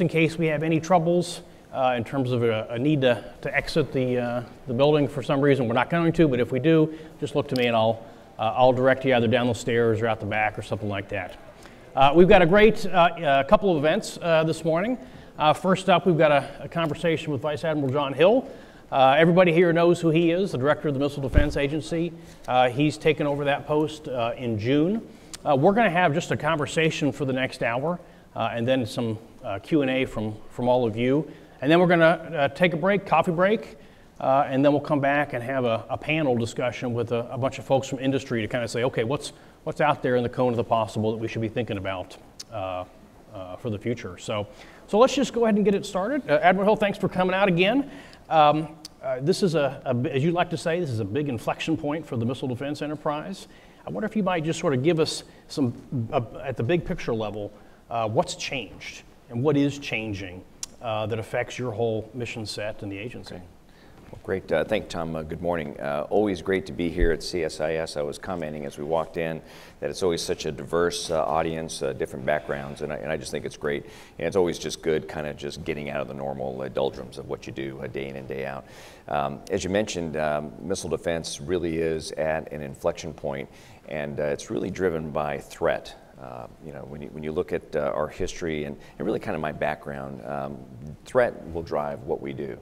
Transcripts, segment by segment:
in case we have any troubles uh, in terms of a, a, need to, to exit the, uh, the building for some reason. We're not going to, but if we do, just look to me and I'll, uh, I'll direct you either down the stairs or out the back or something like that. Uh, we've got a great uh, uh, couple of events this morning. first up, we've got a, a, conversation with Vice Admiral Jon Hill. everybody here knows who he is, the director of the Missile Defense Agency. he's taken over that post in June. we're going to have just a conversation for the next hour and then some Q&A from, from all of you. And then we're going to uh, take a break, coffee break, uh, and then we'll come back and have a, a panel discussion with a, a, bunch of folks from industry to kind of say, okay, what's, what's out there in the cone of the possible that we should be thinking about uh, uh for the future. So, so let's just go ahead and get it started. Uh, Admiral Hill, thanks for coming out again. Um, uh, this is a, a, as you like to say, this is a big inflection point for the missile defense enterprise. I wonder if you might just sort of give us some, at the big picture level, what's changed and what is changing uh, that affects your whole mission set and the agency. Okay. Well, great. Uh, thank Tom. Uh, good morning. Uh, always great to be here at CSIS. I was commenting as we walked in that it's always such a diverse uh, audience, uh, different backgrounds, and I, and I, just think it's great. And it's always just good kind of just getting out of the normal uh, doldrums of what you do day in and day out. Um, as you mentioned, um, missile defense really is at an inflection point, and it's really driven by threat. Uh, you know, when you, when you look at uh, our history and, and really kind of my background, um, threat will drive what we do.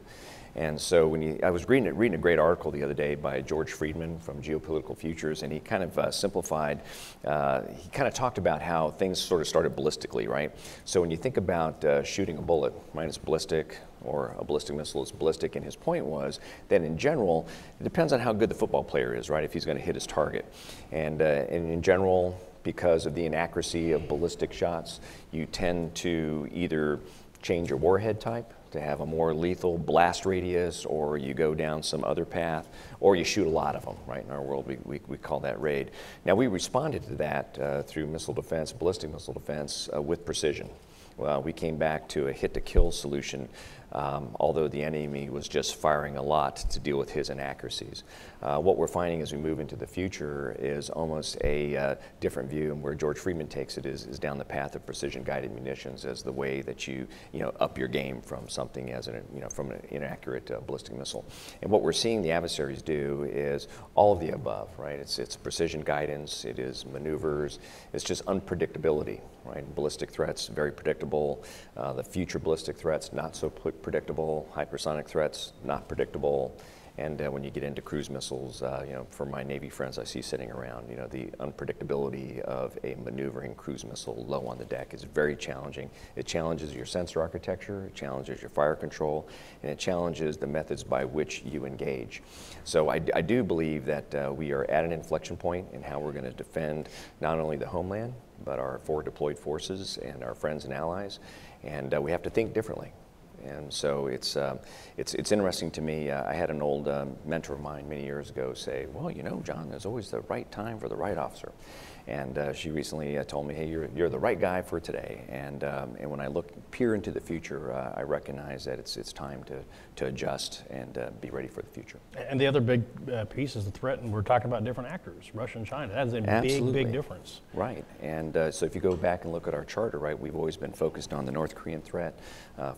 And so when you, I was reading, reading a great article the other day by George Friedman from Geopolitical Futures, and he kind of uh, simplified, uh, he kind of talked about how things sort of started ballistically, right? So when you think about uh, shooting a bullet, mine is ballistic, or a ballistic missile is ballistic, and his point was that in general, it depends on how good the football player is, right, if he's going to hit his target. And, uh, and in general, because of the inaccuracy of ballistic shots, you tend to either change your warhead type to have a more lethal blast radius, or you go down some other path, or you shoot a lot of them, right? In our world, we, we, we call that raid. Now, we responded to that uh, through missile defense, ballistic missile defense, uh, with precision. Well, we came back to a hit to kill solution um, although the enemy was just firing a lot to deal with his inaccuracies. Uh, what we're finding as we move into the future is almost a uh, different view, and where George Friedman takes it is, is down the path of precision guided munitions as the way that you, you know, up your game from something as an, you know, from an inaccurate uh, ballistic missile. And what we're seeing the adversaries do is all of the above, right? It's, it's precision guidance, it is maneuvers, it's just unpredictability, right? Ballistic threats, very predictable. Uh, the future ballistic threats, not so predictable. Hypersonic threats, not predictable. And uh, when you get into cruise missiles, uh, you know, for my Navy friends I see sitting around, you know, the unpredictability of a maneuvering cruise missile low on the deck is very challenging. It challenges your sensor architecture, it challenges your fire control, and it challenges the methods by which you engage. So I, I do believe that uh, we are at an inflection point in how we're going to defend not only the homeland, but our four deployed forces and our friends and allies. And uh, we have to think differently. And so it's, uh, it's, it's interesting to me. Uh, I had an old um, mentor of mine many years ago say, well, you know, Jon, there's always the right time for the right officer. And uh, she recently uh, told me, hey, you're, you're the right guy for today. And, um, and when I look, peer into the future, uh, I recognize that it's, it's time to, to adjust and uh, be ready for the future. And the other big uh, piece is the threat, and we're talking about different actors, Russia and China. That's a Absolutely. big, big difference. Right. And uh, so if you go back and look at our charter, right, we've always been focused on the North Korean threat,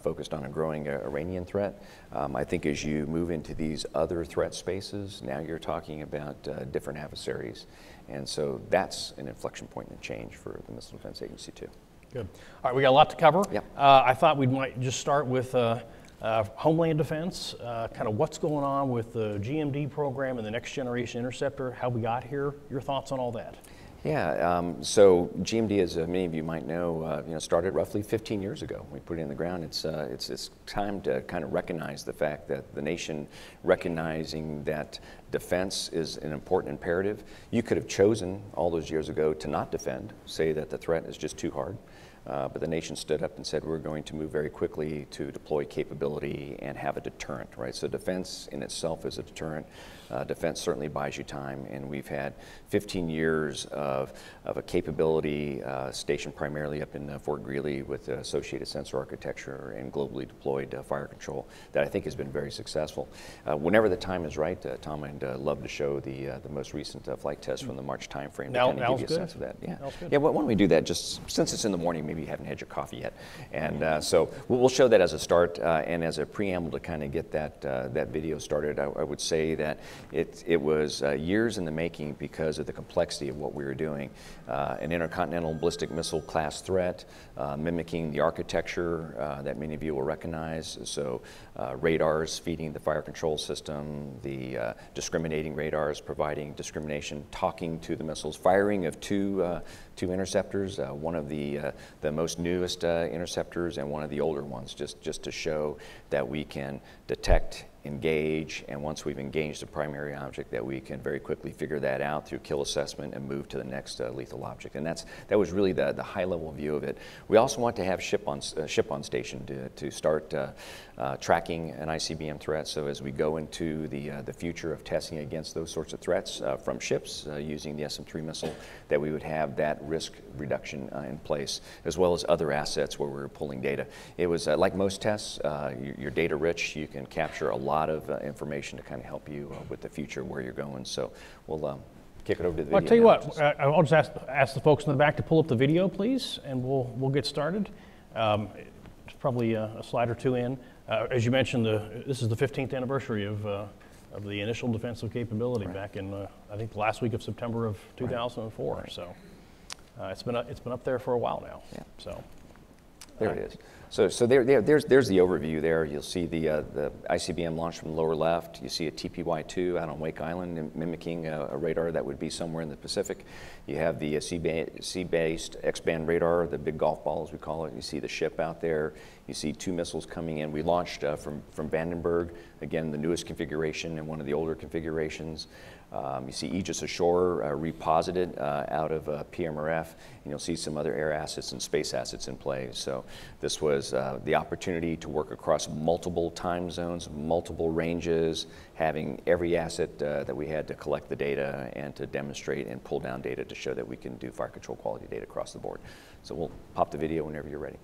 focused on a growing Iranian threat. Um, I think as you move into these other threat spaces, now you're talking about different adversaries. And so that's an inflection point and change for the Missile Defense Agency too. Good. All right, we got a lot to cover. Yep. Uh, I thought we might just start with uh, uh, Homeland Defense, uh, kind of what's going on with the GMD program and the Next Generation Interceptor, how we got here, your thoughts on all that. Yeah, um, so GMD, as uh, many of you might know, uh, you know, started roughly 15 years ago. We put it in the ground. It's, uh, it's, it's time to kind of recognize the fact that the nation recognizing that defense is an important imperative. You could have chosen all those years ago to not defend, say that the threat is just too hard. Uh, but the nation stood up and said we're going to move very quickly to deploy capability and have a deterrent, right? So defense in itself is a deterrent. Uh, defense certainly buys you time, and we've had 15 years of, of a capability uh, stationed primarily up in uh, Fort Greely with associated sensor architecture and globally deployed uh, fire control that I think has been very successful. Uh, whenever the time is right, uh, Tom, I'd love to show the the most recent flight test from the March timeframe now, to kind of give you a good. sense of that. Yeah, yeah. Well, why don't we do that? Just since it's in the morning, maybe you haven't had your coffee yet. And uh, so we'll show that as a start uh, and as a preamble to kind of get that, uh, that video started. I, I, would say that it, it was uh, years in the making because of the complexity of what we were doing. Uh, an intercontinental ballistic missile class threat, mimicking the architecture that many of you will recognize. So radars feeding the fire control system, the discriminating radars providing discrimination, talking to the missiles, firing of two two interceptors, uh, one of the, uh, the most newest uh, interceptors and one of the older ones, just, just to show that we can detect engage, and once we've engaged the primary object, that we can very quickly figure that out through kill assessment and move to the next uh, lethal object. And that's that was really the, the high level view of it. We also want to have ship on uh, ship on station to, to start uh, uh tracking an ICBM threat. So as we go into the uh, the future of testing against those sorts of threats uh, from ships using the SM-3 missile, that we would have that risk reduction in place, as well as other assets where we're pulling data. It was like most tests, you're data rich. You can capture a lot of uh, information to kind of help you uh, with the future where you're going. So we'll um, kick it over to the well, video. I'll tell you what, uh, I'll just ask, ask the folks in the back to pull up the video, please, and we'll, we'll get started. Um, it's probably a, a, slide or two in. Uh, as you mentioned, the, this is the 15th anniversary of, uh, of the initial defensive capability right. back in, uh, I think, the last week of September of 2004. Right. So it's, been, it's been up there for a while now. Yeah. So there it is. So, so there, there, there's, there's the overview there. You'll see the, uh, the ICBM launch from the lower left. You see a TPY-2 out on Wake Island mimicking a, a, radar that would be somewhere in the Pacific. You have the uh, sea-based X-band radar, the big golf ball as we call it. You see the ship out there. You see two missiles coming in. We launched uh, from, from Vandenberg, again, the newest configuration and one of the older configurations. Um, you see Aegis Ashore uh, reposited uh, out of uh, PMRF, and you'll see some other air assets and space assets in play. So this was uh, the opportunity to work across multiple time zones, multiple ranges, having every asset uh, that we had to collect the data and to demonstrate and pull down data to show that we can do fire control quality data across the board. So we'll pop the video whenever you're ready.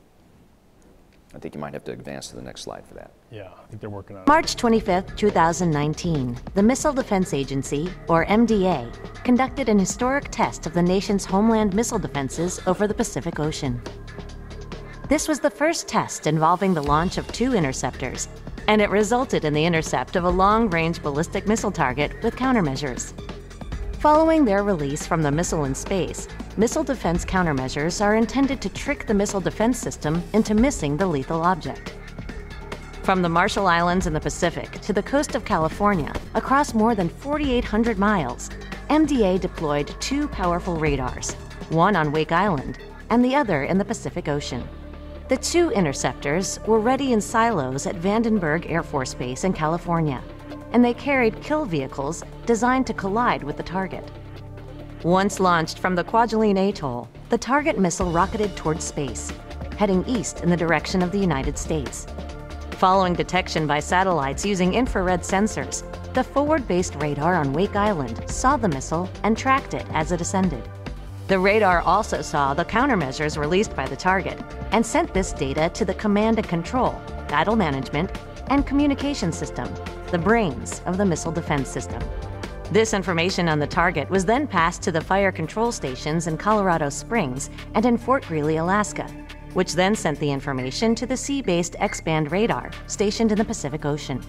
I think you might have to advance to the next slide for that. Yeah, I think they're working on it. March 25, 2019, the Missile Defense Agency, or MDA, conducted an historic test of the nation's homeland missile defenses over the Pacific Ocean. This was the first test involving the launch of two interceptors, and it resulted in the intercept of a long-range ballistic missile target with countermeasures. Following their release from the missile in space, missile defense countermeasures are intended to trick the missile defense system into missing the lethal object. From the Marshall Islands in the Pacific to the coast of California, across more than 4,800 miles, MDA deployed two powerful radars, one on Wake Island and the other in the Pacific Ocean. The two interceptors were ready in silos at Vandenberg Air Force Base in California and they carried kill vehicles designed to collide with the target. Once launched from the Kwajalein Atoll, the target missile rocketed towards space, heading east in the direction of the United States. Following detection by satellites using infrared sensors, the forward-based radar on Wake Island saw the missile and tracked it as it ascended. The radar also saw the countermeasures released by the target and sent this data to the command and control, battle management, and communication system the brains of the missile defense system. This information on the target was then passed to the fire control stations in Colorado Springs and in Fort Greely, Alaska, which then sent the information to the sea-based X-band radar stationed in the Pacific Ocean.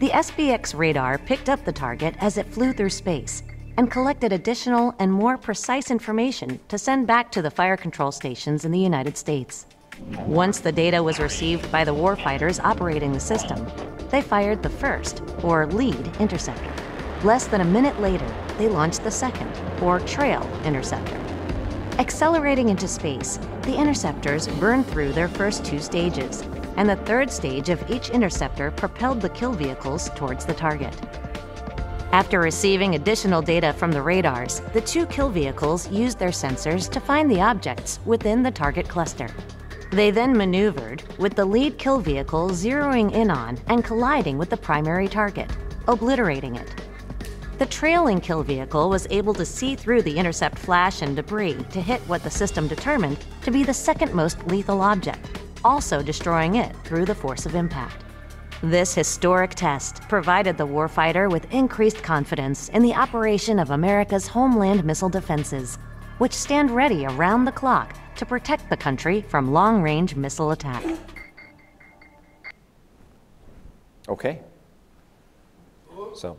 The SBX radar picked up the target as it flew through space and collected additional and more precise information to send back to the fire control stations in the United States. Once the data was received by the warfighters operating the system, they fired the first, or lead, interceptor. Less than a minute later, they launched the second, or trail, interceptor. Accelerating into space, the interceptors burned through their first two stages, and the third stage of each interceptor propelled the kill vehicles towards the target. After receiving additional data from the radars, the two kill vehicles used their sensors to find the objects within the target cluster. They then maneuvered, with the lead kill vehicle zeroing in on and colliding with the primary target, obliterating it. The trailing kill vehicle was able to see through the intercept flash and debris to hit what the system determined to be the second most lethal object, also destroying it through the force of impact. This historic test provided the warfighter with increased confidence in the operation of America's homeland missile defenses, which stand ready around the clock to protect the country from long range missile attack. Okay. So,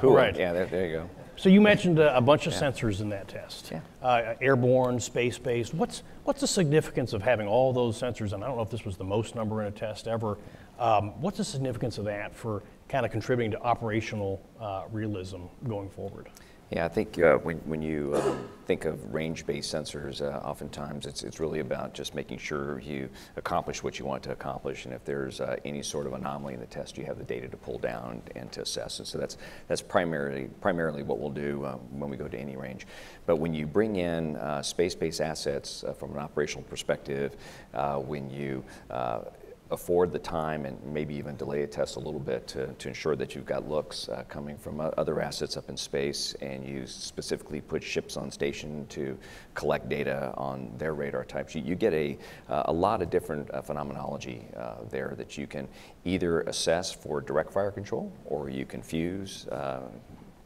cool. right. Yeah, there, there you go. So you mentioned a, a bunch of sensors in that test. Yeah. Uh, airborne, space-based. What's what's the significance of having all those sensors? And I don't know if this was the most number in a test ever. Um, what's the significance of that for kind of contributing to operational uh, realism going forward? Yeah, I think uh, when, when you um, think of range-based sensors, uh, oftentimes it's, it's really about just making sure you accomplish what you want to accomplish, and if there's uh, any sort of anomaly in the test, you have the data to pull down and to assess. And so that's that's primarily primarily what we'll do uh, when we go to any range. But when you bring in uh, space-based assets uh, from an operational perspective, uh, when you afford the time and maybe even delay a test a little bit to, to ensure that you've got looks uh, coming from uh, other assets up in space and you specifically put ships on station to collect data on their radar types. You, you get a, uh, a lot of different uh, phenomenology uh, there that you can either assess for direct fire control or you can fuse, uh,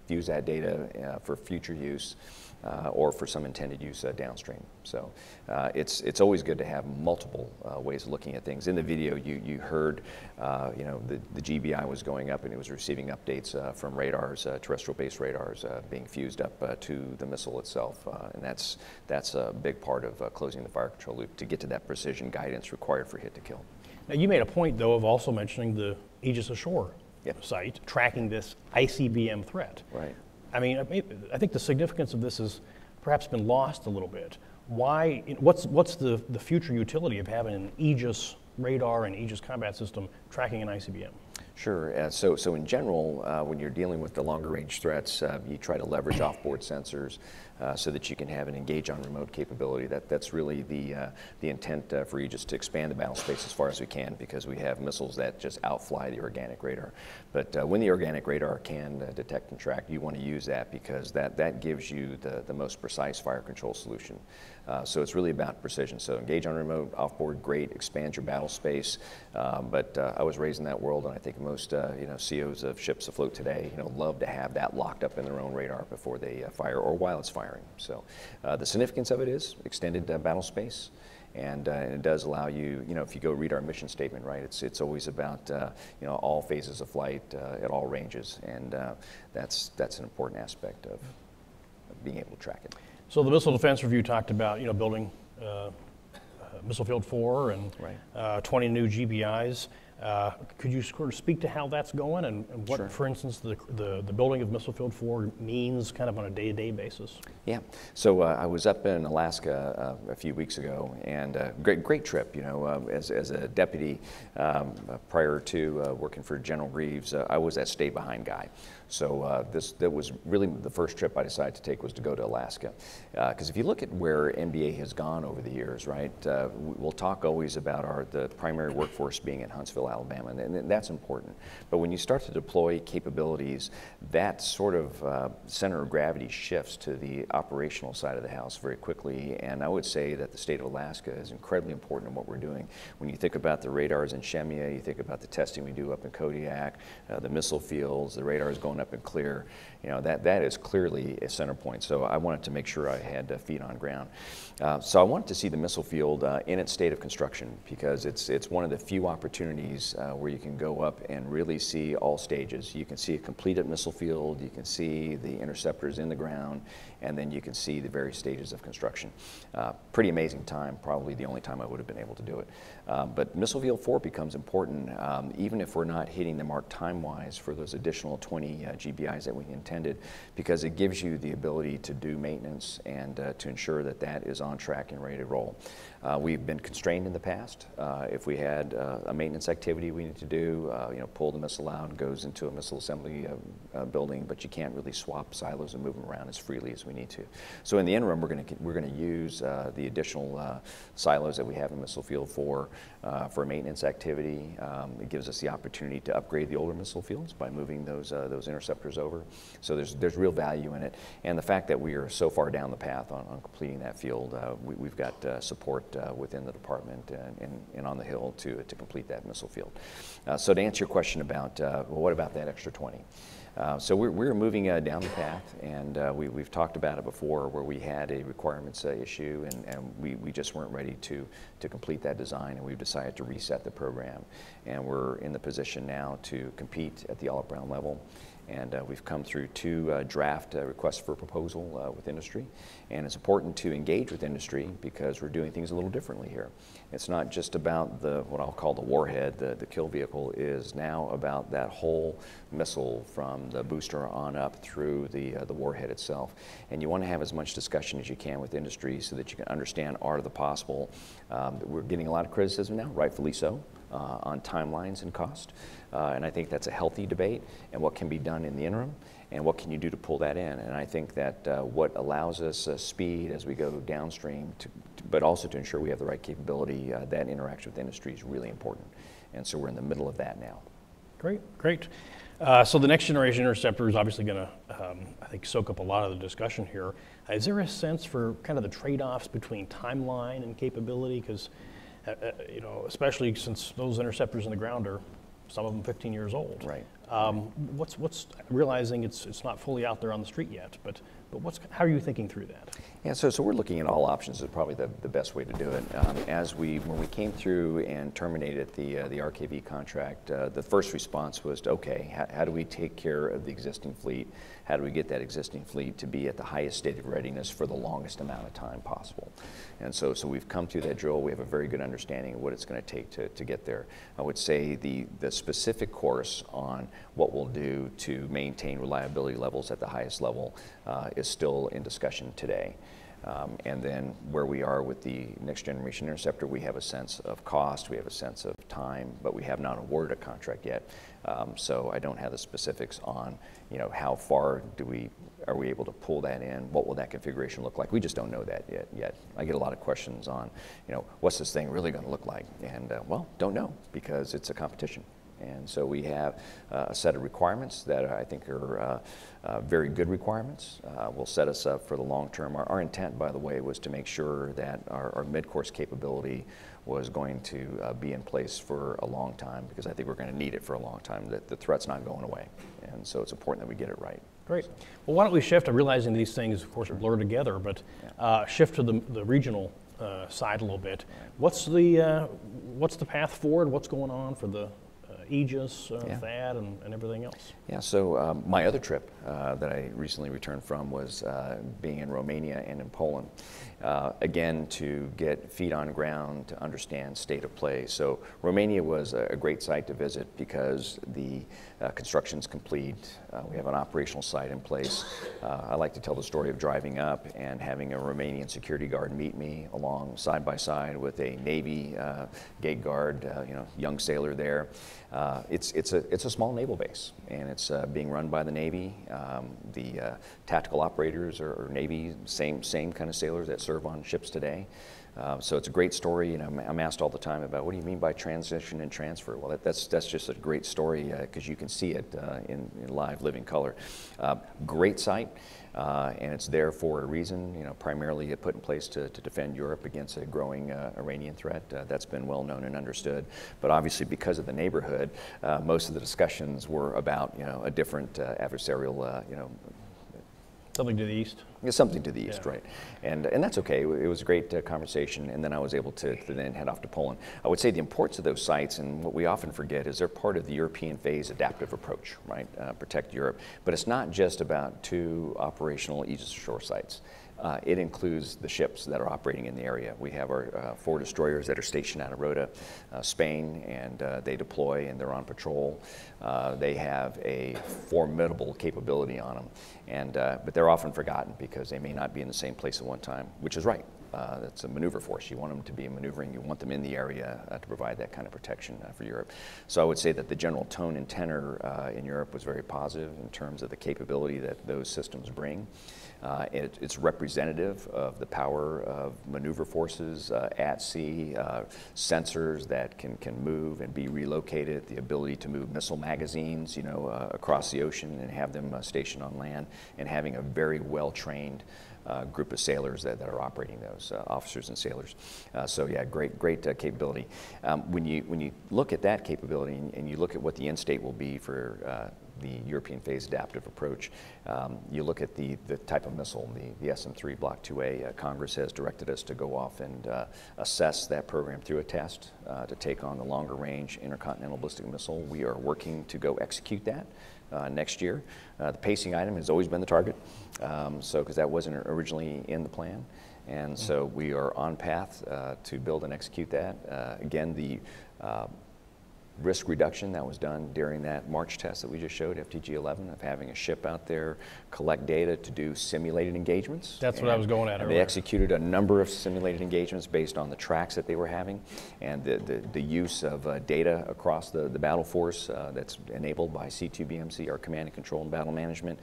fuse that data for future use or for some intended use uh, downstream. So uh, it's, it's always good to have multiple uh, ways of looking at things. In the video, you, you heard, uh, you know, the, the GBI was going up and it was receiving updates uh, from radars, terrestrial-based radars being fused up to the missile itself. and that's, that's a big part of closing the fire control loop to get to that precision guidance required for hit to kill. Now, you made a point, though, of also mentioning the Aegis Ashore Yep. site tracking this ICBM threat. Right. I mean, I think the significance of this has perhaps been lost a little bit. Why, what's, what's the, the future utility of having an Aegis radar and Aegis combat system tracking an ICBM? Sure. Uh, so, so in general, uh, when you're dealing with the longer range threats, uh, you try to leverage off-board sensors uh, so that you can have an engage on remote capability. That, that's really the, uh, the intent uh, for Aegis to expand the battle space as far as we can because we have missiles that just outfly the organic radar. But when the organic radar can detect and track, you want to use that because that, that gives you the, the most precise fire control solution. So it's really about precision. So engage on remote, off-board, great, expand your battle space. Um, but I was raised in that world and I think most you know, COs of ships afloat today you know, love to have that locked up in their own radar before they fire or while it's firing. So uh, the significance of it is extended uh, battle space. And, uh, and, it does allow you, you know, if you go read our mission statement, right, it's, it's always about, uh, you know, all phases of flight uh, at all ranges. And uh, that's, that's an important aspect of, of, being able to track it. So the Missile Defense Review talked about, you know, building Missile Field 4 and right. 20 new GBIs. Uh, could you sort of speak to how that's going and, and what, sure. for instance, the, the, the, building of Missile Field 4 means kind of on a day to day basis? Yeah. So uh, I was up in Alaska uh, a few weeks ago and uh, great, great trip, you know, uh, as, as a deputy um, prior to working for General Greaves, I was that stay behind guy. So uh, this that was really the first trip I decided to take was to go to Alaska, because uh, if you look at where MDA has gone over the years, right? Uh, we'll talk always about our the primary workforce being in Huntsville, Alabama, and, and that's important. But when you start to deploy capabilities, that sort of uh, center of gravity shifts to the operational side of the house very quickly. And I would say that the state of Alaska is incredibly important in what we're doing. When you think about the radars in Shemya, you think about the testing we do up in Kodiak, uh, the missile fields, the radars going up and Clear, you know, that, that is clearly a center point. So I wanted to make sure I had uh, feet on ground. Uh, so I wanted to see the missile field uh, in its state of construction because it's, it's one of the few opportunities uh, where you can go up and really see all stages. You can see a completed missile field, you can see the interceptors in the ground, and then you can see the various stages of construction. Uh, pretty amazing time, probably the only time I would have been able to do it. Um, but Missile Field 4 becomes important, um, even if we're not hitting the mark time-wise for those additional 20 uh, GBIs that we intended, because it gives you the ability to do maintenance and to ensure that that is on track and ready to roll. Uh, we've been constrained in the past. Uh, if we had uh, a maintenance activity we need to do, uh, you know, pull the missile out, and goes into a missile assembly building, but you can't really swap silos and move them around as freely as we need to. So in the interim, we're going to we're going to use the additional silos that we have in Missile Field 4 uh, for maintenance activity. Um, it gives us the opportunity to upgrade the older missile fields by moving those, uh, those interceptors over. So there's, there's real value in it. And the fact that we are so far down the path on, on completing that field, uh, we, have got uh, support uh, within the department and, and, and, on the Hill to, to complete that missile field. Uh, so to answer your question about, well, what about that extra 20? Uh, so we're, we're moving uh, down the path, and uh, we, we've talked about it before where we had a requirements uh, issue and, and we, we just weren't ready to, to complete that design, and we've decided to reset the program. And we're in the position now to compete at the all-up round level. And uh, we've come through two uh, draft uh, requests for proposal uh, with industry. And it's important to engage with industry because we're doing things a little differently here. It's not just about the what I'll call the warhead, the, the kill vehicle is now about that whole missile from the booster on up through the, uh, the warhead itself. And you want to have as much discussion as you can with industry so that you can understand art of the possible. Um, we're getting a lot of criticism now, rightfully so, uh, on timelines and cost. Uh, and I think that's a healthy debate and what can be done in the interim and what can you do to pull that in. And I think that uh, what allows us uh, speed as we go downstream, to, to, but also to ensure we have the right capability, uh, that interaction with industry is really important. And so we're in the middle of that now. Great, great. Uh, so the next generation interceptor is obviously going to, um, I think, soak up a lot of the discussion here. Uh, there a sense for kind of the trade-offs between timeline and capability? Because, you know, especially since those interceptors in the ground are some of them 15 years old. Right. Um, what's what's realizing it's it's not fully out there on the street yet, but but what's how are you thinking through that? Yeah, so, so we're looking at all options is probably the, the best way to do it. Um, as we when we came through and terminated the uh, the RKV contract, uh, the first response was to, okay, how, how do we take care of the existing fleet? How do we get that existing fleet to be at the highest state of readiness for the longest amount of time possible? And so, so we've come through that drill. We have a very good understanding of what it's going to take to, to get there. I would say the, the specific course on what we'll do to maintain reliability levels at the highest level uh, is still in discussion today. Um, and then where we are with the next generation interceptor, we have a sense of cost, we have a sense of time, but we have not awarded a contract yet. Um, so I don't have the specifics on, you know, how far do we are we able to pull that in? What will that configuration look like? We just don't know that yet. Yet I get a lot of questions on, you know, what's this thing really going to look like? And uh, well, don't know because it's a competition. And so we have uh, a set of requirements that I think are uh, uh, very good requirements. Uh, will set us up for the long term. Our, our, intent, by the way, was to make sure that our, our mid-course capability was going to uh, be in place for a long time because I think we're going to need it for a long time. That the threat's not going away, and so it's important that we get it right. Great. Well, why don't we shift? I'm realizing these things, of course, blur together, but uh, shift to the, the regional uh, side a little bit. What's the uh, what's the path forward? What's going on for the Aegis, uh, yeah. And, and, everything else. Yeah, so um, my other trip uh, that I recently returned from was uh, being in Romania and in Poland. Uh, again, to get feet on ground, to understand state of play. So Romania was a, great site to visit because the uh, construction's complete. Uh, we have an operational site in place. I like to tell the story of driving up and having a Romanian security guard meet me along side by side with a Navy gate guard, you know, young sailor there. It's, it's, a, it's a small naval base, and it's being run by the Navy. Um, the uh, tactical operators or, are, Navy, same, same kind of sailors that serve on ships today. Uh, so it's a great story. You know, I'm asked all the time about what do you mean by transition and transfer? Well, that, that's, that's just a great story because uh, you can see it uh, in, in, live, living color. great site. Uh, and it's there for a reason, you know, primarily put in place to, to defend Europe against a growing uh, Iranian threat. Uh, that's been well known and understood. But obviously, because of the neighborhood, uh, most of the discussions were about, you know, a different uh, adversarial, uh, you know, Something to the east? Yeah, something to the east, yeah. right. And, and that's okay. It was a great uh, conversation, and then I was able to, to, then head off to Poland. I would say the importance of those sites, and what we often forget, is they're part of the European phase adaptive approach, right? Uh, protect Europe. But it's not just about two operational Aegis Ashore sites. Uh, it includes the ships that are operating in the area. We have our uh, four destroyers that are stationed out of Rota, uh, Spain, and uh, they deploy and they're on patrol. Uh, they have a formidable capability on them, and, uh, but they're often forgotten because they may not be in the same place at one time, which is right. That's a maneuver force. You want them to be maneuvering. You want them in the area to provide that kind of protection for Europe. So I would say that the general tone and tenor in Europe was very positive in terms of the capability that those systems bring. Uh, it, it's representative of the power of maneuver forces uh, at sea, sensors that can, can move and be relocated, the ability to move missile magazines, you know, across the ocean and have them stationed on land, and having a very well-trained uh, group of sailors that, that are operating those, uh, officers and sailors. Uh, so yeah, great, great uh, capability. Um, when, you, when you look at that capability and, and, you look at what the end state will be for uh, the European phase adaptive approach. Um, you look at the, the type of missile, the, the SM-3 Block 2A, uh, Congress has directed us to go off and uh, assess that program through a test uh, to take on the longer range intercontinental ballistic missile. We are working to go execute that. Uh, next year. Uh, the pacing item has always been the target, um, so because that wasn't originally in the plan. And so we are on path to build and execute that. again, the risk reduction that was done during that March test that we just showed, FTG 11, of having a ship out there collect data to do simulated engagements. That's what I was going at earlier. They executed a number of simulated engagements based on the tracks that they were having and the, the, the use of uh, data across the, the battle force uh, that's enabled by C2BMC, our command and control and battle management.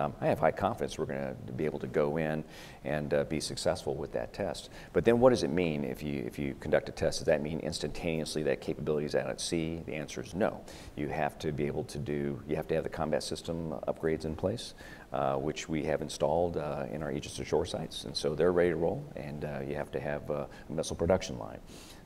Um, I have high confidence we're going to be able to go in and uh, be successful with that test. But then what does it mean if you, if you conduct a test? Does that mean instantaneously that capability is out at sea? The answer is no. You have to be able to do, you have to have the combat system upgrades in place. Uh, which we have installed uh, in our Aegis Ashore sites. And so they're ready to roll, and uh, you have to have a missile production line.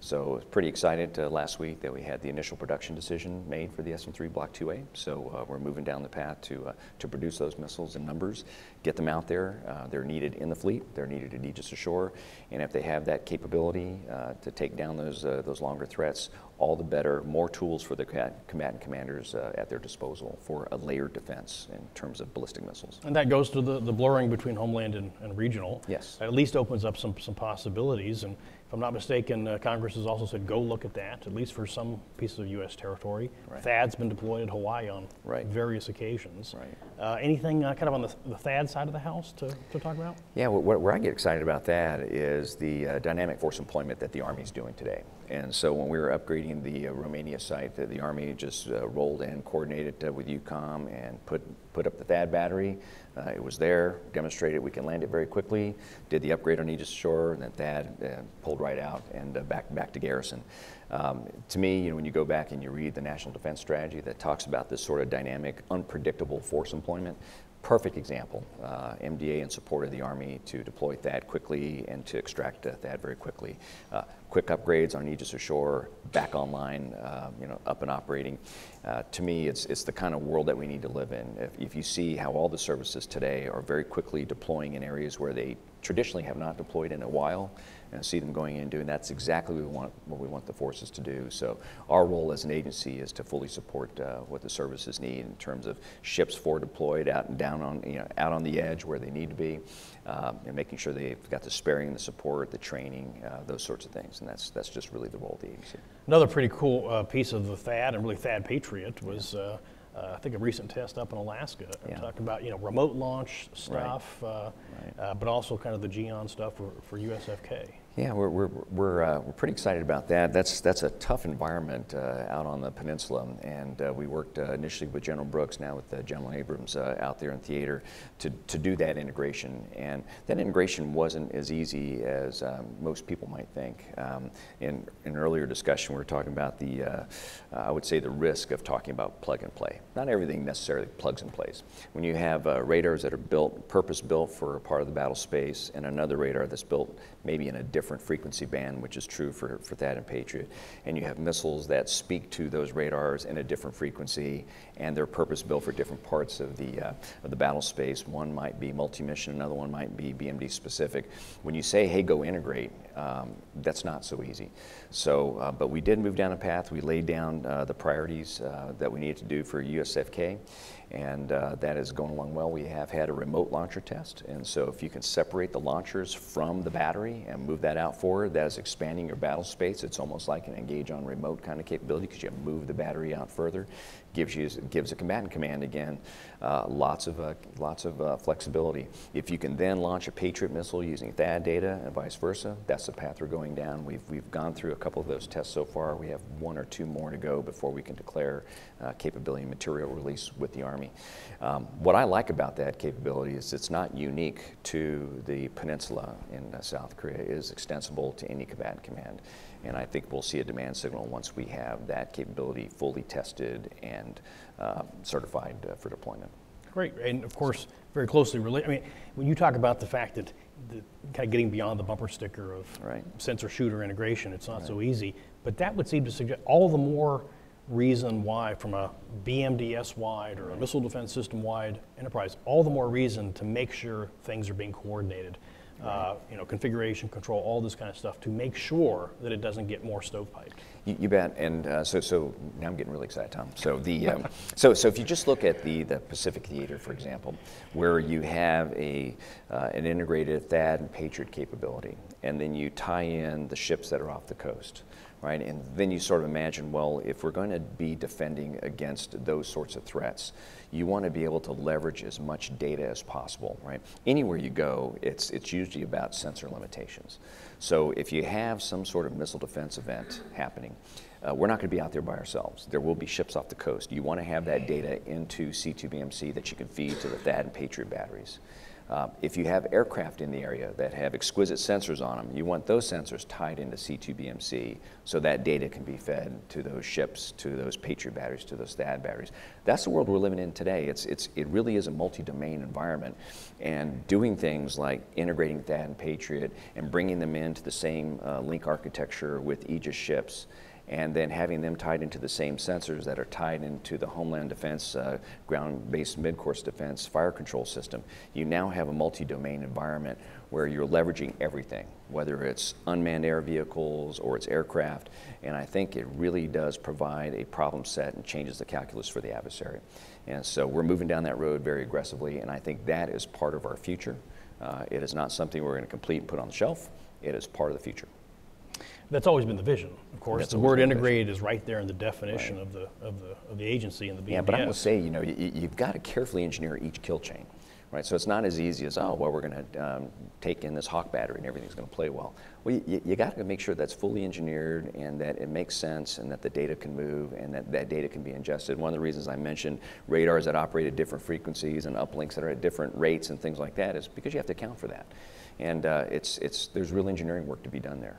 So pretty excited uh, last week that we had the initial production decision made for the SM-3 Block 2A. So uh, we're moving down the path to, uh, to produce those missiles in numbers, get them out there. Uh, they're needed in the fleet. They're needed at Aegis Ashore. And if they have that capability uh, to take down those, uh, those longer threats, all the better, more tools for the combatant commanders at their disposal for a layered defense in terms of ballistic missiles. And that goes to the, the blurring between homeland and, and regional. Yes. At least opens up some, some possibilities. And I'm not mistaken, uh, Congress has also said go look at that, at least for some pieces of U.S. territory. Right. THAAD's been deployed at Hawaii on right. various occasions. Right. Uh, anything uh, kind of on the, the THAAD side of the house to, to talk about? Yeah, where, where I get excited about that is the uh, dynamic force employment that the Army is doing today. And so when we were upgrading the uh, Romania site, the, the Army just uh, rolled in, coordinated with EUCOM, and put, put up the THAAD battery. Uh, it was there, demonstrated we can land it very quickly, did the upgrade on Aegis Ashore, and then THAAD uh, pulled right out and uh, back, back to garrison. Um, to me, you know, when you go back and you read the National Defense Strategy that talks about this sort of dynamic, unpredictable force employment, perfect example. Uh, MDA in support of the Army to deploy THAAD quickly and to extract uh, very quickly. Uh, quick upgrades on Aegis Ashore, back online, uh, you know, up and operating. Uh, to me, it's, it's the kind of world that we need to live in. If, if you see how all the services today are very quickly deploying in areas where they traditionally have not deployed in a while, and see them going in and doing. That's exactly what we want, what we want the forces to do. So our role as an agency is to fully support uh, what the services need in terms of ships forward deployed out and down on, you know, out on the edge where they need to be, um, and making sure they've got the sparing, the support, the training, uh, those sorts of things. And that's that's just really the role of the agency. Another pretty cool uh, piece of the THAAD and really THAAD Patriot was. Uh, uh, I think a recent test up in Alaska. Yeah. Talk about you know remote launch stuff, right. Uh, right. Uh, but also kind of the Geon stuff for, for USFK. Yeah, we're, we're, we're, uh, we're pretty excited about that. That's, that's a tough environment uh, out on the peninsula, and uh, we worked uh, initially with General Brooks, now with uh, General Abrams uh, out there in theater to, to do that integration. And that integration wasn't as easy as um, most people might think. Um, in, in an earlier discussion, we were talking about the, I would say, the risk of talking about plug and play. Not everything necessarily plugs and plays. When you have radars that are built, purpose built for a part of the battle space, and another radar that's built maybe in a different frequency band, which is true for, for THAAD and Patriot. And you have missiles that speak to those radars in a different frequency, and they're purpose built for different parts of the, uh, of the battle space. One might be multi-mission, another one might be BMD specific. When you say, hey, go integrate, um, that's not so easy. So, uh, but we did move down a path. We laid down uh, the priorities uh, that we needed to do for USFK and uh, that is going along well. We have had a remote launcher test, and so if you can separate the launchers from the battery and move that out forward, that is expanding your battle space. It's almost like an engage on remote kind of capability because you move the battery out further gives you gives a combatant command again uh, lots of uh, lots of uh, flexibility. If you can then launch a Patriot missile using THAAD data and vice versa, that's the path we're going down. We've we've gone through a couple of those tests so far. We have one or two more to go before we can declare uh, capability material release with the Army. Um, what I like about that capability is it's not unique to the peninsula in uh, South Korea. It is extensible to any combatant command. And I think we'll see a demand signal once we have that capability fully tested and uh, certified uh, for deployment. Great, and of course, very closely related. I mean, when you talk about the fact that the, kind of getting beyond the bumper sticker of Right. sensor shooter integration. It's not so easy. But that would seem to suggest all the more reason why, from a BMDS wide or a missile defense system wide enterprise, all the more reason to make sure things are being coordinated. Uh, you know, configuration, control, all this kind of stuff to make sure that it doesn't get more stovepiped. You, you bet. And uh, so, so now I'm getting really excited, Tom. So the, um, so, so if you just look at the, the Pacific Theater, for example, where you have a, uh, an integrated THAAD and Patriot capability, and then you tie in the ships that are off the coast, right? And then you sort of imagine, well, if we're going to be defending against those sorts of threats, you want to be able to leverage as much data as possible, right? Anywhere you go, it's, it's usually about sensor limitations. So if you have some sort of missile defense event happening, uh, we're not going to be out there by ourselves. There will be ships off the coast. You want to have that data into C2BMC that you can feed to the THAAD and Patriot batteries. Uh, if you have aircraft in the area that have exquisite sensors on them, you want those sensors tied into C2BMC so that data can be fed to those ships, to those Patriot batteries, to those THAAD batteries. That's the world we're living in today. It's, it's, it really is a multi-domain environment. And doing things like integrating THAAD and Patriot and bringing them into the same uh, link architecture with Aegis ships and then having them tied into the same sensors that are tied into the Homeland Defense, uh, ground-based mid-course defense fire control system, you now have a multi-domain environment where you're leveraging everything, whether it's unmanned air vehicles or it's aircraft, and I think it really does provide a problem set and changes the calculus for the adversary. And so we're moving down that road very aggressively, and I think that is part of our future. Uh, it is not something we're going to complete and put on the shelf. It is part of the future. That's always been the vision, of course. That's the word been integrated is right there in the definition of, the, of, the, of the agency and the BMDS. Yeah, but I will say, you know, you, you've got to carefully engineer each kill chain, right? So it's not as easy as, oh, well, we're going to um, take in this Hawk battery and everything's going to play well. Well, you, you got to make sure that's fully engineered and that it makes sense and that the data can move and that that data can be ingested. One of the reasons I mentioned radars that operate at different frequencies and uplinks that are at different rates and things like that is because you have to account for that. And uh, it's, it's, there's real engineering work to be done there.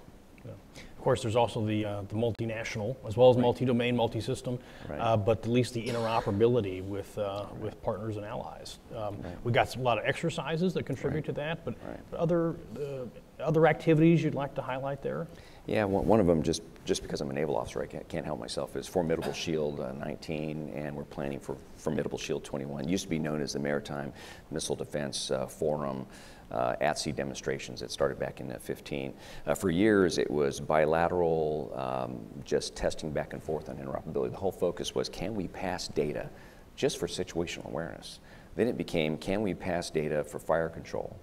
Course, there's also the, uh, the multinational, as well as multi-domain, multi-system, Right. uh, but at least the interoperability with, uh, with partners and allies. Um, We got a lot of exercises that contribute to that, but, Right. but other, uh, other activities you'd like to highlight there? Yeah, one, one of them, just, just because I'm a naval officer, I can't, can't help myself, is Formidable Shield uh, 19, and we're planning for Formidable Shield 21. It used to be known as the Maritime Missile Defense uh, Forum uh, at sea demonstrations. that started back in uh, 15. Uh, for years, it was bilateral, um, just testing back and forth on interoperability. The whole focus was can we pass data just for situational awareness? Then it became can we pass data for fire control?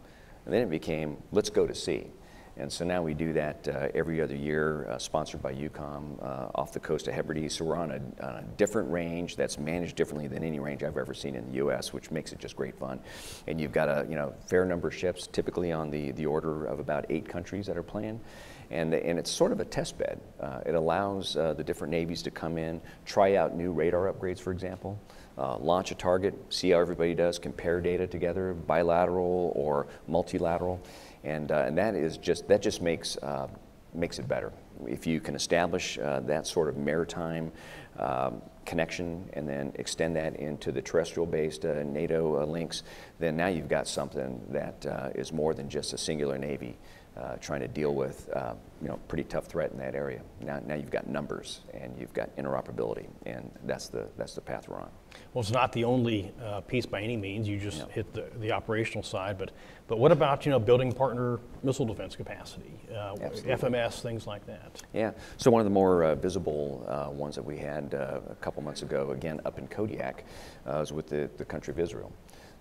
And then it became let's go to sea. And so now we do that uh, every other year, uh, sponsored by EUCOM uh, off the coast of Hebrides. So we're on a, on a different range that's managed differently than any range I've ever seen in the U.S., which makes it just great fun. And you've got a you know fair number of ships, typically on the, the order of about eight countries that are playing. And, and it's sort of a test bed. Uh, it allows uh, the different navies to come in, try out new radar upgrades, for example, uh, launch a target, see how everybody does, compare data together, bilateral or multilateral, and, uh, and that is just that just makes uh, makes it better. If you can establish uh, that sort of maritime um, connection and then extend that into the terrestrial-based uh, NATO uh, links, then now you've got something that uh, is more than just a singular navy. Trying to deal with uh, you know pretty tough threat in that area. Now, now you've got numbers and you've got interoperability, and that's the that's the path we're on. Well, it's not the only uh, piece by any means. You just No. hit the, the operational side, but but what about you know building partner missile defense capacity, uh, FMS, things like that? Yeah. So one of the more uh, visible uh, ones that we had uh, a couple months ago, again up in Kodiak, uh, was with the, the country of Israel.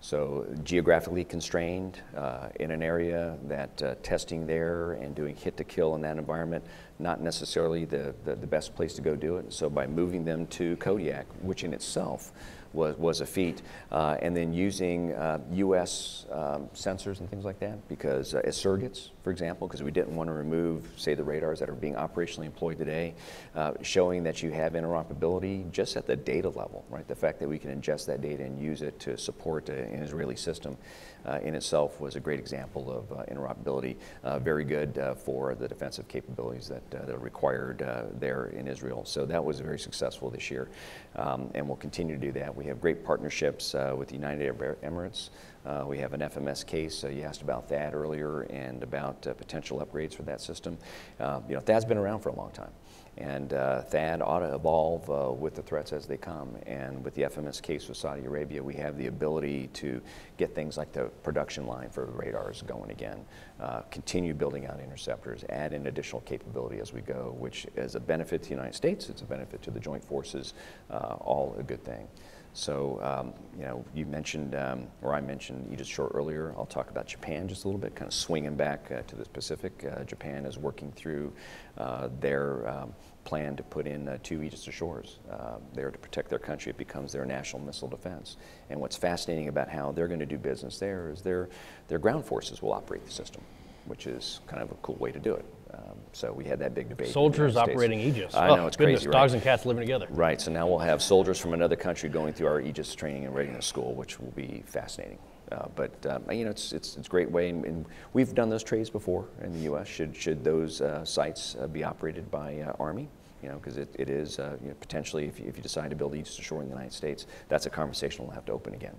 So geographically constrained uh, in an area that uh, testing there and doing hit to kill in that environment, not necessarily the, the, the best place to go do it. So by moving them to Kodiak, which in itself was, was a feat, uh, and then using uh, U.S. Um, sensors and things like that, because uh, as surrogates, for example, because we didn't want to remove, say, the radars that are being operationally employed today, uh, showing that you have interoperability just at the data level, right? The fact that we can ingest that data and use it to support an Israeli system uh, in itself was a great example of uh, interoperability. Uh, very good uh, for the defensive capabilities that, that are required there in Israel. So that was very successful this year, um, and we'll continue to do that. We have great partnerships with the United Arab Emirates, Uh, we have an FMS case. Uh, you asked about that earlier and about uh, potential upgrades for that system. Uh, you know, THAAD's been around for a long time. And uh, THAAD ought to evolve uh, with the threats as they come. And with the FMS case with Saudi Arabia, we have the ability to get things like the production line for radars going again, uh, continue building out interceptors, add in additional capability as we go, which is a benefit to the United States, it's a benefit to the joint forces, uh, all a good thing. So, um, you know, you mentioned, um, or I mentioned Aegis Ashore earlier. I'll talk about Japan just a little bit, kind of swinging back uh, to the Pacific. Uh, Japan is working through uh, their um, plan to put in uh, two Aegis Ashores uh, there to protect their country. It becomes their national missile defense. And what's fascinating about how they're going to do business there is their, their ground forces will operate the system, which is kind of a cool way to do it. Um, so we had that big debate. Soldiers operating Aegis. I Oh, know, it's goodness, crazy, right? Dogs and cats living together. Right, so now we'll have soldiers from another country going through our Aegis training and readiness school, which will be fascinating. Uh, but um, you know, it's, it's, it's a great way, and, and we've done those trades before in the U.S. Should, should those uh, sites uh, be operated by uh, Army? You know, because it, it is uh, you know, potentially, if you, if you decide to build Aegis ashore in the United States, that's a conversation we'll have to open again,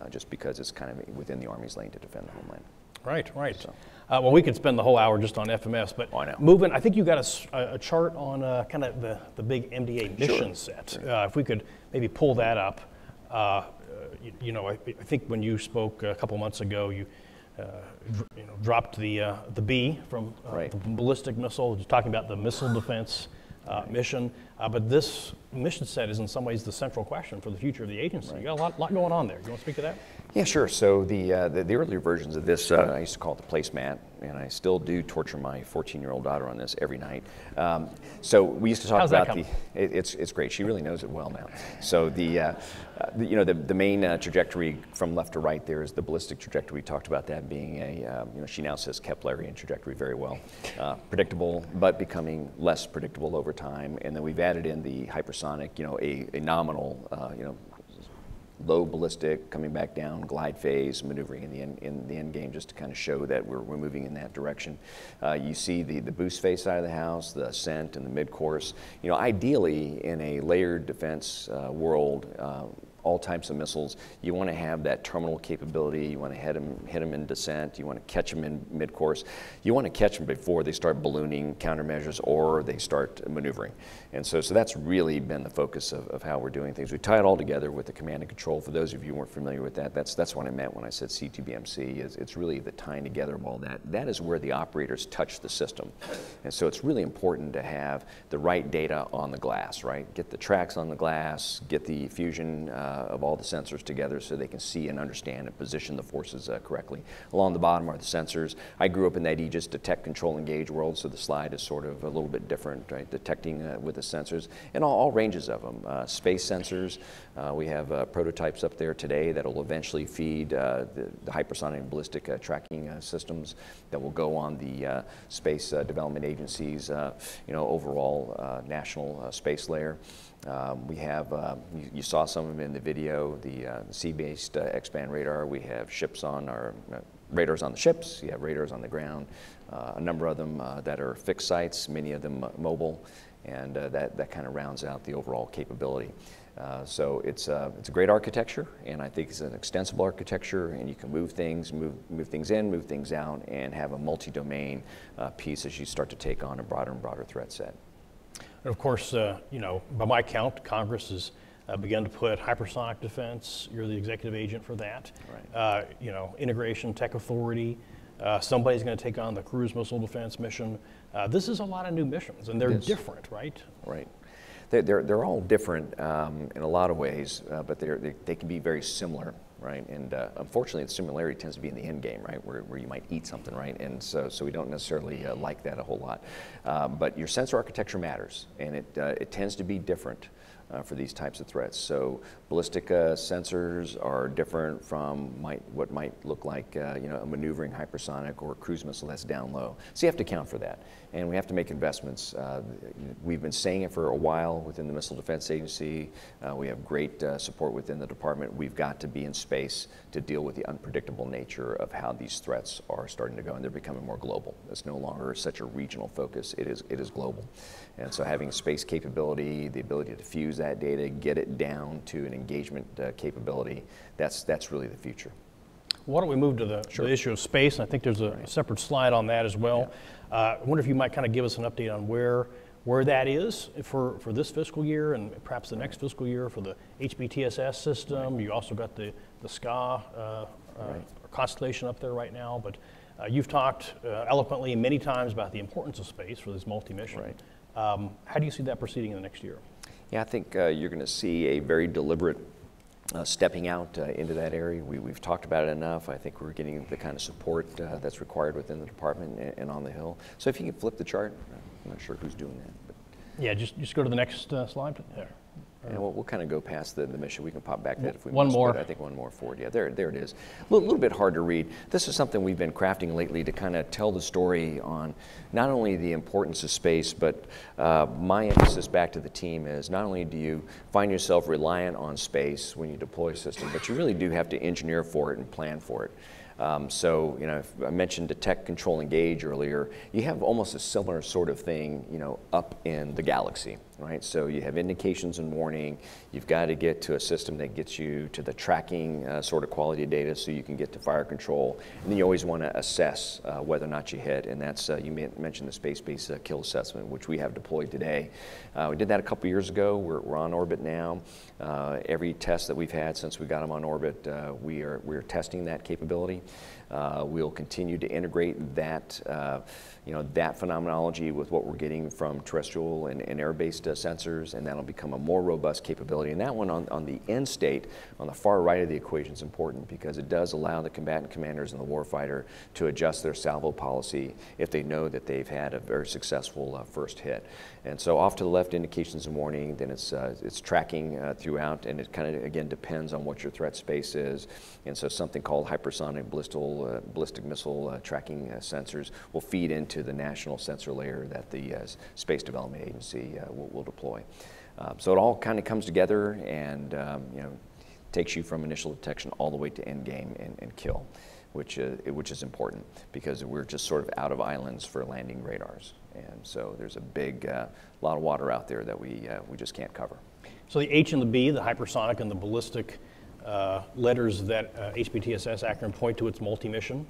uh, just because it's kind of within the Army's lane to defend the homeland. Right, right. So- Uh, well, we could spend the whole hour just on FMS, but Oh, moving, I think you got a chart on uh, kind of the, the big MDA mission set. Uh, if we could maybe pull that up. Uh, uh, you, you know, I, I think when you spoke a couple months ago, you, uh, you know, dropped the, uh, the B from Right. the ballistic missile, just talking about the missile defense uh, mission. Uh, but this mission set is in some ways the central question for the future of the agency. You got a lot, lot going on there. You want to speak to that? Yeah, sure. So the, uh, the, the earlier versions of this, uh, I used to call it the placemat, and I still do torture my 14-year-old daughter on this every night. Um, so we used to talk How's that about the. It, it's it's great. She really knows it well now. So the, uh, uh, the you know the, the main uh, trajectory from left to right there is the ballistic trajectory. We talked about that being a um, you know she now says Keplerian trajectory very well, uh, predictable but becoming less predictable over time. And then we've added in the hypersonic, you know, a, a nominal, uh, you know low ballistic, coming back down, glide phase, maneuvering in the end, in the end game just to kind of show that we're, we're moving in that direction. Uh, you see the, the boost phase side of the house, the ascent and the mid-course. You know, ideally in a layered defense uh, world, uh, all types of missiles, you want to have that terminal capability. You want to hit them, hit them in descent. You want to catch them in mid-course. You want to catch them before they start ballooning countermeasures or they start maneuvering. And so, so that's really been the focus of, of how we're doing things. We tie it all together with the command and control. For those of you who weren't familiar with that, that's, that's what I meant when I said C2BMC. Is it's really the tying together of all that. That is where the operators touch the system. And so it's really important to have the right data on the glass, right? Get the tracks on the glass, get the fusion uh, of all the sensors together so they can see and understand and position the forces uh, correctly. Along the bottom are the sensors. I grew up in that Aegis detect, control, engage world, so the slide is sort of a little bit different, right? Detecting uh, with sensors and all, all ranges of them. Uh, space sensors, uh, we have uh, prototypes up there today that will eventually feed uh, the, the hypersonic and ballistic tracking systems that will go on the Space Development Agency's, you know, overall national space layer. Um, we have, you, you saw some of them in the video, the, uh, sea-based uh, X-band radar. We have ships on our, uh, radars on the ships, you have radars on the ground, a number of them that are fixed sites, many of them mobile, and uh, that, that kind of rounds out the overall capability. Uh, so it's, uh, it's a great architecture, and I think it's an extensible architecture, and you can move things, move, move things in, move things out, and have a multi-domain uh, piece as you start to take on a broader and broader threat set. And of course, uh, you know, by my count, Congress has uh, begun to put hypersonic defense. You're the executive agent for that. Right. Uh, you know, integration, tech authority. Uh, somebody's going to take on the cruise missile defense mission. Uh, this is a lot of new missions, and they're different, right? Right. They're, they're, they're all different um, in a lot of ways, uh, but they're, they, they can be very similar, right? And uh, unfortunately, the similarity tends to be in the end game, right? Where, where you might eat something, right? And so, so we don't necessarily uh, like that a whole lot. Uh, but your sensor architecture matters, and it, uh, it tends to be different. Uh, for these types of threats. So ballistic uh, sensors are different from might, what might look like uh, you know, a maneuvering hypersonic or cruise missile that's down low. So you have to account for that. And we have to make investments. Uh, we've been saying it for a while within the Missile Defense Agency. Uh, we have great uh, support within the department. We've got to be in space to deal with the unpredictable nature of how these threats are starting to go, and they're becoming more global. It's no longer such a regional focus. It is, it is global. And so having space capability, the ability to fuse that data, get it down to an engagement uh, capability, that's, that's really the future. Why don't we move to the, the issue of space? I think there's a, a separate slide on that as well. Uh, I wonder if you might kind of give us an update on where where that is for, for this fiscal year and perhaps the next fiscal year for the HBTSS system. You also got the, the SKA uh, uh, constellation up there right now, but uh, you've talked uh, eloquently many times about the importance of space for this multi-mission. Right. Um, how do you see that proceeding in the next year? Yeah, I think uh, you're going to see a very deliberate uh, stepping out uh, into that area. We, we've talked about it enough. I think we're getting the kind of support uh, that's required within the department and, and on the Hill. So if you can flip the chart, I'm not sure who's doing that. But Yeah, just, just go to the next uh, slide. There. And we'll, we'll kind of go past the, the mission. We can pop back to that if we One must, more. I think one more forward. Yeah, there, there it is. A little, little bit hard to read. This is something we've been crafting lately to kind of tell the story on not only the importance of space, but uh, my emphasis back to the team is not only do you find yourself reliant on space when you deploy a system, but you really do have to engineer for it and plan for it. Um, so, you know, if I mentioned detect, control, engage earlier. You have almost a similar sort of thing, you know, up in the galaxy, right? So you have indications and warning. You've got to get to a system that gets you to the tracking uh, sort of quality data so you can get to fire control. And then you always want to assess uh, whether or not you hit. And that's, uh, you mentioned the space-based uh, kill assessment, which we have deployed today. Uh, we did that a couple years ago. We're, we're on orbit now. Uh, every test that we've had since we got them on orbit, we are, we are testing that capability. We'll continue to integrate that, you know, that phenomenology with what we're getting from terrestrial and, and air-based uh, sensors, and that'll become a more robust capability. And that one on, on the end state, on the far right of the equation, is important because it does allow the combatant commanders and the warfighter to adjust their salvo policy if they know that they've had a very successful uh, first hit. And so off to the left, indications and warning, then it's, uh, it's tracking uh, throughout, and it kind of, again, depends on what your threat space is. And so something called hypersonic ballistic, uh, ballistic missile uh, tracking uh, sensors will feed into the national sensor layer that the uh, Space Development Agency will, will, deploy. Um, so it all kind of comes together and, um, you know, takes you from initial detection all the way to end game and, and kill, which, which is important because we're just sort of out of islands for landing radars. And so there's a big uh, lot of water out there that we, uh, we just can't cover. So the H and the B, the hypersonic and the ballistic uh, letters that uh, HBTSS acronym point to its multi-mission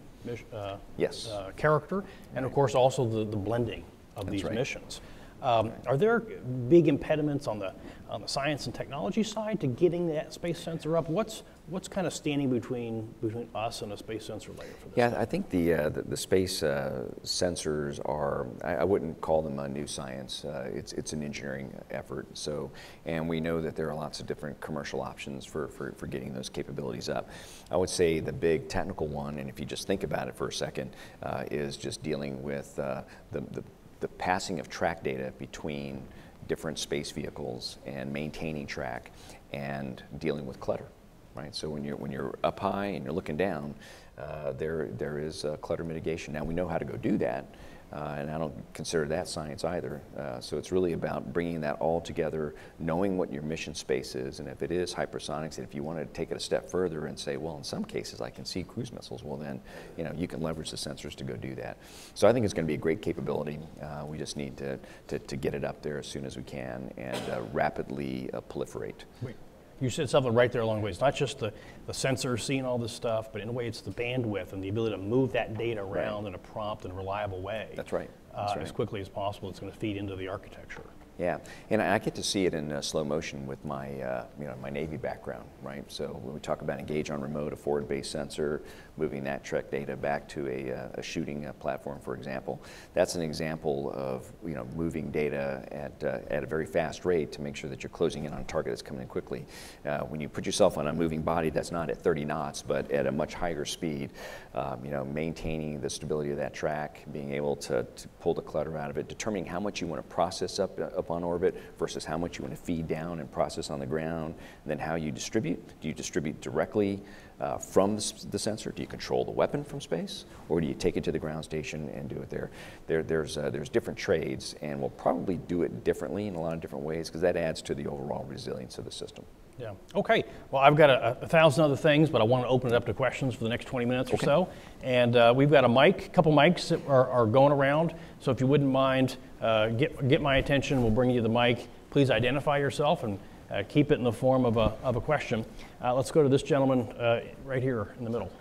uh, yes. Uh, character, and of course also the, the blending of That's these right. missions. Um, are there big impediments on the on the science and technology side to getting that space sensor up? What's what's kind of standing between between us and a space sensor layer for this? Yeah, I think the uh, the, the, space uh, sensors are I, I, wouldn't call them a new science. Uh, it's it's an engineering effort. So, and we know that there are lots of different commercial options for, for for getting those capabilities up. I would say the big technical one, and if you just think about it for a second, uh, is just dealing with uh, the the the passing of track data between different space vehicles and maintaining track and dealing with clutter, right? So when you're, when you're up high and you're looking down, uh, there, there is uh, clutter mitigation. Now we know how to go do that, uh, and I don't consider that science either. Uh, so it's really about bringing that all together, knowing what your mission space is, and if it is hypersonics, and if you want to take it a step further and say, well, in some cases I can see cruise missiles, well then, you know, you can leverage the sensors to go do that. So I think it's going to be a great capability. Uh, we just need to, to, to, get it up there as soon as we can and uh, rapidly uh, proliferate. Wait you said something right there along the way. It's not just the, the sensor seeing all this stuff, but in a way it's the bandwidth and the ability to move that data around right. in a prompt and reliable way. That's right. That's uh, right. As quickly as possible, it's going to feed into the architecture. Yeah, and I get to see it in uh, slow motion with my, uh, you know, my Navy background, right? So when we talk about engage on remote, a forward-based sensor, moving that track data back to a, uh, a shooting uh, platform, for example, that's an example of, you know, moving data at, uh, at a very fast rate to make sure that you're closing in on a target that's coming in quickly. Uh, when you put yourself on a moving body that's not at 30 knots, but at a much higher speed, um, you know, maintaining the stability of that track, being able to, to pull the clutter out of it, determining how much you want to process up up on orbit versus how much you want to feed down and process on the ground, and then how you distribute. Do you distribute directly uh, from the sensor? Do you control the weapon from space, or do you take it to the ground station and do it there? there there's, uh, there's different trades, and we'll probably do it differently in a lot of different ways because that adds to the overall resilience of the system. Yeah. Okay. Well, I've got a, a, thousand other things, but I want to open it up to questions for the next 20 minutes okay. or so. And uh, we've got a mic, a couple mics that are, are, going around. So if you wouldn't mind, uh, get, get my attention, we'll bring you the mic. Please identify yourself and uh, keep it in the form of a, of a question. Uh, let's go to this gentleman uh, right here in the middle.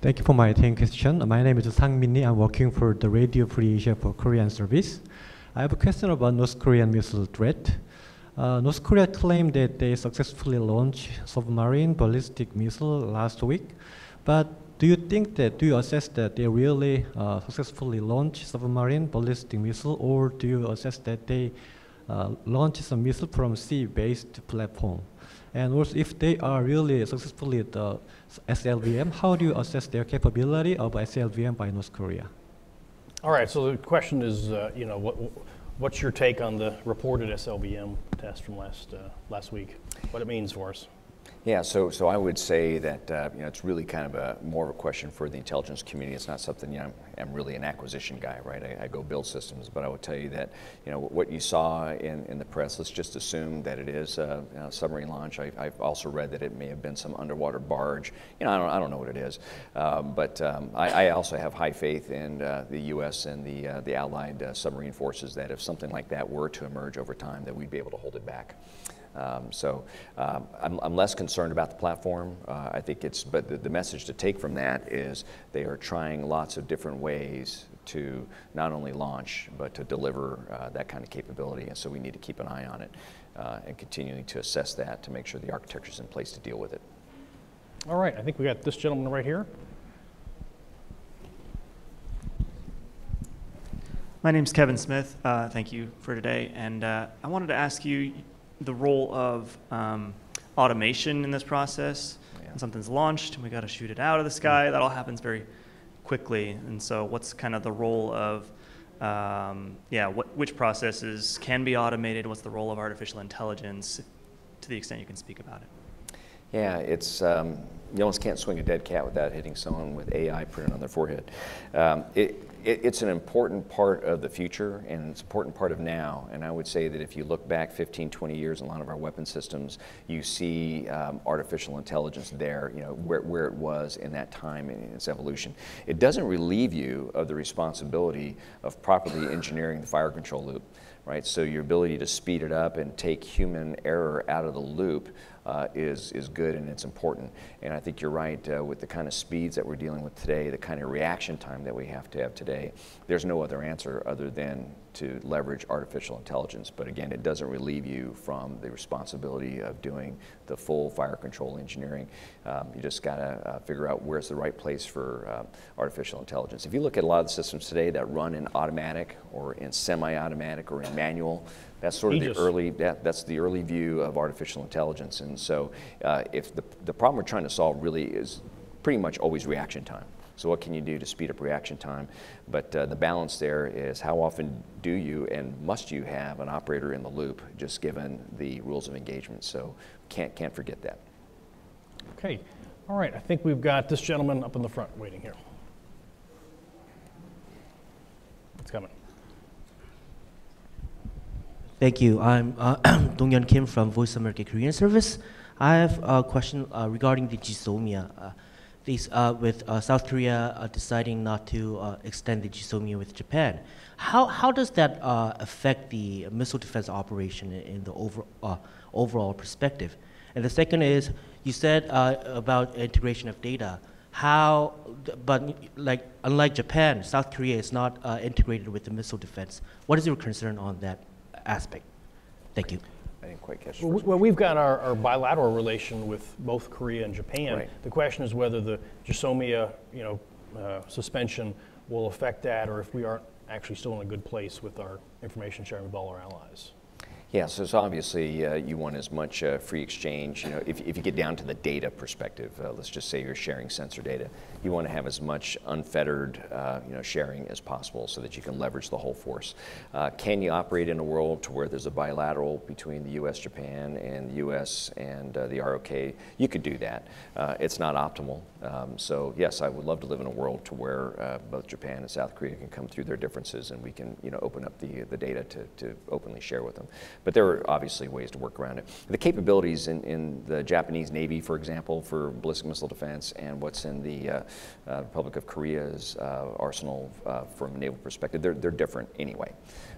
Thank you for my attending question. My name is Sang Min Lee. I'm working for the Radio Free Asia for Korean service. I have a question about North Korean missile threat. Uh, North Korea claimed that they successfully launched submarine ballistic missile last week, but do you think that, do you assess that they really uh, successfully launched submarine ballistic missile, or do you assess that they uh, launched some missile from sea-based platform? And also, if they are really successfully the SLBM, how do you assess their capability of SLBM by North Korea? All right, so the question is, uh, you know, what, what's your take on the reported SLBM test from last, uh, last week? What it means for us? Yeah, so, so I would say that uh, you know, it's really kind of a more of a question for the intelligence community. It's not something, you know, I'm, I'm really an acquisition guy, right? I, I, go build systems, but I would tell you that, you know, what you saw in, in the press, let's just assume that it is a you know, submarine launch. I, have also read that it may have been some underwater barge. You know, I don't, I don't know what it is, um, but um, I, I, also have high faith in uh, the U.S. and the, uh, the allied uh, submarine forces that if something like that were to emerge over time, that we'd be able to hold it back. Um, so um, I'm, I'm, less concerned about the platform. Uh, I think it's, but the, the, message to take from that is they are trying lots of different ways to not only launch, but to deliver uh, that kind of capability. And so we need to keep an eye on it uh, and continuing to assess that to make sure the architecture is in place to deal with it. All right, I think we got this gentleman right here. My name is Kevin Smith. Uh, thank you for today. And uh, I wanted to ask you the role of um, automation in this process. Yeah. When something's launched and we got to shoot it out of the sky, that all happens very quickly. And so, what's kind of the role of um, yeah, what, which processes can be automated? What's the role of artificial intelligence, to the extent you can speak about it? Yeah, it's um, you almost can't swing a dead cat without hitting someone with AI printed on their forehead. Um, it, it, it's an important part of the future and it's an important part of now. And I would say that if you look back 15, 20 years in a lot of our weapon systems, you see um, artificial intelligence there, you know, where, where it was in that time in its evolution. It doesn't relieve you of the responsibility of properly engineering the fire control loop, right? So your ability to speed it up and take human error out of the loop uh, is, is good and it's important. And I think you're right uh, with the kind of speeds that we're dealing with today, the kind of reaction time that we have to have today, there's no other answer other than to leverage artificial intelligence. But again, it doesn't relieve you from the responsibility of doing the full fire control engineering. Um, you just got to uh, figure out where's the right place for uh, artificial intelligence. If you look at a lot of the systems today that run in automatic or in semi-automatic or in manual, that's sort of Aegis. the early, that, that's the early view of artificial intelligence. And so uh, if the, the problem we're trying to solve really is pretty much always reaction time. So what can you do to speed up reaction time? But uh, the balance there is how often do you and must you have an operator in the loop, just given the rules of engagement. So can't, can't forget that. Okay. All right. I think we've got this gentleman up in the front waiting here. It's coming. Thank you. I'm uh, Dongyeon Kim from Voice America Korean Service. I have a question uh, regarding the GSOMIA. Uh, these, uh, with uh, South Korea uh, deciding not to uh, extend the GSOMIA with Japan, how, how does that affect the missile defense operation in, in the over, overall perspective? And the second is, you said about integration of data. How, but like unlike Japan, South Korea is not integrated with the missile defense. What is your concern on that? Aspect. Thank you. I didn't quite catch. Well, well we've got our, our, bilateral relation with both Korea and Japan. Right. The question is whether the GSOMIA, you know, uh, suspension will affect that, or if we aren't actually still in a good place with our information sharing with all our allies. Yeah, so, so obviously uh, you want as much uh, free exchange. You know, if, if you get down to the data perspective, uh, let's just say you're sharing sensor data, you want to have as much unfettered, uh, you know, sharing as possible so that you can leverage the whole force. Uh, can you operate in a world to where there's a bilateral between the U.S., Japan, and the U.S. and uh, the ROK? You could do that. it's not optimal. Um, so yes, I would love to live in a world to where both Japan and South Korea can come through their differences and we can, you know, open up the the data to to openly share with them. But there are obviously ways to work around it. The capabilities in, in the Japanese Navy, for example, for ballistic missile defense, and what's in the uh, Republic of Korea's uh, arsenal uh, from a naval perspective, they're, they're different anyway.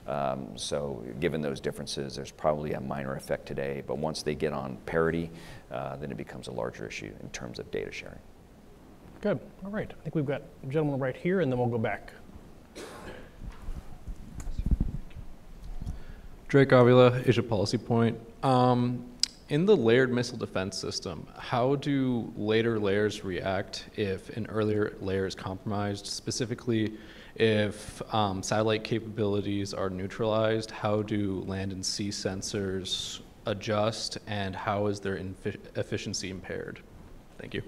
Um, so given those differences, there's probably a minor effect today, but once they get on parity, uh, then it becomes a larger issue in terms of data sharing. Good, all right. I think we've got a gentleman right here, and then we'll go back. Drake Avila, Asia Policy Point. Um, in the layered missile defense system, how do later layers react if an earlier layer is compromised? Specifically, if um, satellite capabilities are neutralized, how do land and sea sensors adjust, and how is their efficiency impaired? Thank you.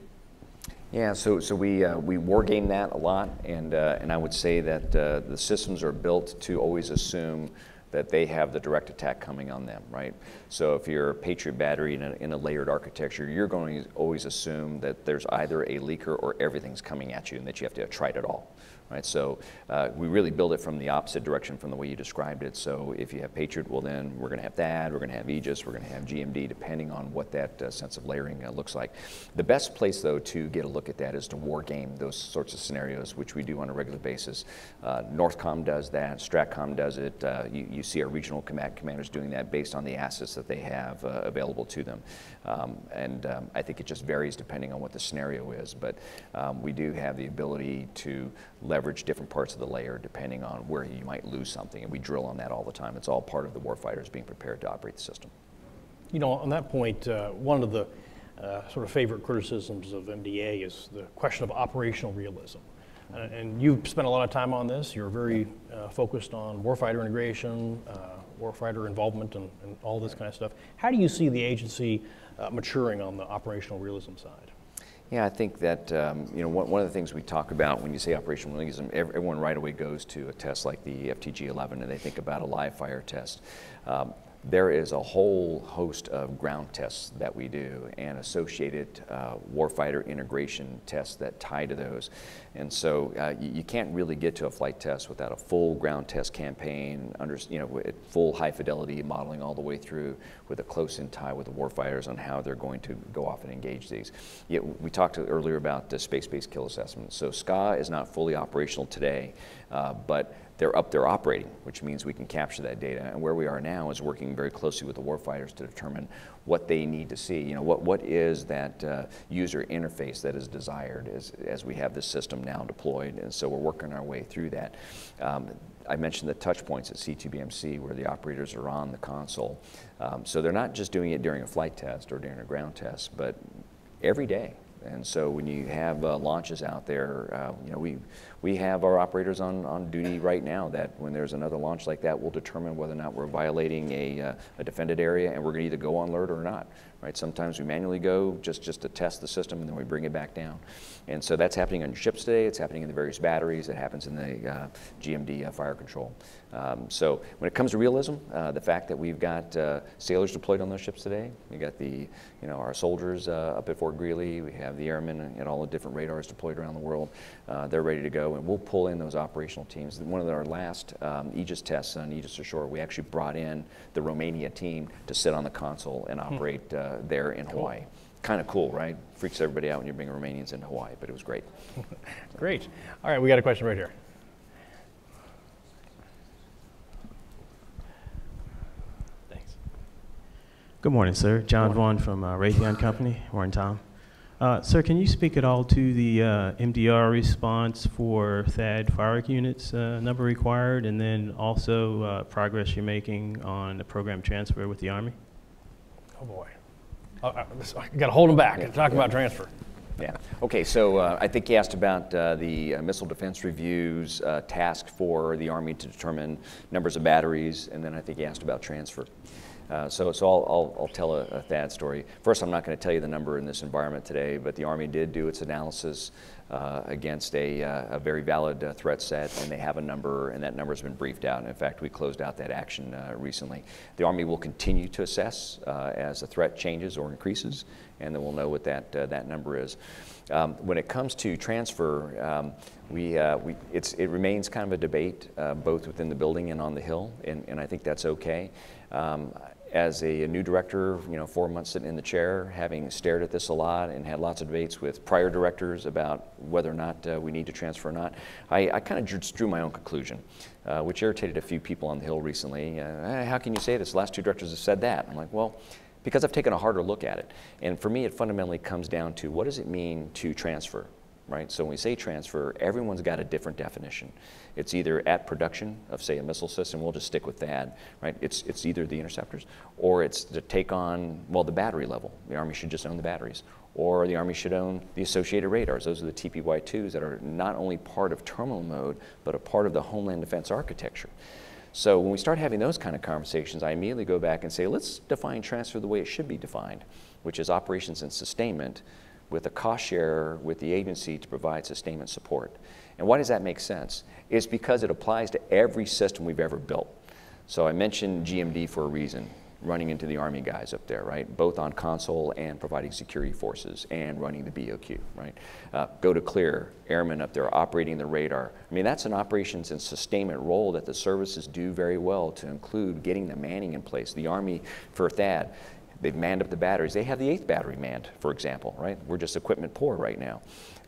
Yeah, so, so we, uh, we war game that a lot, and, uh, and I would say that uh, the systems are built to always assume that they have the direct attack coming on them, right? So if you're a Patriot battery in a, in a layered architecture, you're going to always assume that there's either a leaker or everything's coming at you and that you have to try it all. Right, so uh, we really build it from the opposite direction from the way you described it. So if you have Patriot, well then we're going to have THAAD, we're going to have Aegis, we're going to have GMD, depending on what that uh, sense of layering uh, looks like. The best place though to get a look at that is to war game those sorts of scenarios, which we do on a regular basis. Uh, Northcom does that, Stratcom does it. Uh, you, you, see our regional command commanders doing that based on the assets that they have uh, available to them. Um, and um, I think it just varies depending on what the scenario is. But um, we do have the ability to leverage different parts of the layer depending on where you might lose something. And we drill on that all the time. It's all part of the warfighters being prepared to operate the system. You know, on that point, uh, one of the uh, sort of favorite criticisms of MDA is the question of operational realism. Uh, and you've spent a lot of time on this. You're very uh, focused on warfighter integration, uh, warfighter involvement, and, and, all this kind of stuff. How do you see the agency uh, maturing on the operational realism side? Yeah, I think that um, you know one, one, of the things we talk about when you say operational realism, everyone right away goes to a test like the FTG-11 and they think about a live fire test. Um, there is a whole host of ground tests that we do and associated uh, warfighter integration tests that tie to those. And so uh, you, you, can't really get to a flight test without a full ground test campaign, under, you know, full high fidelity modeling all the way through with a close in tie with the warfighters on how they're going to go off and engage these. Yet we talked earlier about the space-based kill assessment. So SKA is not fully operational today, uh, but they're up there operating, which means we can capture that data. And where we are now is working very closely with the warfighters to determine what they need to see. You know, what, what is that uh, user interface that is desired as, as we have this system now deployed. And so we're working our way through that. Um, I mentioned the touch points at C2BMC where the operators are on the console. Um, so they're not just doing it during a flight test or during a ground test, but every day. And so when you have uh, launches out there, uh, you know, we, we have our operators on, on duty right now that when there's another launch like that, we'll determine whether or not we're violating a, uh, a defended area and we're going to either go on alert or not. Right? Sometimes we manually go just, just to test the system and then we bring it back down. And so that's happening on ships today. It's happening in the various batteries. It happens in the uh, GMD uh, fire control. Um, so when it comes to realism, uh, the fact that we've got uh, sailors deployed on those ships today, we got the, you know, our soldiers uh, up at Fort Greely, we have the airmen and all the different radars deployed around the world. They're ready to go, and we'll pull in those operational teams. One of our last um, Aegis tests on Aegis Ashore, we actually brought in the Romania team to sit on the console and hmm. operate hmm. there in cool. Hawaii kind of cool, right? Freaks everybody out when you're bringing Romanians into Hawaii, but it was great. great. All right, we got a question right here. Thanks. Good morning, sir. John Vaughn from uh, Raytheon Company, Warren Tom. Uh, sir, can you speak at all to the uh, MDR response for THAAD fire units uh, number required, and then also uh, progress you're making on the program transfer with the Army? Oh boy, uh, uh, I got to hold them back. Yeah. Talk yeah. about transfer. Yeah. Okay. So uh, I think he asked about uh, the uh, missile defense reviews uh, task for the Army to determine numbers of batteries, and then I think he asked about transfer. Uh, so, so I'll, I'll, I'll tell a, a, THAAD story. First, I'm not going to tell you the number in this environment today, but the Army did do its analysis uh, against a, uh, a, very valid uh, threat set, and they have a number, and that number has been briefed out. And in fact, we closed out that action uh, recently. The Army will continue to assess uh, as the threat changes or increases, and then we'll know what that, that number is. Um, when it comes to transfer, um, we, we, it remains kind of a debate both within the building and on the Hill, and, and I think that's okay. Um, as a, a, new director, you know, four months sitting in the chair, having stared at this a lot and had lots of debates with prior directors about whether or not uh, we need to transfer or not, I, I kind of drew my own conclusion, uh, which irritated a few people on the Hill recently. Uh, how can you say this? The last two directors have said that. I'm like, well, because I've taken a harder look at it. And for me, it fundamentally comes down to what does it mean to transfer? right? So when we say transfer, everyone's got a different definition. It's either at production of, say, a missile system, we'll just stick with that, right? It's, it's either the interceptors, or it's to take on, well, the battery level. The Army should just own the batteries. Or the Army should own the associated radars. Those are the TPY-2s that are not only part of terminal mode, but a part of the Homeland Defense architecture. So when we start having those kind of conversations, I immediately go back and say, let's define transfer the way it should be defined, which is operations and sustainment with a cost share with the agency to provide sustainment support. And why does that make sense? It's because it applies to every system we've ever built. So I mentioned GMD for a reason running into the Army guys up there, right? Both on console and providing security forces and running the BOQ, right? Uh, go to Clear, airmen up there operating the radar. I mean, that's an operations and sustainment role that the services do very well to include getting the manning in place. The Army for THAAD, they've manned up the batteries. They have the eighth battery manned, for example, right? We're just equipment poor right now.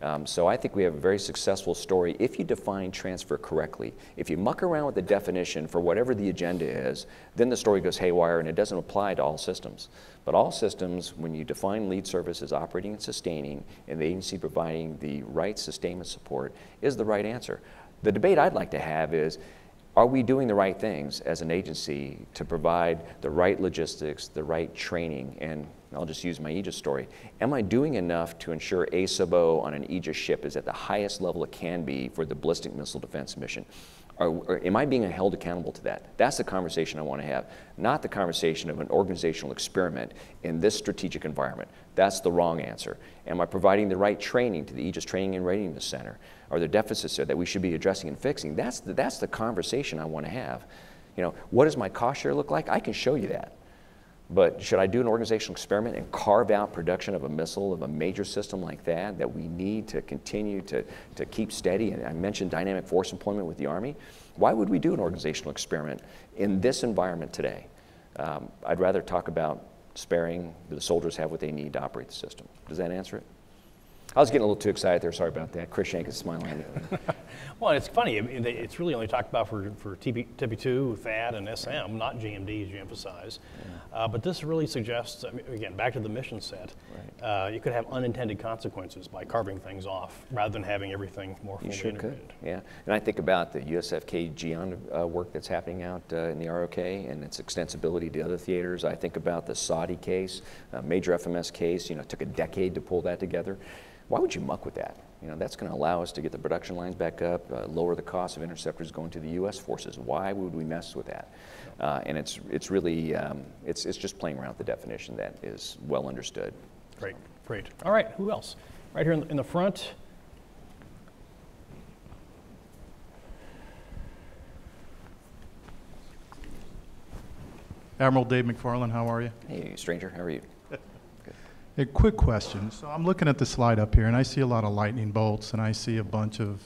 Um, so I think we have a very successful story if you define transfer correctly. If you muck around with the definition for whatever the agenda is, then the story goes haywire and it doesn't apply to all systems. But all systems, when you define lead service as operating and sustaining and the agency providing the right sustainment support, is the right answer. The debate I'd like to have is, are we doing the right things as an agency to provide the right logistics, the right training, and I'll just use my Aegis story. Am I doing enough to ensure A sub O on an Aegis ship is at the highest level it can be for the ballistic missile defense mission? Or, or am I being held accountable to that? That's the conversation I want to have, not the conversation of an organizational experiment in this strategic environment. That's the wrong answer. Am I providing the right training to the Aegis Training and Readiness Center? Are there deficits there that we should be addressing and fixing? That's the, that's the conversation I want to have. You know, what does my cost share look like? I can show you that. But should I do an organizational experiment and carve out production of a missile, of a major system like that, that we need to continue to, to keep steady? And I mentioned dynamic force employment with the Army. Why would we do an organizational experiment in this environment today? Um, I'd rather talk about sparing the soldiers have what they need to operate the system. Does that answer it? I was getting a little too excited there. Sorry about that. Chris Shank is smiling. Well, it's funny, it's really only talked about for, for TP, TP2, THAAD, and SM, not GMD, as you emphasize. Uh, but this really suggests, again, back to the mission set, uh, you could have unintended consequences by carving things off rather than having everything more You fully sure could, yeah. And I think about the USFK JEON uh, work that's happening out uh, in the ROK and its extensibility to other theaters. I think about the Saudi case, uh, major FMS case, you know, it took a decade to pull that together. Why would you muck with that? You know, that's going to allow us to get the production lines back up, uh, lower the cost of interceptors going to the U.S. forces. Why would we mess with that? Uh, and it's, it's really, um, it's, it's just playing around with the definition that is well understood. Great, great. All right, who else? Right here in the, in the front. Admiral Dave McFarland, how are you? Hey, stranger, how are you? A quick question. So I'm looking at the slide up here, and I see a lot of lightning bolts, and I see a bunch of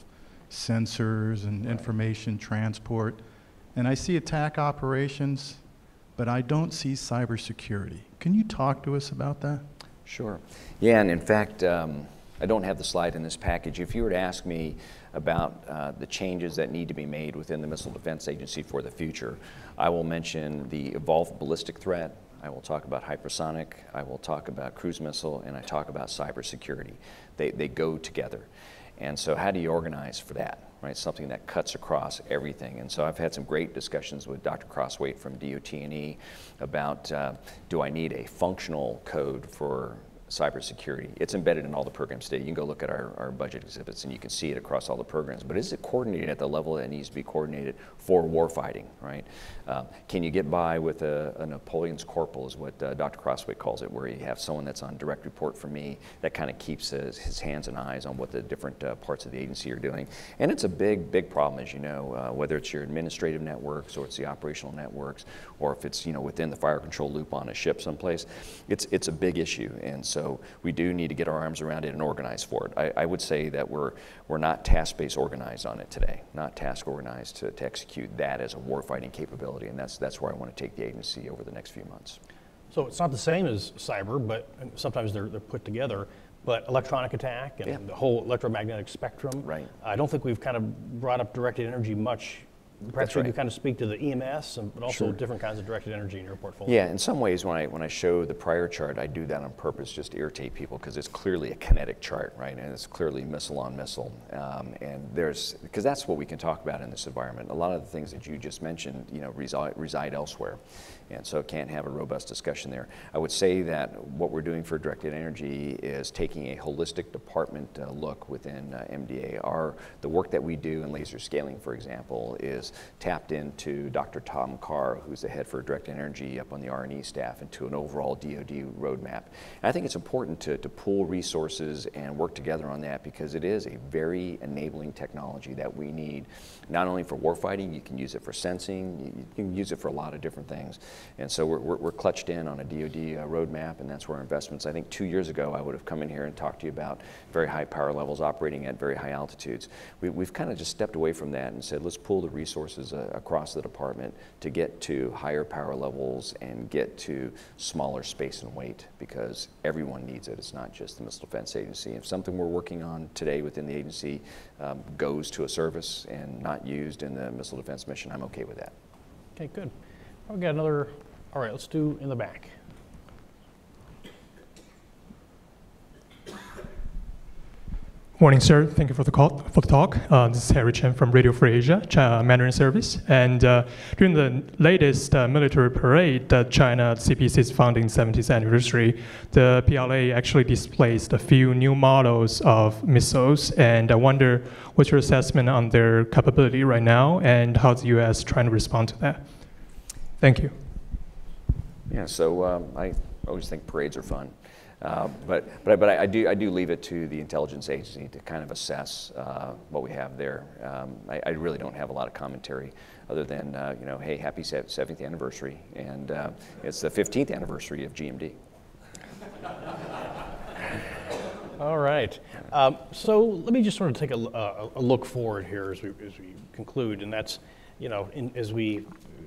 sensors and information transport, and I see attack operations, but I don't see cybersecurity. Can you talk to us about that? Sure. Yeah, and in fact, um, I don't have the slide in this package. If you were to ask me about uh, the changes that need to be made within the Missile Defense Agency for the future, I will mention the evolved ballistic threat. I will talk about hypersonic. I will talk about cruise missile, and I talk about cybersecurity. They, they go together. And so, how do you organize for that? Right, something that cuts across everything. And so, I've had some great discussions with Dr. Crossweight from DOT&E about uh, do I need a functional code for cybersecurity. It's embedded in all the programs today. You can go look at our, our budget exhibits and you can see it across all the programs. But is it coordinated at the level that it needs to be coordinated for warfighting, right? Um, can you get by with a, a Napoleon's corporal, is what uh, Dr. Crossway calls it, where you have someone that's on direct report from me that kind of keeps his, his, hands and eyes on what the different uh, parts of the agency are doing. And it's a big, big problem, as you know, uh, whether it's your administrative networks or it's the operational networks, or if it's you know within the fire control loop on a ship someplace. It's, it's a big issue. And so so we do need to get our arms around it and organize for it. I, I would say that we're, we're not task-based organized on it today, not task organized to, to execute that as a warfighting capability, and that's, that's where I want to take the agency over the next few months. So it's not the same as cyber, but sometimes they're, they're put together. But electronic attack and Yeah. the whole electromagnetic spectrum. Right. I don't think we've kind of brought up directed energy much perhaps That's right. could kind of speak to the EMS, but also Sure. different kinds of directed energy in your portfolio. Yeah, in some ways, when I when I show the prior chart, I do that on purpose, just to irritate people, because it's clearly a kinetic chart, right? And it's clearly missile on missile, um, and there's because that's what we can talk about in this environment. A lot of the things that you just mentioned, you know, reside reside elsewhere, and so can't have a robust discussion there. I would say that what we're doing for directed energy is taking a holistic department uh, look within uh, MDA. Our the work that we do in laser scaling, for example, is tapped into Dr. Tom Karr, who's the head for directed energy up on the R&E staff, into an overall DoD roadmap. And I think it's important to, to pool resources and work together on that because it is a very enabling technology that we need, not only for warfighting, you can use it for sensing, you, can use it for a lot of different things. And so we're, we're, we're clutched in on a DoD uh, roadmap, and that's where our investments. I think two years ago, I would have come in here and talked to you about very high power levels operating at very high altitudes. We, we've kind of just stepped away from that and said, let's pull the resources uh, across the department to get to higher power levels and get to smaller space and weight because everyone needs it. It's not just the Missile Defense Agency. If something we're working on today within the agency um, goes to a service and not used in the missile defense mission, I'm okay with that. Okay, good. We got another. All right, let's do in the back. Morning, sir. Thank you for the call, for the talk. Uh, this is Harry Chen from Radio Free Asia, China Mandarin Service. And uh, during the latest uh, military parade that China CPC's founding 70th anniversary, the PLA actually displaced a few new models of missiles. And I wonder what's your assessment on their capability right now, and how's the U.S. trying to respond to that? Thank you. Yeah, so um, I always think parades are fun. Uh, but but, but I, I do I do leave it to the intelligence agency to kind of assess uh, what we have there. Um, I, I really don't have a lot of commentary other than uh, you know, hey, happy se- 70th anniversary, and uh, it's the 15th anniversary of GMD. All right. Um, so let me just sort of take a, a, a look forward here as we, as we conclude, and that's, you know, in, as we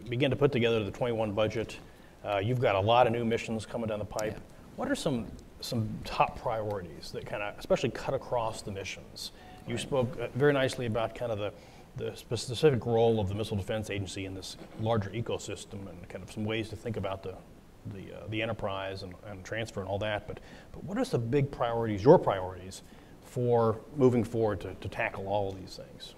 begin to put together the 21 budget, uh, you've got a lot of new missions coming down the pipe. What are some some top priorities that kind of, especially cut across the missions? You spoke uh, very nicely about kind of the the specific role of the Missile Defense Agency in this larger ecosystem, and kind of some ways to think about the the, uh, the enterprise and, and transfer and all that. But, but what are the big priorities, your priorities, for moving forward to, to tackle all of these things?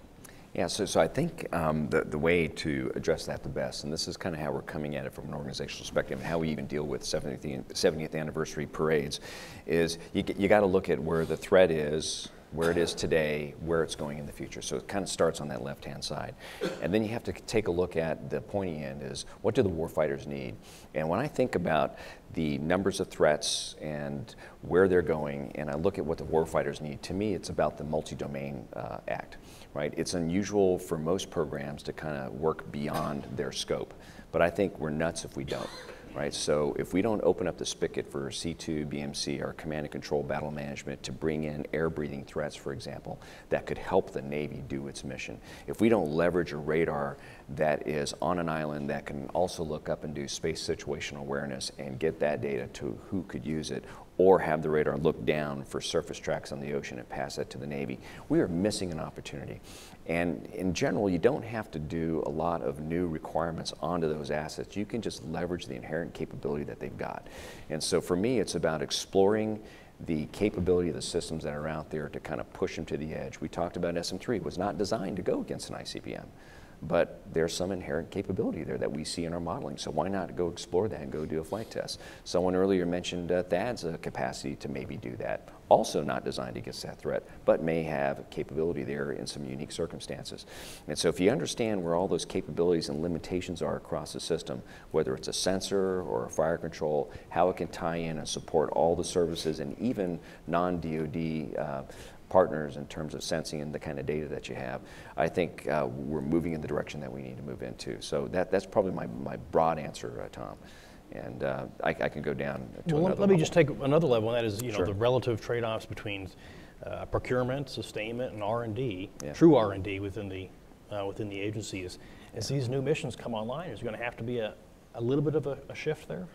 Yeah, so, so I think um, the, the way to address that the best, and this is kind of how we're coming at it from an organizational perspective and how we even deal with 70th, 70th anniversary parades, is you, you got to look at where the threat is, where it is today, where it's going in the future. So it kind of starts on that left-hand side. And then you have to take a look at the pointy end is what do the warfighters need? And when I think about the numbers of threats and where they're going, and I look at what the warfighters need, to me it's about the multi-domain uh, act, right? It's unusual for most programs to kind of work beyond their scope, but I think we're nuts if we don't right? So if we don't open up the spigot for C2, BMC, our command and control battle management to bring in air breathing threats, for example, that could help the Navy do its mission. If we don't leverage a radar that is on an island that can also look up and do space situational awareness and get that data to who could use it, or have the radar look down for surface tracks on the ocean and pass that to the Navy, we are missing an opportunity. And in general, you don't have to do a lot of new requirements onto those assets. You can just leverage the inherent capability that they've got. And so for me, it's about exploring the capability of the systems that are out there to kind of push them to the edge. We talked about SM3 it was not designed to go against an ICBM, but there's some inherent capability there that we see in our modeling. So why not go explore that and go do a flight test? Someone earlier mentioned uh, THAAD's uh, capacity to maybe do that. Also not designed against that threat, but may have capability there in some unique circumstances. And so if you understand where all those capabilities and limitations are across the system, whether it's a sensor or a fire control, how it can tie in and support all the services and even non-DoD uh, partners in terms of sensing and the kind of data that you have, I think uh, we're moving in the direction that we need to move into. So that, that's probably my, my broad answer, uh, Tom. And uh, I, I can go down to Well, let- let me level. just take another level, and that is, you know, Sure. the relative trade-offs between uh, procurement, sustainment, and R and D, Yeah. true R and D within the uh, within the agencies. As these new missions come online, is going to have to be a, a little bit of a, a shift there.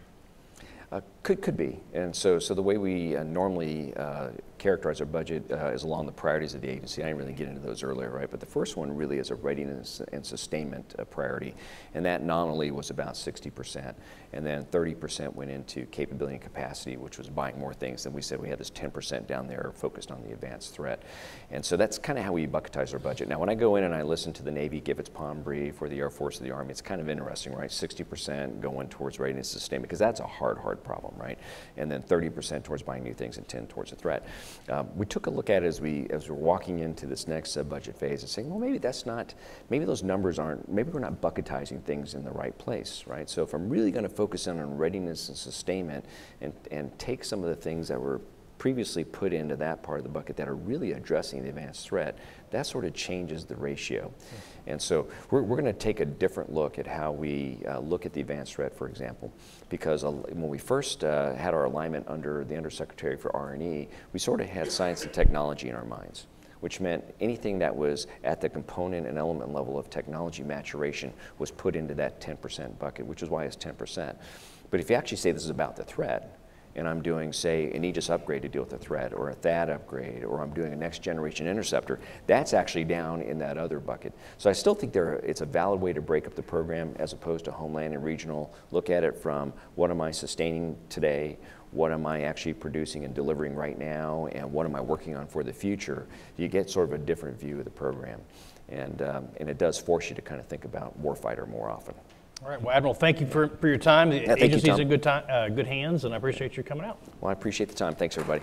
Uh, could could be, and so so the way we uh, normally uh, characterize our budget uh, is along the priorities of the agency. I didn't really get into those earlier, right? But the first one really is a readiness and sustainment uh, priority, and that nominally was about 60 percent, and then 30 percent went into capability and capacity, which was buying more things. Then we said we had this 10 percent down there focused on the advanced threat, and so that's kind of how we bucketize our budget. Now, when I go in and I listen to the Navy give its POM brief or the Air Force or the Army, it's kind of interesting, right? 60 percent going towards readiness and sustainment because that's a hard, hard problem, right? And then 30% towards buying new things and 10 towards a threat. Um, we took a look at it as we as we're walking into this next uh, budget phase and saying, well, maybe that's not, maybe those numbers aren't, maybe we're not bucketizing things in the right place, right? So if I'm really going to focus in on readiness and sustainment and and take some of the things that were previously put into that part of the bucket that are really addressing the advanced threat, that sort of changes the ratio. And so we're, we're going to take a different look at how we uh, look at the advanced threat, for example, because when we first uh, had our alignment under the Undersecretary for R&E, we sort of had science and technology in our minds which meant anything that was at the component and element level of technology maturation was put into that 10% bucket, which is why it's 10%. But if you actually say this is about the threat, and I'm doing, say, an Aegis upgrade to deal with a threat, or a THAAD upgrade, or I'm doing a next generation interceptor, that's actually down in that other bucket. So I still think there, it's a valid way to break up the program as opposed to homeland and regional. Look at it from what am I sustaining today, what am I actually producing and delivering right now, and what am I working on for the future. You get sort of a different view of the program. And, um, and it does force you to kind of think about warfighter more often. All right, well, Admiral, thank you for, for your time. The Yeah, thank you, in good, time, uh, good hands, and I appreciate you coming out. Well, I appreciate the time. Thanks, everybody.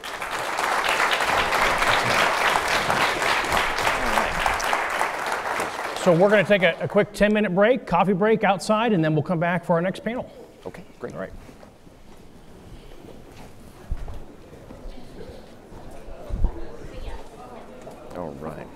So we're going to take a, a quick 10 minute break, coffee break outside, and then we'll come back for our next panel. Okay, great. All right. All right.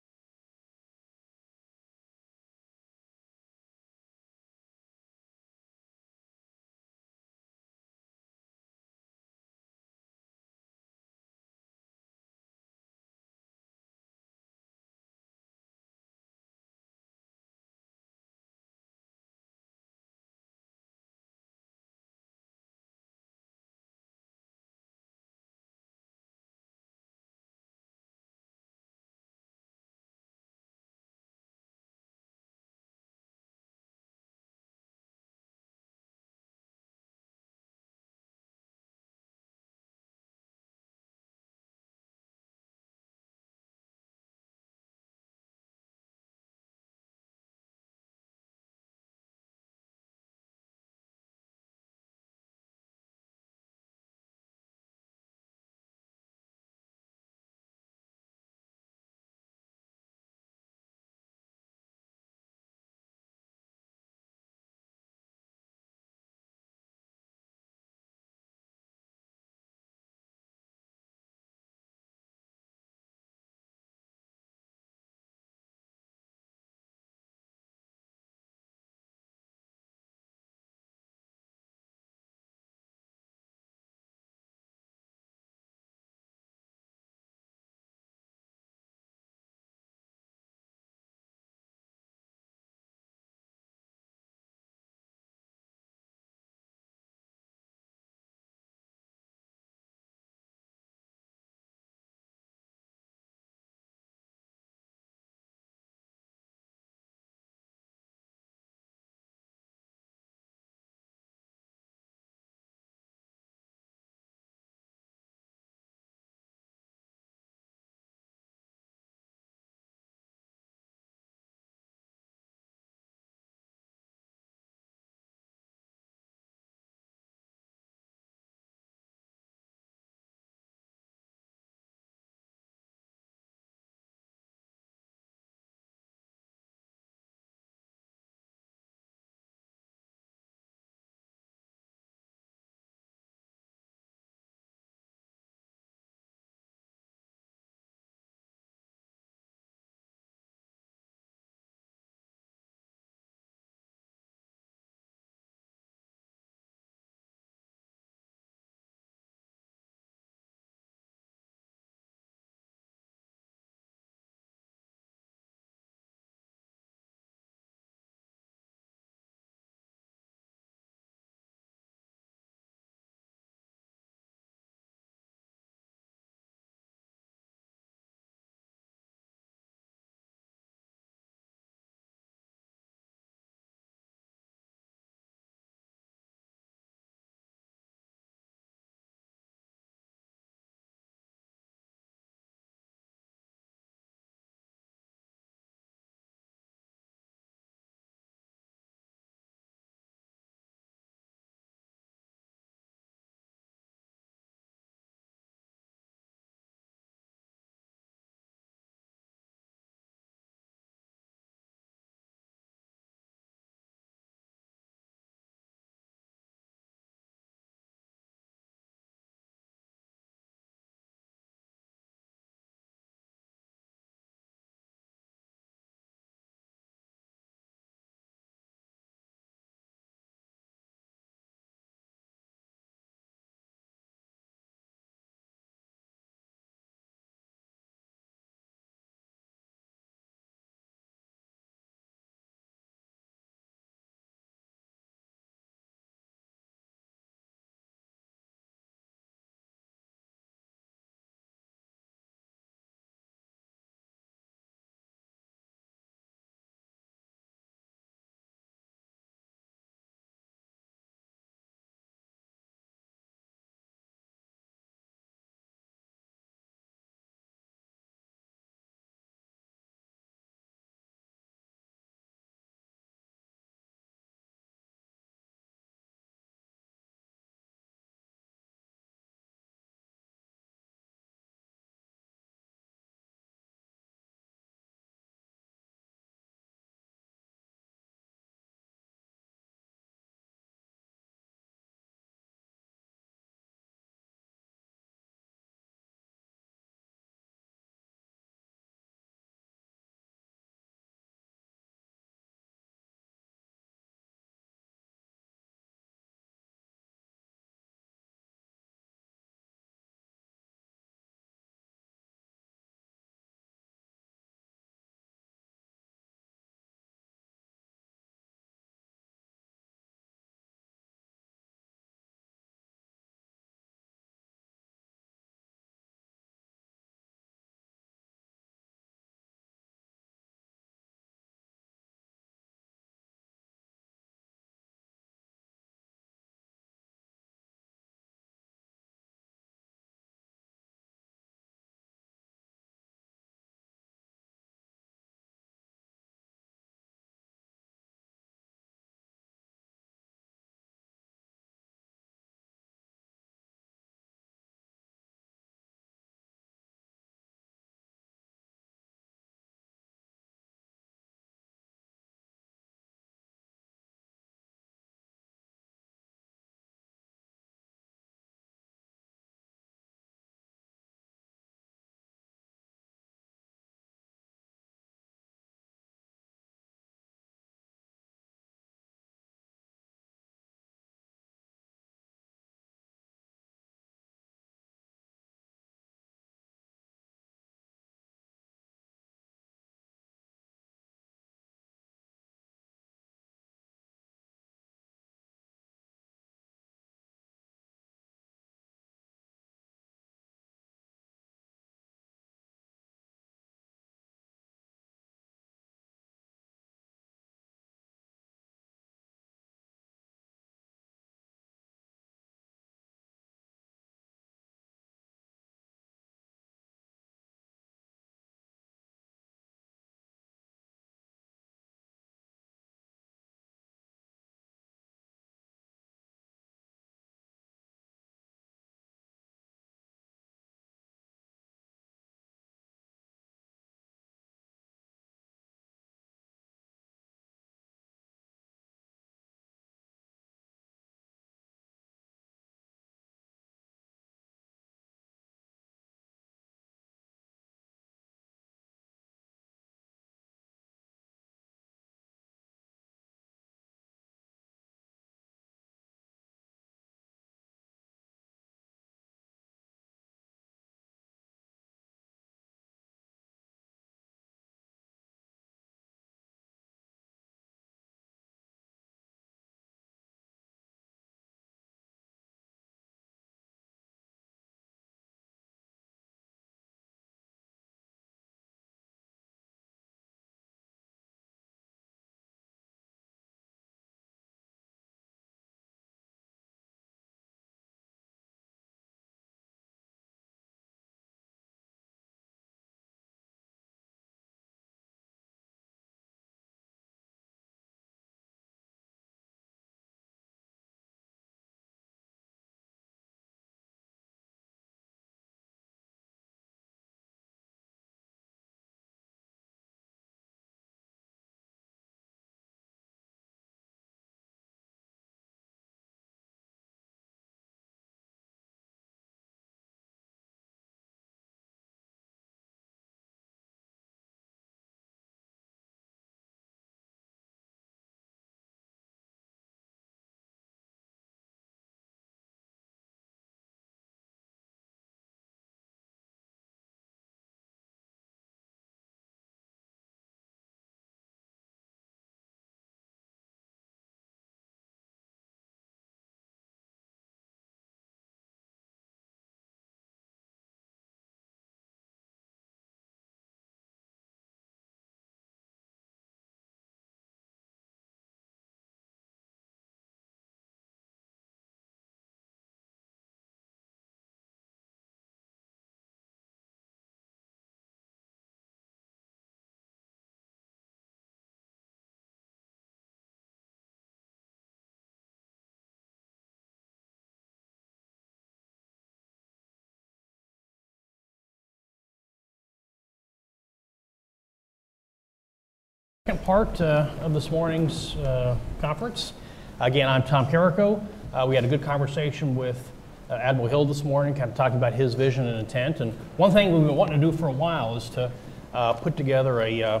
Second part uh, of this morning's uh, conference. Again, I'm Tom Karako. Uh, we had a good conversation with uh, Admiral Hill this morning, kind of talking about his vision and intent. And one thing we've been wanting to do for a while is to uh, put together a, uh,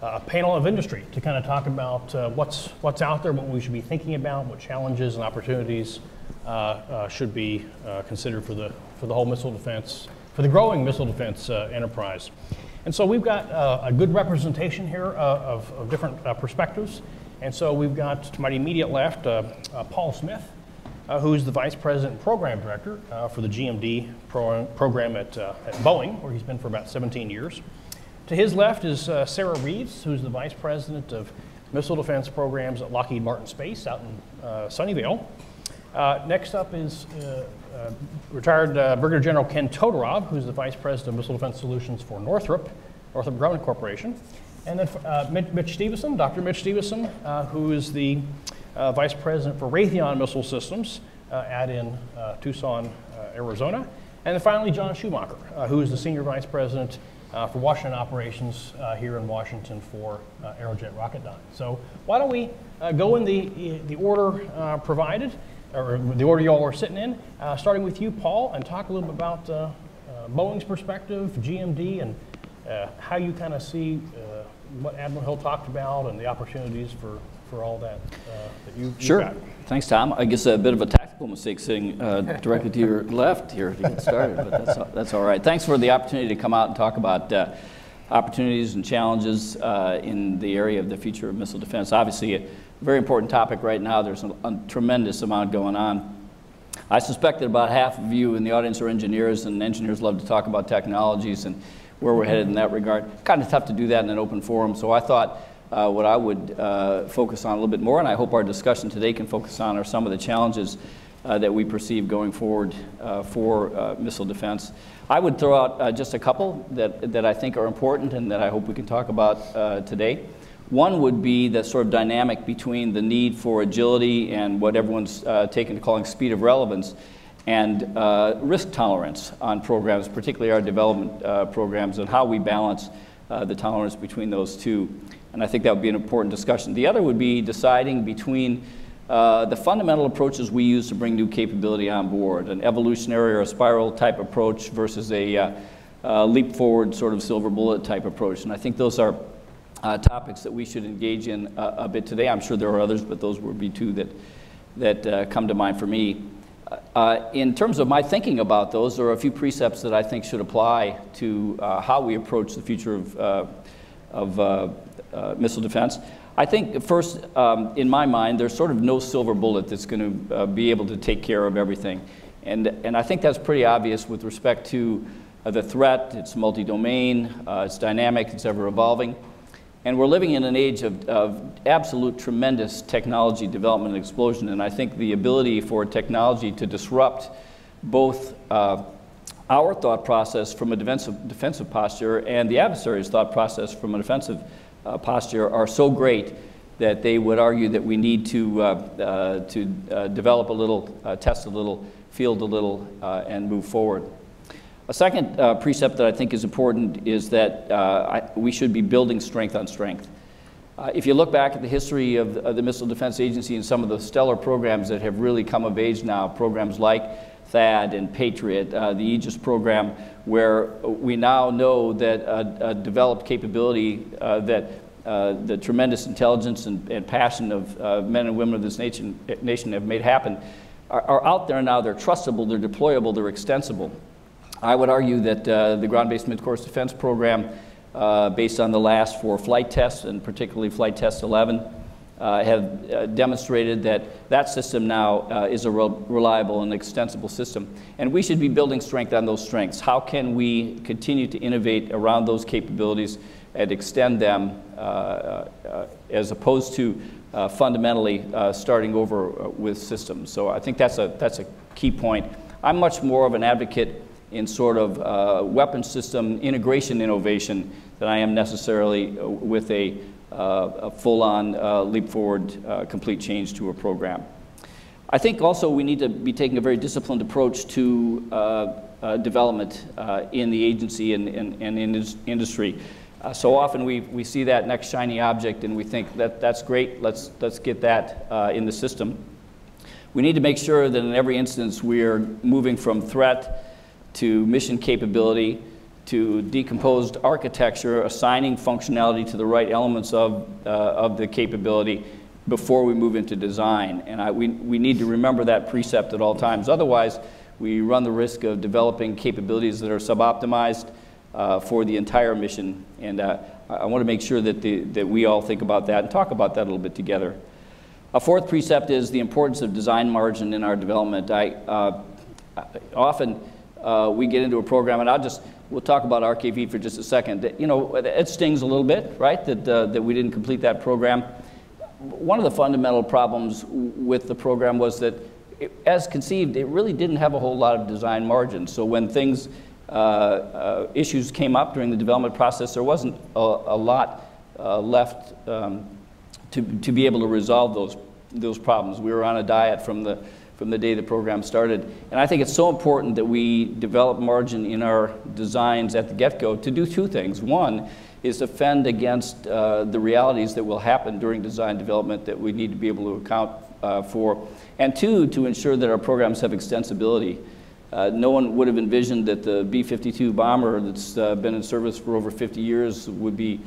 a, panel of industry to kind of talk about what's, what's out there, what we should be thinking about, what challenges and opportunities should be considered for the, for the whole missile defense, for the growing missile defense enterprise. And so we've got uh, a good representation here uh, of, of, different uh, perspectives. And so we've got to my immediate left uh, uh, Paul Smith, uh, who's the Vice President and Program Director for the GMD pro program at, at, Boeing, where he's been for about 17 years. To his left is Sarah Reeves, who's the Vice President of Missile Defense Programs at Lockheed Martin Space out in Sunnyvale. next up is uh, retired uh, Brigadier General Ken Todorov, who's the Vice President of Missile Defense Solutions for Northrop, Northrop Grumman Corporation. And then uh, Mitch Stevison, Dr. Mitch Stevison, uh, who is the uh, Vice President for Raytheon Missile Systems uh, at in Tucson, Arizona. And then finally, John Schumacher, who is the Senior Vice President for Washington Operations here in Washington for Aerojet Rocketdyne. So why don't we go in the, the order provided or the order you all are sitting in, uh, starting with you, Paul, and talk a little bit about uh, uh Boeing's perspective, GMD, and uh, how you kind of see uh, what Admiral Hill talked about and the opportunities for, for all that that you, Sure. Got. Thanks, Tom. I guess a bit of a tactical mistake sitting directly to your left here to get started, but that's, that's all right. Thanks for the opportunity to come out and talk about opportunities and challenges in the area of the future of missile defense. Obviously, very important topic right now. There's a, a, tremendous amount going on. I suspect that about half of you in the audience are engineers, and engineers love to talk about technologies and where we're headed in that regard. Kind of tough to do that in an open forum, so I thought uh, what I would uh, focus on a little bit more, and I hope our discussion today can focus on, are some of the challenges uh, that we perceive going forward uh, for uh, missile defense. I would throw out uh, just a couple that, that I think are important and that I hope we can talk about today. One would be the sort of dynamic between the need for agility and what everyone's uh, taken to calling speed of relevance and uh, risk tolerance on programs, particularly our development uh, programs, and how we balance uh, the tolerance between those two. And I think that would be an important discussion. The other would be deciding between uh, the fundamental approaches we use to bring new capability on board, an evolutionary or a spiral type approach versus a uh, leap forward sort of silver bullet type approach. And I think those are uh, topics that we should engage in a, a, bit today. I'm sure there are others, but those would be two that, that uh, come to mind for me. Uh, in terms of my thinking about those, there are a few precepts that I think should apply to uh, how we approach the future of, uh, of uh, missile defense. I think first, um, in my mind, there's sort of no silver bullet that's going to be able to take care of everything. And, and I think that's pretty obvious with respect to the threat. It's multi-domain, it's dynamic, it's ever evolving. And we're living in an age of, of, absolute tremendous technology development and explosion. And I think the ability for technology to disrupt both uh, our thought process from a defensive, defensive posture and the adversary's thought process from a defensive uh, posture are so great that they would argue that we need to, uh, uh to uh, develop a little, uh, test a little, field a little, and move forward. A second uh, precept that I think is important is that uh, I, we should be building strength on strength. Uh, if you look back at the history of the, of the, Missile Defense Agency and some of the stellar programs that have really come of age now, programs like THAAD and Patriot, uh, the Aegis program, where we now know that a, developed capability uh, that uh, the tremendous intelligence and, and passion of men and women of this nation, nation have made happen are, are out there now. They're trustable, they're deployable, they're extensible. I would argue that uh, the ground-based mid-course defense program, uh, based on the last four flight tests, and particularly flight test 11, uh, have uh, demonstrated that that system now uh, is a re reliable and extensible system. And we should be building strength on those strengths. How can we continue to innovate around those capabilities and extend them uh, as opposed to fundamentally starting over with systems? So I think that's a, that's a key point. I'm much more of an advocate in sort of uh, weapon system integration innovation than I am necessarily uh, with a, uh, a full-on uh, leap forward uh, complete change to a program. I think also we need to be taking a very disciplined approach to uh, development in the agency and, and, and in industry. So often we, we see that next shiny object and we think that that's great, let's, let's get that in the system. We need to make sure that in every instance we are moving from threat to mission capability to decomposed architecture, assigning functionality to the right elements of, uh, of the capability before we move into design. And I, we, we need to remember that precept at all times. Otherwise, we run the risk of developing capabilities that are suboptimized uh, for the entire mission. And uh, I want to make sure that, the, that we all think about that and talk about that a little bit together. A fourth precept is the importance of design margin in our development. I, uh, often uh, we get into a program, and I'll just, we'll talk about RKV for just a second. You know, it stings a little bit, right, that, uh, that we didn't complete that program. One of the fundamental problems with the program was that, it, as conceived, it really didn't have a whole lot of design margin. So when things, uh, uh, issues came up during the development process, there wasn't a, a lot uh, left um, to, to be able to resolve those, those problems. We were on a diet from the, from the day the program started. And I think it's so important that we develop margin in our designs at the get-go to do two things. One is to fend against uh, the realities that will happen during design development that we need to be able to account uh, for. And two, to ensure that our programs have extensibility. Uh, no one would have envisioned that the B-52 bomber that's uh, been in service for over 50 years would be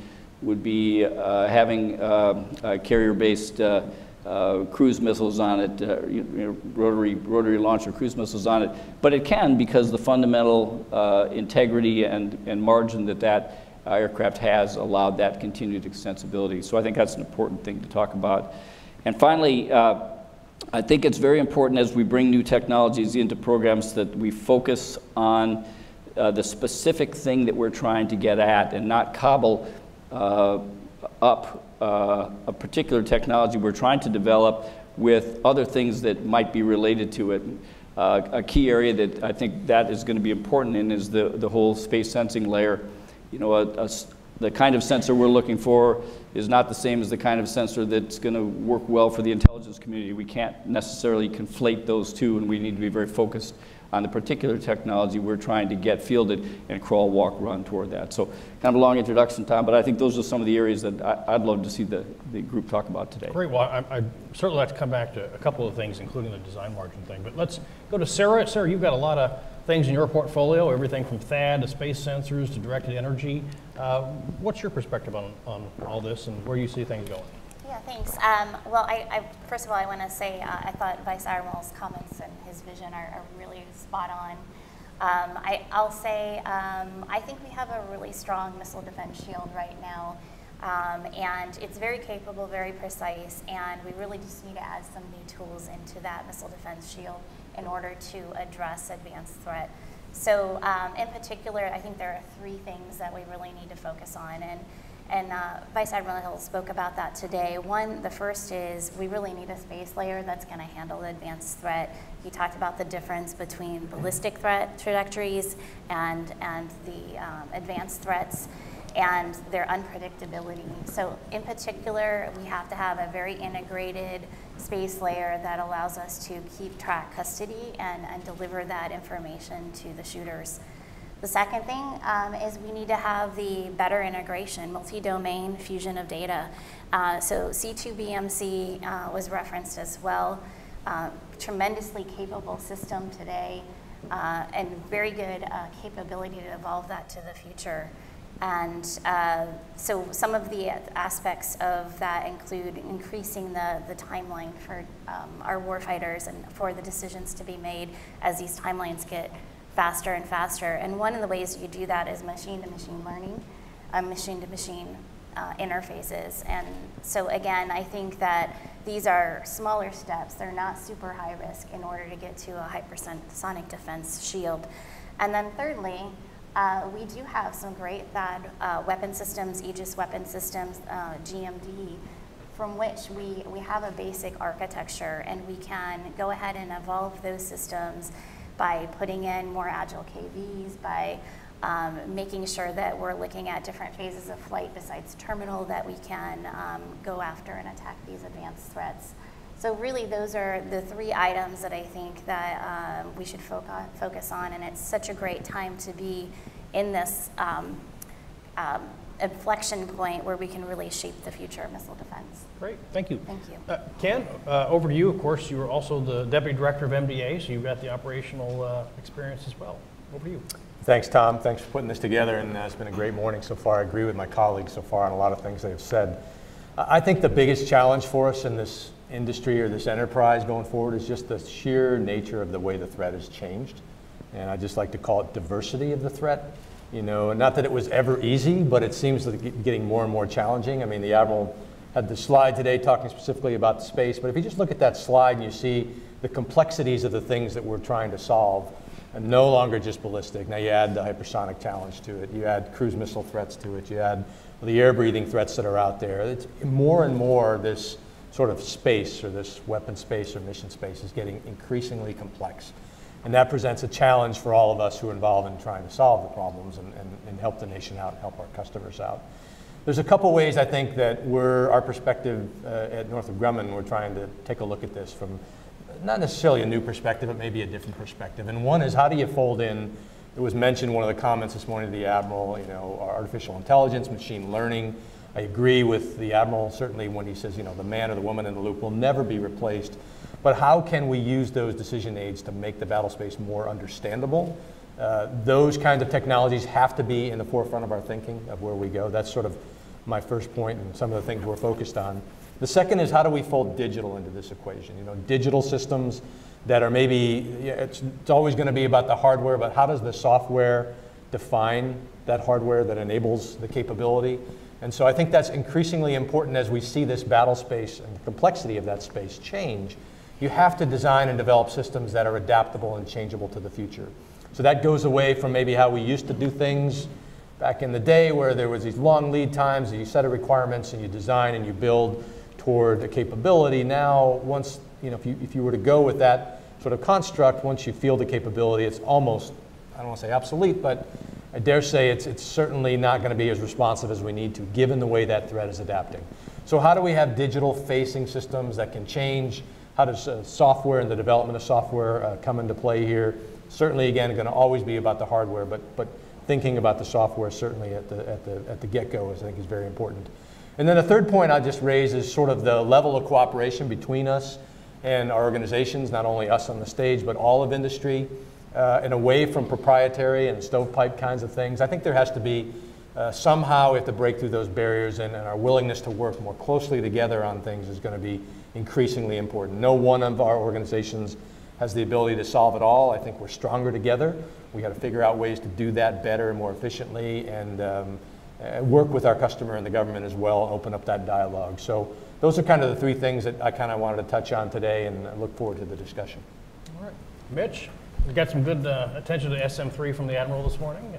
would be uh, having uh carrier-based uh, uh, cruise missiles on it, you know, rotary, rotary launcher cruise missiles on it. But it can because the fundamental integrity and, and margin that that aircraft has allowed that continued extensibility. So I think that's an important thing to talk about. And finally, uh, I think it's very important as we bring new technologies into programs that we focus on uh, the specific thing that we're trying to get at and not cobble uh, up uh, a particular technology we're trying to develop with other things that might be related to it. Uh, a key area that I think that is going to be important in is the, the whole space sensing layer. You know, a, a, the kind of sensor we're looking for is not the same as the kind of sensor that's going to work well for the intelligence community. We can't necessarily conflate those two, and we need to be very focused on the particular technology we're trying to get fielded and crawl, walk, run toward that. So kind of a long introduction, Tom, but I think those are some of the areas that I, would love to see the, the group talk about today. Great. Well, I, would certainly like to come back to a couple of things, including the design margin thing. But let's go to Sarah. Sarah, you've got a lot of things in your portfolio, everything from THAAD to space sensors to directed energy. Uh, what's your perspective on, on all this and where you see things going? Yeah, thanks. Um, well, I, I, first of all, I want to say uh, I thought Vice Admiral's comments and his vision are, are really spot on. Um, I, will say um, I think we have a really strong missile defense shield right now, um, and it's very capable, very precise, and we really just need to add some new tools into that missile defense shield in order to address advanced threat. So, um, in particular, I think there are three things that we really need to focus on, and and uh, Vice Admiral Hill spoke about that today. One, the first is we really need a space layer that's going to handle the advanced threat. He talked about the difference between ballistic threat trajectories and, and the um, advanced threats and their unpredictability. So in particular, we have to have a very integrated space layer that allows us to keep track custody and, and deliver that information to the shooters. The second thing um, is we need to have the better integration, multi-domain fusion of data. Uh, so C2BMC uh, was referenced as well. Uh, tremendously capable system today uh, and very good uh, capability to evolve that to the future. And uh, so some of the aspects of that include increasing the, the timeline for um, our warfighters and for the decisions to be made as these timelines get faster and faster. And one of the ways you do that is machine-to-machine learning, machine-to-machine uh, interfaces. And so again, I think that these are smaller steps. They're not super high risk in order to get to a hypersonic defense shield. And then thirdly, uh, we do have some great THAAD uh, weapon systems, Aegis weapon systems, uh, GMD, from which we, we have a basic architecture and we can go ahead and evolve those systems by putting in more agile KVs, by um, making sure that we're looking at different phases of flight besides terminal that we can um, go after and attack these advanced threats. So really those are the three items that I think that um, we should focus on and it's such a great time to be in this um, um, inflection point where we can really shape the future of missile defense. Great, thank you. Thank you. Uh, Ken, uh, over to you. Of course, you were also the deputy director of MDA, so you've got the operational uh, experience as well. Over to you. Thanks, Tom. Thanks for putting this together, and uh, it's been a great morning so far. I agree with my colleagues so far on a lot of things they've said. I think the biggest challenge for us in this industry or this enterprise going forward is just the sheer nature of the way the threat has changed. And I just like to call it diversity of the threat. You know, not that it was ever easy, but it seems be getting more and more challenging. I mean, the Admiral had the slide today talking specifically about space, but if you just look at that slide and you see the complexities of the things that we're trying to solve, and no longer just ballistic. Now you add the hypersonic challenge to it, you add cruise missile threats to it, you add the air breathing threats that are out there. It's more and more this sort of space or this weapon space or mission space is getting increasingly complex. And that presents a challenge for all of us who are involved in trying to solve the problems and, and, and help the nation out and help our customers out. There's a couple ways I think that we're, our perspective uh, at Northrop Grumman, we're trying to take a look at this from not necessarily a new perspective, but maybe a different perspective. And one is how do you fold in, it was mentioned one of the comments this morning to the Admiral, you know, artificial intelligence, machine learning, I agree with the Admiral, certainly when he says, you know, the man or the woman in the loop will never be replaced. But how can we use those decision aids to make the battle space more understandable? Uh, those kinds of technologies have to be in the forefront of our thinking of where we go. That's sort of my first point and some of the things we're focused on. The second is how do we fold digital into this equation? You know, digital systems that are maybe, it's, it's always going to be about the hardware, but how does the software define that hardware that enables the capability? And so I think that's increasingly important as we see this battle space and the complexity of that space change. You have to design and develop systems that are adaptable and changeable to the future. So that goes away from maybe how we used to do things back in the day where there was these long lead times and you set a requirements and you design and you build toward a capability. Now, once, you know, if you, if you were to go with that sort of construct, once you feel the capability, it's almost, I don't want to say obsolete, but I dare say it's, it's certainly not going to be as responsive as we need to, given the way that threat is adapting. So how do we have digital facing systems that can change? How does uh, software and the development of software uh, come into play here? Certainly, again, going to always be about the hardware, but, but thinking about the software certainly at the, at the, at the get-go I think is very important. And then the third point I just raise is sort of the level of cooperation between us and our organizations, not only us on the stage, but all of industry uh, and away from proprietary and stovepipe kinds of things. I think there has to be uh, somehow we have to break through those barriers and, and, our willingness to work more closely together on things is going to be increasingly important. No one of our organizations has the ability to solve it all. I think we're stronger together. We got to figure out ways to do that better and more efficiently and um, work with our customer and the government as well, open up that dialogue. So those are kind of the three things that I kind of wanted to touch on today and I look forward to the discussion. All right. Mitch? Got some good uh, attention to SM3 from the Admiral this morning.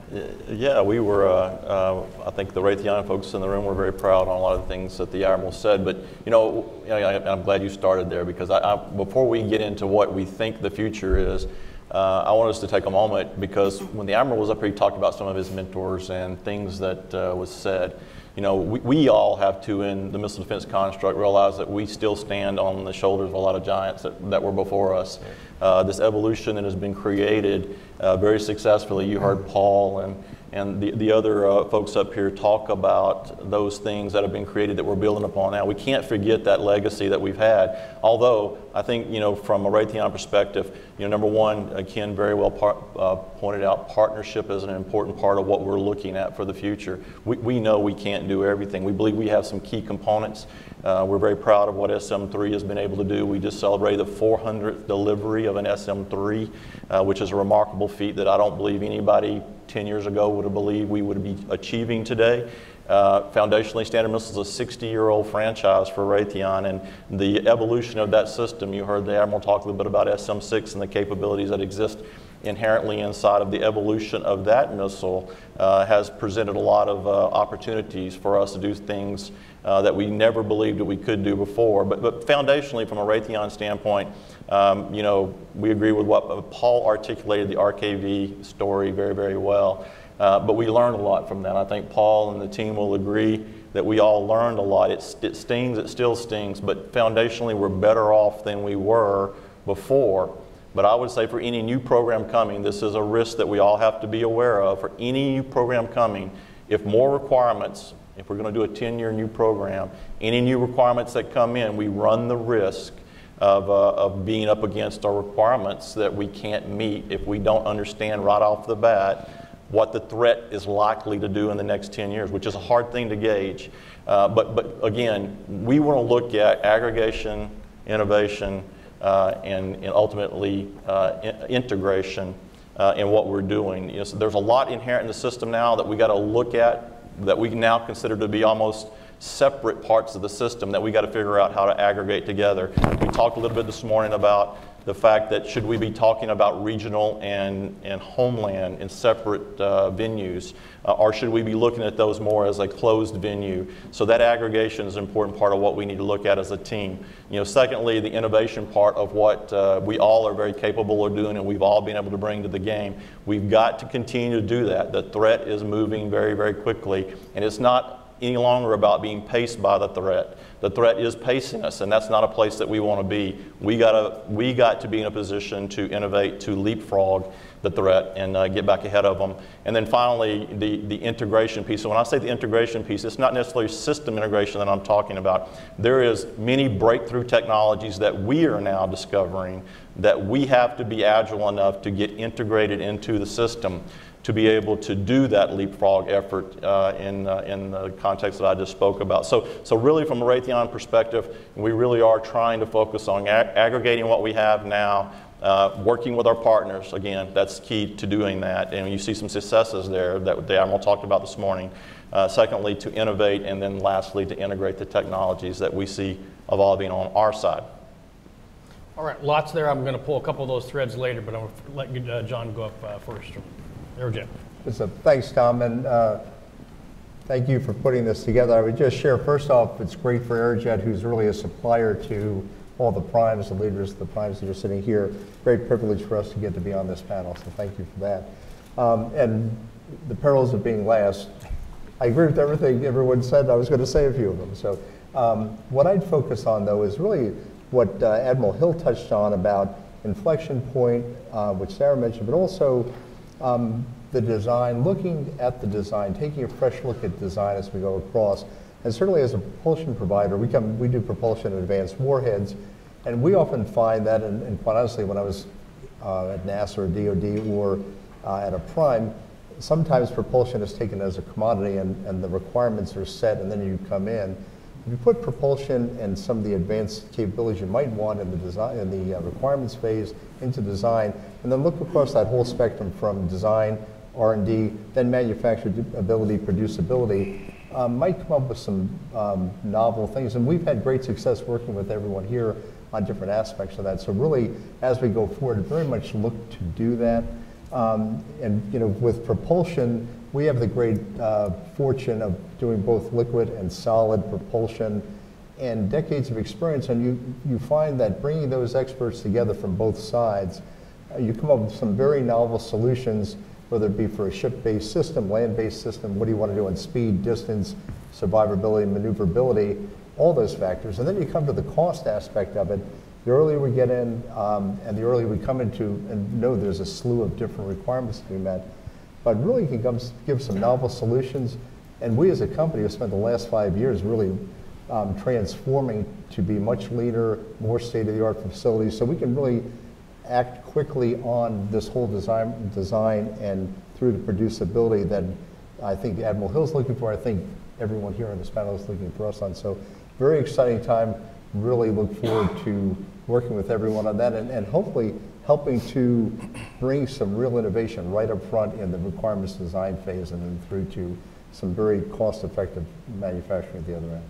Yeah, we were, uh, uh, I think the Raytheon folks in the room were very proud on a lot of the things that the Admiral said. But, you know, I, am glad you started there because I, I, before we get into what we think the future is, uh, I want us to take a moment because when the Admiral was up here, he talked about some of his mentors and things that uh, was said you know, we, we, all have to, in the missile defense construct, realize that we still stand on the shoulders of a lot of giants that, that were before us. Uh, this evolution that has been created uh, very successfully, you heard Paul and and the, the other uh, folks up here talk about those things that have been created that we're building upon now. We can't forget that legacy that we've had. Although, I think, you know, from a Raytheon perspective, you know, number one, Ken very well par- uh, pointed out partnership is an important part of what we're looking at for the future. We, we know we can't do everything. We believe we have some key components. Uh, we're very proud of what SM3 has been able to do. We just celebrated the 400th delivery of an SM3, uh, which is a remarkable feat that I don't believe anybody 10 years ago would have believed we would be achieving today. Uh, foundationally, Standard Missile is a 60 year old franchise for Raytheon, and the evolution of that system, you heard the Admiral talk a little bit about SM 6 and the capabilities that exist inherently inside of the evolution of that missile, uh, has presented a lot of uh, opportunities for us to do things uh, that we never believed that we could do before. But, but foundationally, from a Raytheon standpoint, um, you know, we agree with what Paul articulated the RKV story very, very well. Uh, but we learned a lot from that. I think Paul and the team will agree that we all learned a lot. It, it stings, it still stings, but foundationally, we're better off than we were before. But I would say for any new program coming, this is a risk that we all have to be aware of. For any new program coming, If more requirements, if we're going to do a 10-year new program, any new requirements that come in, we run the risk of, uh, of being up against our requirements that we can't meet if we don't understand right off the bat what the threat is likely to do in the next 10 years, which is a hard thing to gauge. Uh, but, but again, we want to look at aggregation, innovation, uh, and, and ultimately uh, in integration uh, in what we're doing. You know, so there's a lot inherent in the system now that we got to look at that we now consider to be almost separate parts of the system that we got to figure out how to aggregate together. We talked a little bit this morning about the fact that should we be talking about regional and, and homeland in separate uh, venues, uh, or should we be looking at those more as a closed venue? So that aggregation is an important part of what we need to look at as a team. You know, secondly, the innovation part of what uh, we all are very capable of doing and we've all been able to bring to the game. We've got to continue to do that. The threat is moving very, very quickly, and it's not any longer about being paced by the threat. The threat is pacing us, and that's not a place that we want to be. We, gotta, we got to be in a position to innovate, to leapfrog the threat and uh, get back ahead of them. And then finally, the, the integration piece. So when I say the integration piece, it's not necessarily system integration that I'm talking about. There is many breakthrough technologies that we are now discovering that we have to be agile enough to get integrated into the system to be able to do that leapfrog effort uh, in, uh, in the context that I just spoke about. So, so really from a Raytheon perspective, we really are trying to focus on ag aggregating what we have now, uh, working with our partners, again, that's key to doing that. And you see some successes there that the Admiral talked about this morning. Uh, secondly, to innovate, and then lastly, to integrate the technologies that we see evolving on our side. All right, lots there. I'm going to pull a couple of those threads later, but I'm going to let uh, John go up first. Aerojet. So, thanks, Tom, and uh, thank you for putting this together. I would just share, first off, it's great for Aerojet, who's really a supplier to all the primes, the leaders of the primes that are sitting here. Great privilege for us to get to be on this panel, so thank you for that. Um, and the perils of being last, I agree with everything everyone said. I was going to say a few of them. So um, what I'd focus on, though, is really what uh, Admiral Hill touched on about inflection point, uh, which Sarah mentioned, but also um, the design, looking at the design, taking a fresh look at design as we go across. And certainly as a propulsion provider, we, come, we do propulsion and advanced warheads, and we often find that, and, and quite honestly, when I was uh, at NASA or DoD or uh, at a prime, sometimes propulsion is taken as a commodity and, and the requirements are set and then you come in. If you put propulsion and some of the advanced capabilities you might want in the design, in the uh, requirements phase into design, and then look across that whole spectrum from design, R&D, then manufacturability, producibility, um, might come up with some um, novel things. And we've had great success working with everyone here on different aspects of that. So really, as we go forward, very much look to do that. Um, and you know, with propulsion, we have the great uh, fortune of doing both liquid and solid propulsion and decades of experience. And you, you find that bringing those experts together from both sides, uh, you come up with some very novel solutions, whether it be for a ship-based system, land-based system, what do you want to do on speed, distance, survivability, maneuverability, all those factors. And then you come to the cost aspect of it. The earlier we get in um, and the earlier we come into and know there's a slew of different requirements to be met, but really can come, give some novel solutions. And we as a company have spent the last five years really um, transforming to be much leaner, more state-of-the-art facilities, so we can really act quickly on this whole design, design and through the producibility that I think Admiral Hill's looking for. I think everyone here on this panel is looking for us on. So very exciting time. Really look forward to working with everyone on that and, and hopefully helping to bring some real innovation right up front in the requirements design phase and then through to some very cost-effective manufacturing at the other end.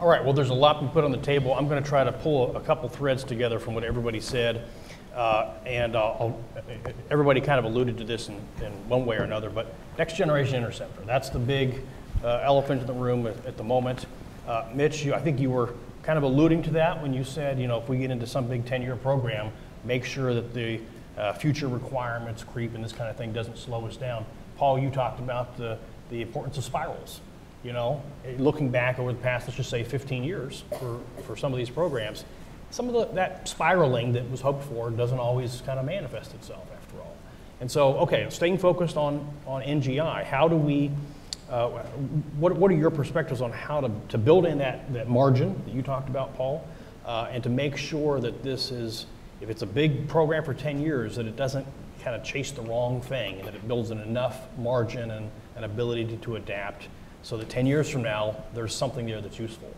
All right, well, there's a lot we put on the table. I'm going to try to pull a couple threads together from what everybody said. Uh, and uh, everybody kind of alluded to this in, in, one way or another, but next generation interceptor, that's the big uh, elephant in the room at, at the moment. Uh, Mitch, you, I think you were kind of alluding to that when you said, you know, if we get into some big 10 year program, make sure that the uh, future requirements creep and this kind of thing doesn't slow us down. Paul, you talked about the, the importance of spirals. You know, looking back over the past, let's just say 15 years for, for some of these programs, some of the, that spiraling that was hoped for doesn't always kind of manifest itself after all. And so, okay, staying focused on, on NGI, how do we Uh, what, what are your perspectives on how to, to build in that, that margin that you talked about, Paul, uh, and to make sure that this is, if it's a big program for 10 years, that it doesn't kind of chase the wrong thing, and that it builds in enough margin and an ability to, to adapt so that 10 years from now, there's something there that's useful?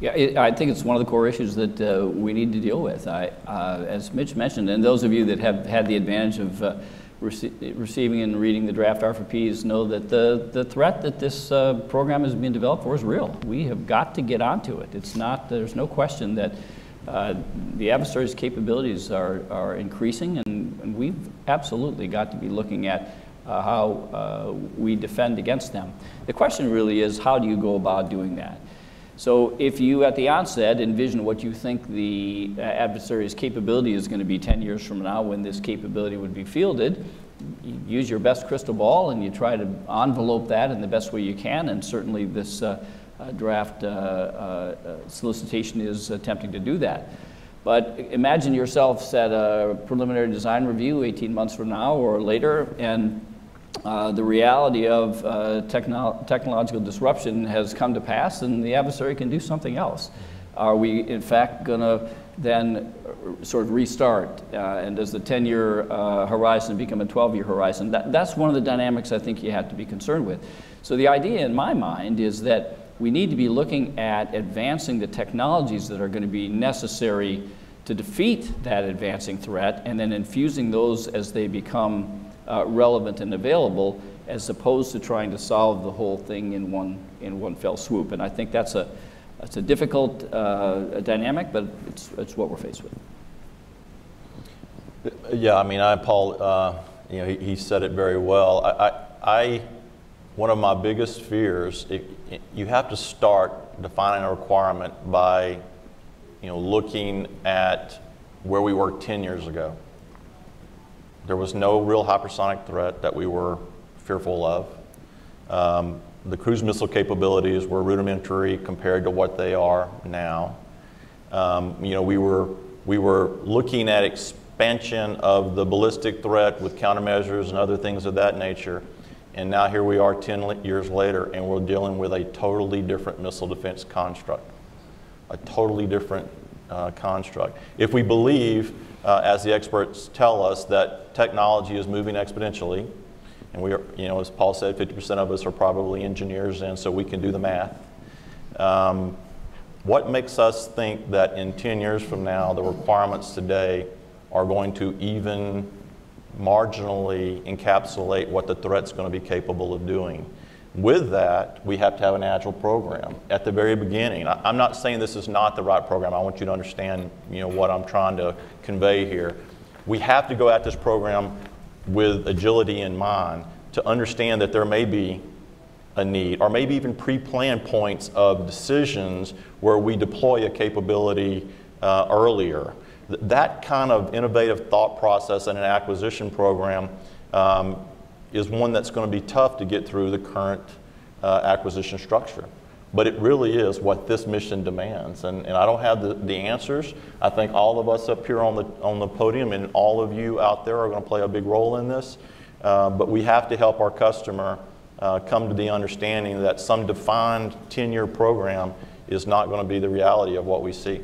Yeah, it, I think it's one of the core issues that uh, we need to deal with. I, uh, as Mitch mentioned, and those of you that have had the advantage of uh, rece receiving and reading the draft RFPs know that the, the threat that this uh, program is being developed for is real. We have got to get onto it. It's not, there's no question that uh, the adversary's capabilities are, are increasing, and, and we've absolutely got to be looking at uh, how we defend against them. The question really is how do you go about doing that? So if you, at the onset, envision what you think the uh, adversary's capability is going to be 10 years from now when this capability would be fielded, you use your best crystal ball and you try to envelope that in the best way you can, and certainly this uh, uh, draft uh, uh, solicitation is attempting to do that. But imagine yourself at a preliminary design review 18 months from now or later, and uh, the reality of uh, techno technological disruption has come to pass and the adversary can do something else. Are we, in fact, going to then sort of restart? Uh, and does the 10 year uh, horizon become a 12 year horizon? That, that's one of the dynamics I think you have to be concerned with. So, the idea in my mind is that we need to be looking at advancing the technologies that are going to be necessary to defeat that advancing threat and then infusing those as they become uh, relevant and available as opposed to trying to solve the whole thing in one, in one fell swoop. And I think that's a, that's a difficult uh, dynamic, but it's, it's what we're faced with. Yeah, I mean, I, Paul, uh, you know, he, he, said it very well. I, I, I, one of my biggest fears, it, it, you have to start defining a requirement by, you know, looking at where we were 10 years ago. There was no real hypersonic threat that we were fearful of. Um, the cruise missile capabilities were rudimentary compared to what they are now. Um, you know, we were, we were looking at expansion of the ballistic threat with countermeasures and other things of that nature. And now here we are 10 years later, and we're dealing with a totally different missile defense construct. A totally different uh, construct. If we believe uh, as the experts tell us, that technology is moving exponentially. And we are, you know, as Paul said, 50% of us are probably engineers, and so we can do the math. Um, what makes us think that in 10 years from now, the requirements today are going to even marginally encapsulate what the threat's going to be capable of doing? With that, we have to have an agile program at the very beginning. I, am not saying this is not the right program. I want you to understand, you know, what I'm trying to convey here. We have to go at this program with agility in mind to understand that there may be a need, or maybe even pre-planned points of decisions where we deploy a capability uh, earlier. Th that kind of innovative thought process in an acquisition program um, is one that's going to be tough to get through the current uh, acquisition structure. But it really is what this mission demands. And, and I don't have the, the answers. I think all of us up here on the, on the podium and all of you out there are going to play a big role in this. Uh, but we have to help our customer uh, come to the understanding that some defined 10 year program is not going to be the reality of what we see.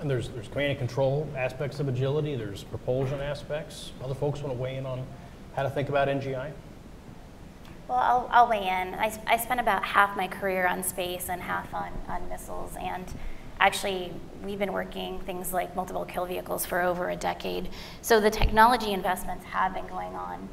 And there's, there's command and control aspects of agility, there's propulsion aspects. Other folks want to weigh in on how to think about NGI? Well, I'll, I'll weigh in. I, I spent about half my career on space and half on, on missiles. And actually, we've been working things like multiple kill vehicles for over a decade. So the technology investments have been going on.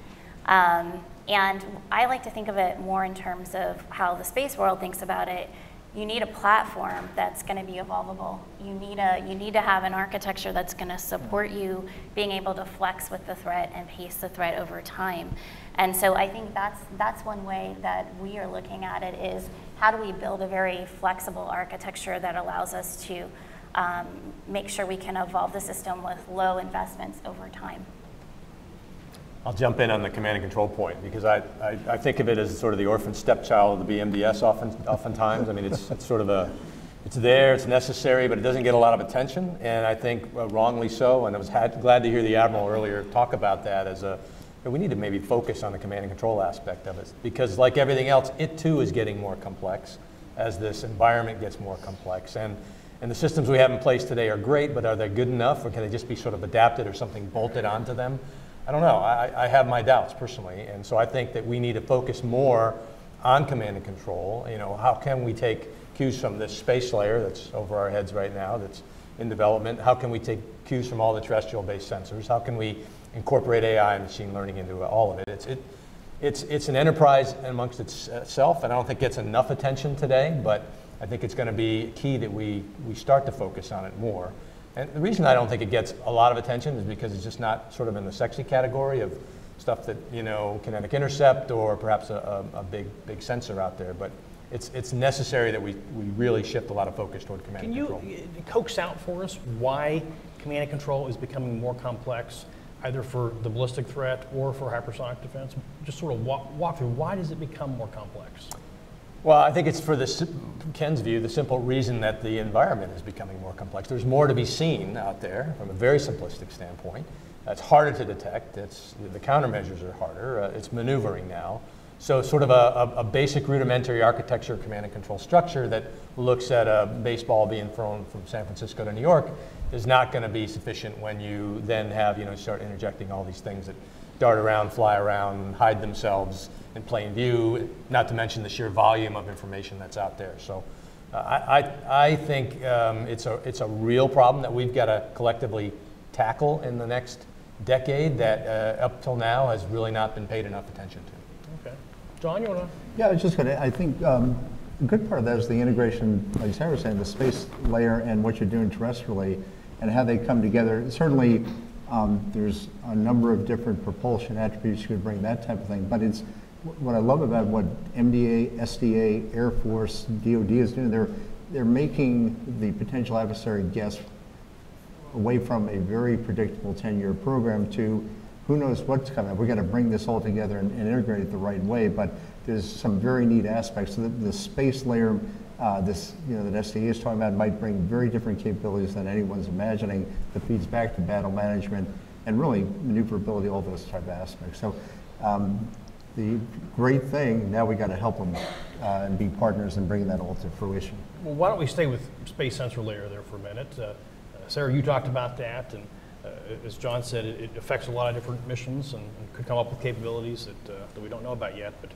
Um, and I like to think of it more in terms of how the space world thinks about it you need a platform that's going to be evolvable. You need, a, you need to have an architecture that's going to support you being able to flex with the threat and pace the threat over time. And so I think that's, that's one way that we are looking at it is how do we build a very flexible architecture that allows us to um, make sure we can evolve the system with low investments over time. I'll jump in on the command and control point because I, I, I, think of it as sort of the orphan stepchild of the BMDS often, oftentimes. I mean, it's, it's sort of a, it's there, it's necessary, but it doesn't get a lot of attention, and I think uh, wrongly so. And I was had, glad to hear the Admiral earlier talk about that as a, we need to maybe focus on the command and control aspect of it because, like everything else, it too is getting more complex as this environment gets more complex. And, and the systems we have in place today are great, but are they good enough or can they just be sort of adapted or something bolted onto them? I don't know. I, I have my doubts personally. And so I think that we need to focus more on command and control. You know, how can we take cues from this space layer that's over our heads right now that's in development? How can we take cues from all the terrestrial based sensors? How can we incorporate AI and machine learning into all of it? It's, it, it's, it's an enterprise amongst itself, and I don't think it gets enough attention today, but I think it's going to be key that we, we start to focus on it more. And the reason I don't think it gets a lot of attention is because it's just not sort of in the sexy category of stuff that, you know, kinetic intercept or perhaps a, a, a big, big sensor out there. But it's, it's necessary that we, we really shift a lot of focus toward command Can and control. Can you uh, coax out for us why command and control is becoming more complex, either for the ballistic threat or for hypersonic defense? Just sort of walk, walk through why does it become more complex? Well, I think it's for the, Ken's view, the simple reason that the environment is becoming more complex. There's more to be seen out there from a very simplistic standpoint. It's harder to detect. It's, the countermeasures are harder. Uh, it's maneuvering now. So sort of a, a, a, basic rudimentary architecture command and control structure that looks at a baseball being thrown from San Francisco to New York is not going to be sufficient when you then have, you know, start interjecting all these things that dart around, fly around, hide themselves in plain view, not to mention the sheer volume of information that's out there. So uh, I, I, I, think um, it's, a, it's a real problem that we've got to collectively tackle in the next decade that uh, up till now has really not been paid enough attention to. Okay. John, you want to? Yeah, I was just going to, I think um, a good part of that is the integration, like Sarah was saying, the space layer and what you're doing terrestrially and how they come together. Certainly, um, there's a number of different propulsion attributes you could bring, that type of thing. But it's what I love about what MDA, SDA, Air Force, DoD is doing. They're they're making the potential adversary guess away from a very predictable 10-year program to who knows what's coming. We're going to bring this all together and, and, integrate it the right way, but there's some very neat aspects. So the, the space layer, uh, this you know that SDA is talking about, might bring very different capabilities than anyone's imagining. That feeds back to battle management and really maneuverability, all those type of aspects. So. Um, the great thing, now we got to help them uh, and be partners in bringing that all to fruition. Well, why don't we stay with space sensor layer there for a minute? Uh, Sarah, you talked about that, and uh, as John said, it, affects a lot of different missions and, and could come up with capabilities that, uh, that we don't know about yet. But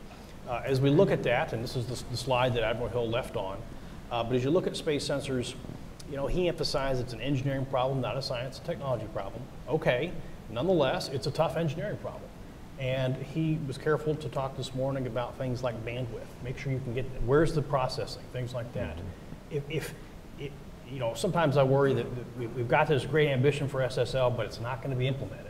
uh, as we look at that, and this is the, the slide that Admiral Hill left on, but as you look at space sensors, you know, he emphasized it's an engineering problem, not a science and technology problem. Okay, nonetheless, it's a tough engineering problem. And he was careful to talk this morning about things like bandwidth. Make sure you can get, where's the processing, things like that. If, if, you know, sometimes I worry that we've got this great ambition for SSL, but it's not going to be implemented.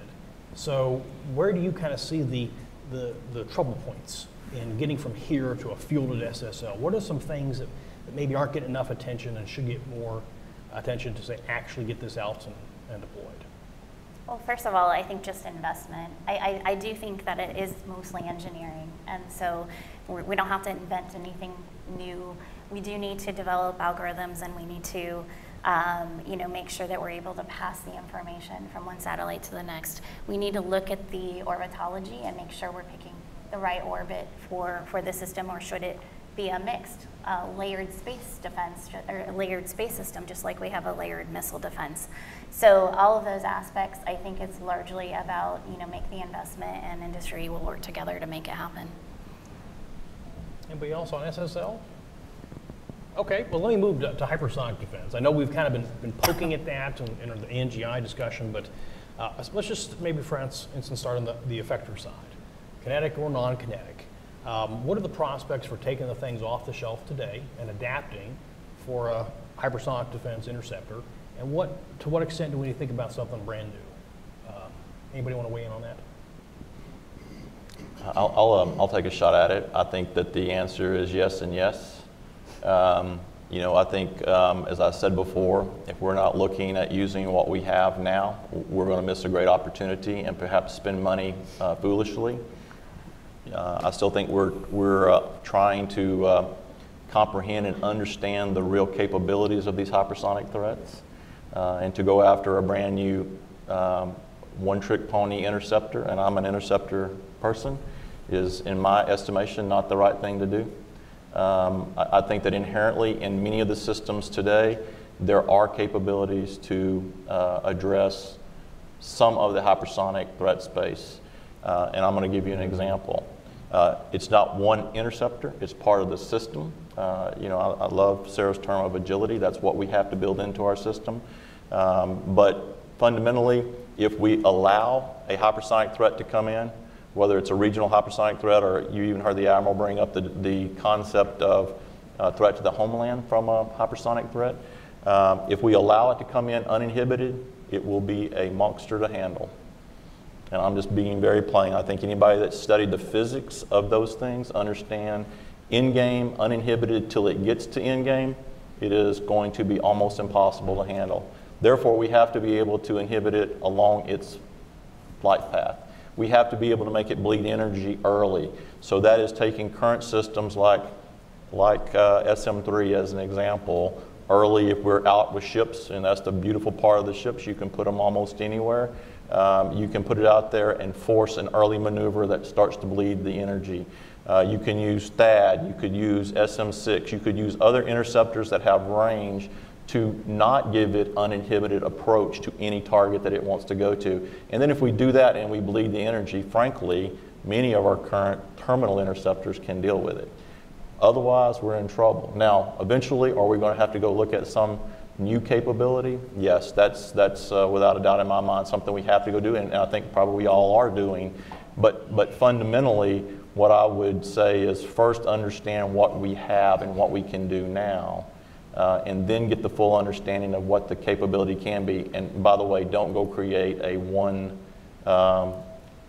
So where do you kind of see the, the, the trouble points in getting from here to a fielded SSL? What are some things that, that maybe aren't getting enough attention and should get more attention to say actually get this out and, and deployed? Well, first of all, I think just investment. I, I, I do think that it is mostly engineering, and so we don't have to invent anything new we do need to develop algorithms and we need to um, you know, make sure that we're able to pass the information from one satellite to the next. We need to look at the orbitology and make sure we're picking the right orbit for, for the system or should it be a mixed uh, layered space defense or a layered space system just like we have a layered missile defense. So all of those aspects, I think it's largely about, you know, make the investment and industry will work together to make it happen. Anybody else on SSL? Okay, well, let me move to, to, hypersonic defense. I know we've kind of been, been poking at that in, in the NGI discussion, but uh, let's just maybe, for instance, start on the, the effector side, kinetic or non-kinetic. Um, what are the prospects for taking the things off the shelf today and adapting for a hypersonic defense interceptor? And what, to what extent do we think about something brand new? Uh, anybody want to weigh in on that? I'll, I'll, um, I'll take a shot at it. I think that the answer is yes and yes. Um, you know, I think, um, as I said before, if we're not looking at using what we have now, we're going to miss a great opportunity and perhaps spend money uh, foolishly. Uh, I still think we're, we're uh, trying to uh, comprehend and understand the real capabilities of these hypersonic threats and to go after a brand new um, one-trick pony interceptor, and I'm an interceptor person, is, in my estimation, not the right thing to do. Um, I, I think that inherently in many of the systems today, there are capabilities to uh, address some of the hypersonic threat space. Uh, and I'm going to give you an example. Uh, it's not one interceptor, it's part of the system. Uh, you know, I, I, love Sarah's term of agility. That's what we have to build into our system. Um, but fundamentally, if we allow a hypersonic threat to come in, whether it's a regional hypersonic threat or you even heard the Admiral bring up the, the concept of uh, threat to the homeland from a hypersonic threat, um, if we allow it to come in uninhibited, it will be a monster to handle. And I'm just being very plain. I think anybody that studied the physics of those things understand in game, uninhibited till it gets to in game, it is going to be almost impossible to handle. Therefore, we have to be able to inhibit it along its flight path. We have to be able to make it bleed energy early. So that is taking current systems like, like uh, SM3 as an example, early if we're out with ships, and that's the beautiful part of the ships, you can put them almost anywhere. Um, you can put it out there and force an early maneuver that starts to bleed the energy. Uh, you can use THAAD, you could use SM6, you could use other interceptors that have range to not give it uninhibited approach to any target that it wants to go to. And then if we do that and we bleed the energy, frankly, many of our current terminal interceptors can deal with it. Otherwise, we're in trouble. Now, eventually, are we going to have to go look at some new capability? Yes, that's, that's uh, without a doubt in my mind something we have to go do, and I think probably we all are doing. But, but fundamentally, what I would say is first understand what we have and what we can do now, uh, and then get the full understanding of what the capability can be. And by the way, don't go create a one, um,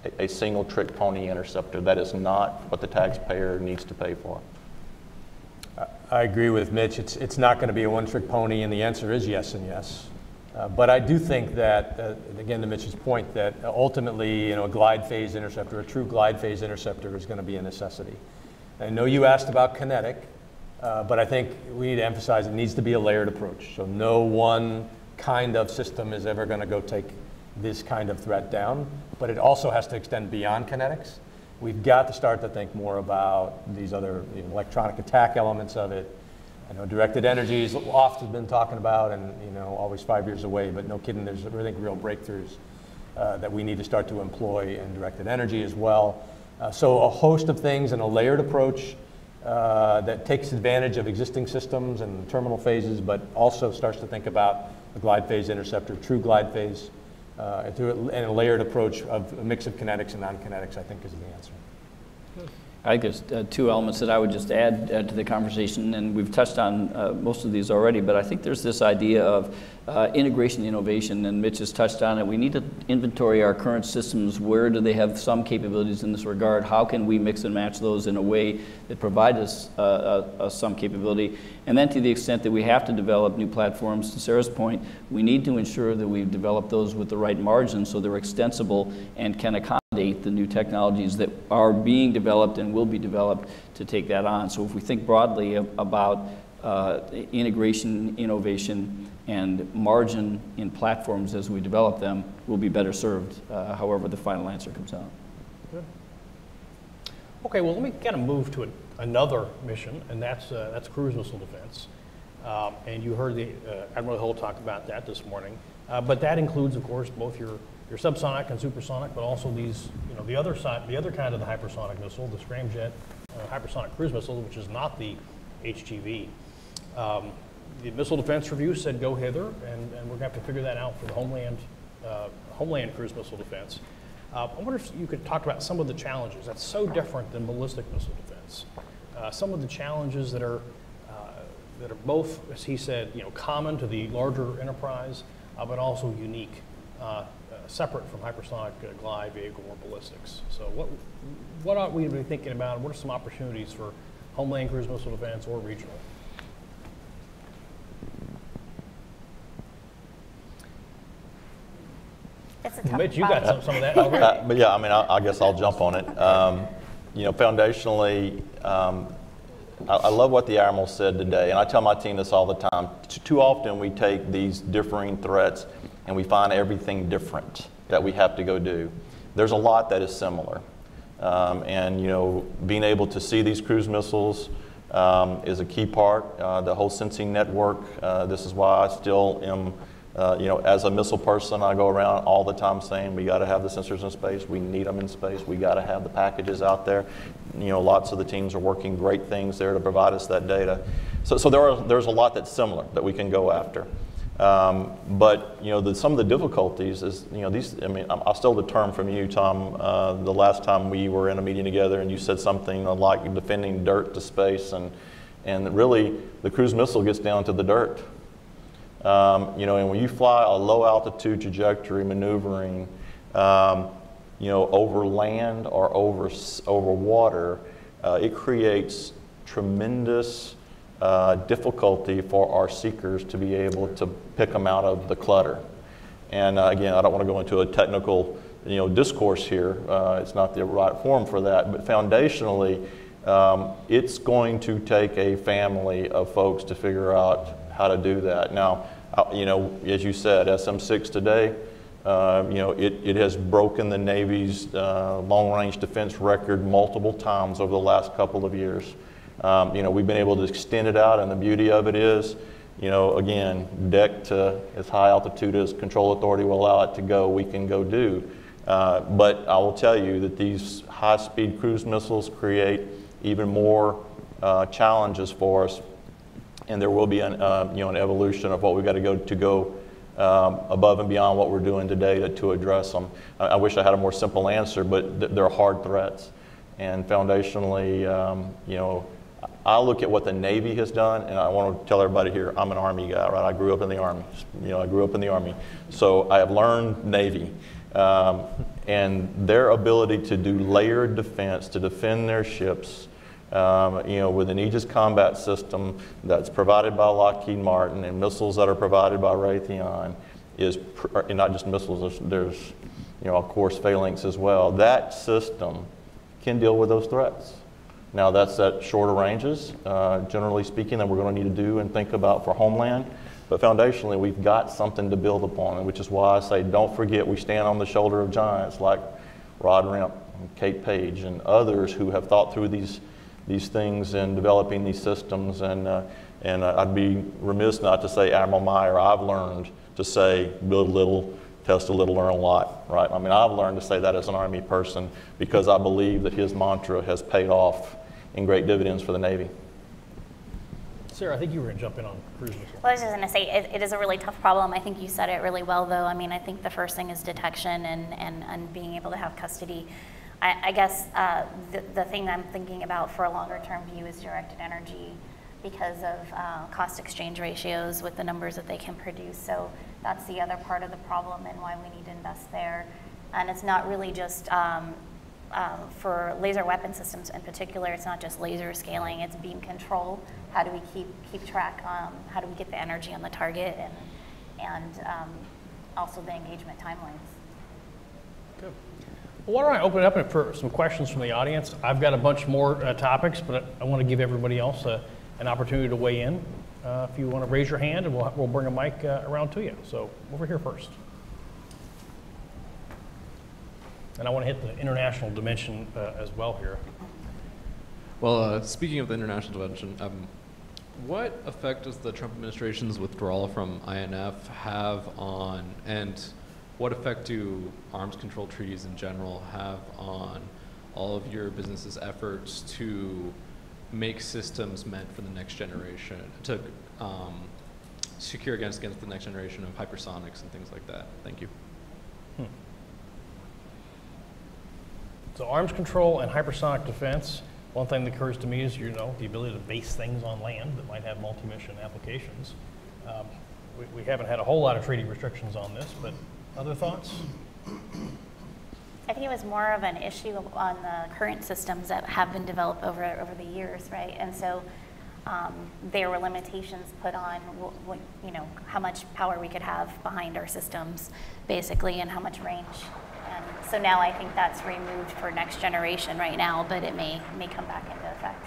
a, a single trick pony interceptor. That is not what the taxpayer needs to pay for. I agree with Mitch. It's, it's not going to be a one-trick pony, and the answer is yes and yes. Uh, but I do think that, uh, again, to Mitch's point, that ultimately, you know, a glide phase interceptor, a true glide phase interceptor, is going to be a necessity. I know you asked about kinetic, uh, but I think we need to emphasize it needs to be a layered approach. So no one kind of system is ever going to go take this kind of threat down, but it also has to extend beyond kinetics we've got to start to think more about these other electronic attack elements of it. I know directed energy is often been talking about, and you know always five years away. But no kidding, there's I think real breakthroughs uh, that we need to start to employ in directed energy as well. Uh, so a host of things and a layered approach uh, that takes advantage of existing systems and terminal phases, but also starts to think about a glide phase interceptor, true glide phase uh, and a layered approach of a mix of kinetics and non-kinetics, I think is the answer. I guess uh, two elements that I would just add uh, to the conversation, and we've touched on uh, most of these already, but I think there's this idea of uh, integration innovation, and Mitch has touched on it. We need to inventory our current systems. Where do they have some capabilities in this regard? How can we mix and match those in a way that provides us uh, uh, some capability? And then to the extent that we have to develop new platforms, to Sarah's point, we need to ensure that we've developed those with the right margins so they're extensible and can accommodate the new technologies that are being developed and will be developed to take that on. So if we think broadly about uh, integration, innovation, and margin in platforms as we develop them, we'll be better served, uh, however the final answer comes out. Good. Okay, well, let me kind of move to an, another mission, and that's, uh, that's cruise missile defense. Um, and you heard the, uh, Admiral Hill talk about that this morning. Uh, but that includes, of course, both your your subsonic and supersonic, but also these, you know, the other side, the other kind of the hypersonic missile, the scramjet uh, hypersonic cruise missile, which is not the HGV. Um, the Missile Defense Review said go hither, and, and we're going to have to figure that out for the Homeland, uh, Homeland Cruise Missile Defense. Uh, I wonder if you could talk about some of the challenges. That's so different than ballistic missile defense. Uh, some of the challenges that are uh, that are both, as he said, you know, common to the larger enterprise, uh, but also unique uh, separate from hypersonic uh, glide vehicle or ballistics. So what, what ought we to be thinking about? What are some opportunities for homeland cruise missile defense or regional? Mitch, you got some, some of that already. Uh, but yeah, I mean, I, I, guess I'll jump on it. Um, you know, foundationally, um, I, I, love what the Admiral said today, and I tell my team this all the time. Too often we take these differing threats and we find everything different. that we have to go do. There's a lot that is similar. Um, and, you know, being able to see these cruise missiles um, is a key part. Uh, the whole sensing network, uh, this is why I still am, uh, you know, as a missile person, I go around all the time saying we got to have the sensors in space, we need them in space, we got to have the packages out there. You know, lots of the teams are working great things there to provide us that data. So, so there are, there's a lot that's similar that we can go after. Um, but you know, the, some of the difficulties is you know these. I mean, I'll steal the term from you, Tom. Uh, the last time we were in a meeting together, and you said something like defending dirt to space, and and really the cruise missile gets down to the dirt. Um, you know, and when you fly a low altitude trajectory maneuvering, um, you know, over land or over over water, uh, it creates tremendous uh, difficulty for our seekers to be able to pick them out of the clutter. And uh, again, I don't want to go into a technical you know, discourse here. Uh, it's not the right forum for that. But foundationally, um, it's going to take a family of folks to figure out how to do that. Now, uh, you know, as you said, SM6 today, uh, you know, it, it has broken the Navy's uh, long-range defense record multiple times over the last couple of years. Um, you know, we've been able to extend it out, and the beauty of it is, you know, again, deck to as high altitude as control authority will allow it to go, we can go do. Uh, but I will tell you that these high-speed cruise missiles create even more uh, challenges for us, and there will be an, uh, you know, an evolution of what we've got to go to go um, above and beyond what we're doing today to, to address them. I, I, wish I had a more simple answer, but th- they're hard threats. And foundationally, um, you know, I look at what the Navy has done, and I want to tell everybody here, I'm an Army guy, right? I grew up in the Army. You know, I grew up in the Army. So I have learned Navy. Um, and their ability to do layered defense, to defend their ships, um, you know, with an Aegis combat system that's provided by Lockheed Martin and missiles that are provided by Raytheon is, pr- and not just missiles, there's, there's, you know, of course, phalanx as well. That system can deal with those threats. Now that's at shorter ranges, uh, generally speaking, that we're going to need to do and think about for homeland. But foundationally, we've got something to build upon, which is why I say don't forget we stand on the shoulder of giants like Rod Rempt, and Kate Paige, and others who have thought through these, these things and developing these systems. And, uh, and uh, I'd be remiss not to say Admiral Meyer, I've learned to say build a little, test a little, learn a lot, right? I mean, I've learned to say that as an Army person because I believe that his mantra has paid off in great dividends for the Navy. Sarah, I think you were going to jump in on cruise missiles. Well, I was just going to say it, it is a really tough problem. I think you said it really well, though. I mean, I think the first thing is detection and, and, and being able to have custody. I, I guess uh, the, the thing I'm thinking about for a longer term view is directed energy because of uh, cost exchange ratios with the numbers that they can produce. So that's the other part of the problem and why we need to invest there. And it's not really just um, um, for laser weapon systems in particular, it's not just laser scaling, it's beam control. How do we keep, keep track, um, how do we get the energy on the target and, and um, also the engagement timelines. Good. Well, why don't I open it up for some questions from the audience? I've got a bunch more uh, topics, but I want to give everybody else a, an opportunity to weigh in. Uh, if you want to raise your hand, and we'll, we'll bring a mic uh, around to you. So over here first. And I want to hit the international dimension uh, as well here. Well, uh, speaking of the international dimension, um, what effect does the Trump administration's withdrawal from INF have on, and what effect do arms control treaties in general have on all of your business's efforts to make systems meant for the next generation, to um, secure against, against the next generation of hypersonics and things like that? Thank you. So arms control and hypersonic defense, one thing that occurs to me is, you know, the ability to base things on land that might have multi-mission applications. Um, we, we, haven't had a whole lot of treaty restrictions on this, but other thoughts? I think it was more of an issue on the current systems that have been developed over, over the years, right? And so um, there were limitations put on, you know, how much power we could have behind our systems, basically, and how much range so now I think that's removed for next generation right now, but it may, may come back into effect.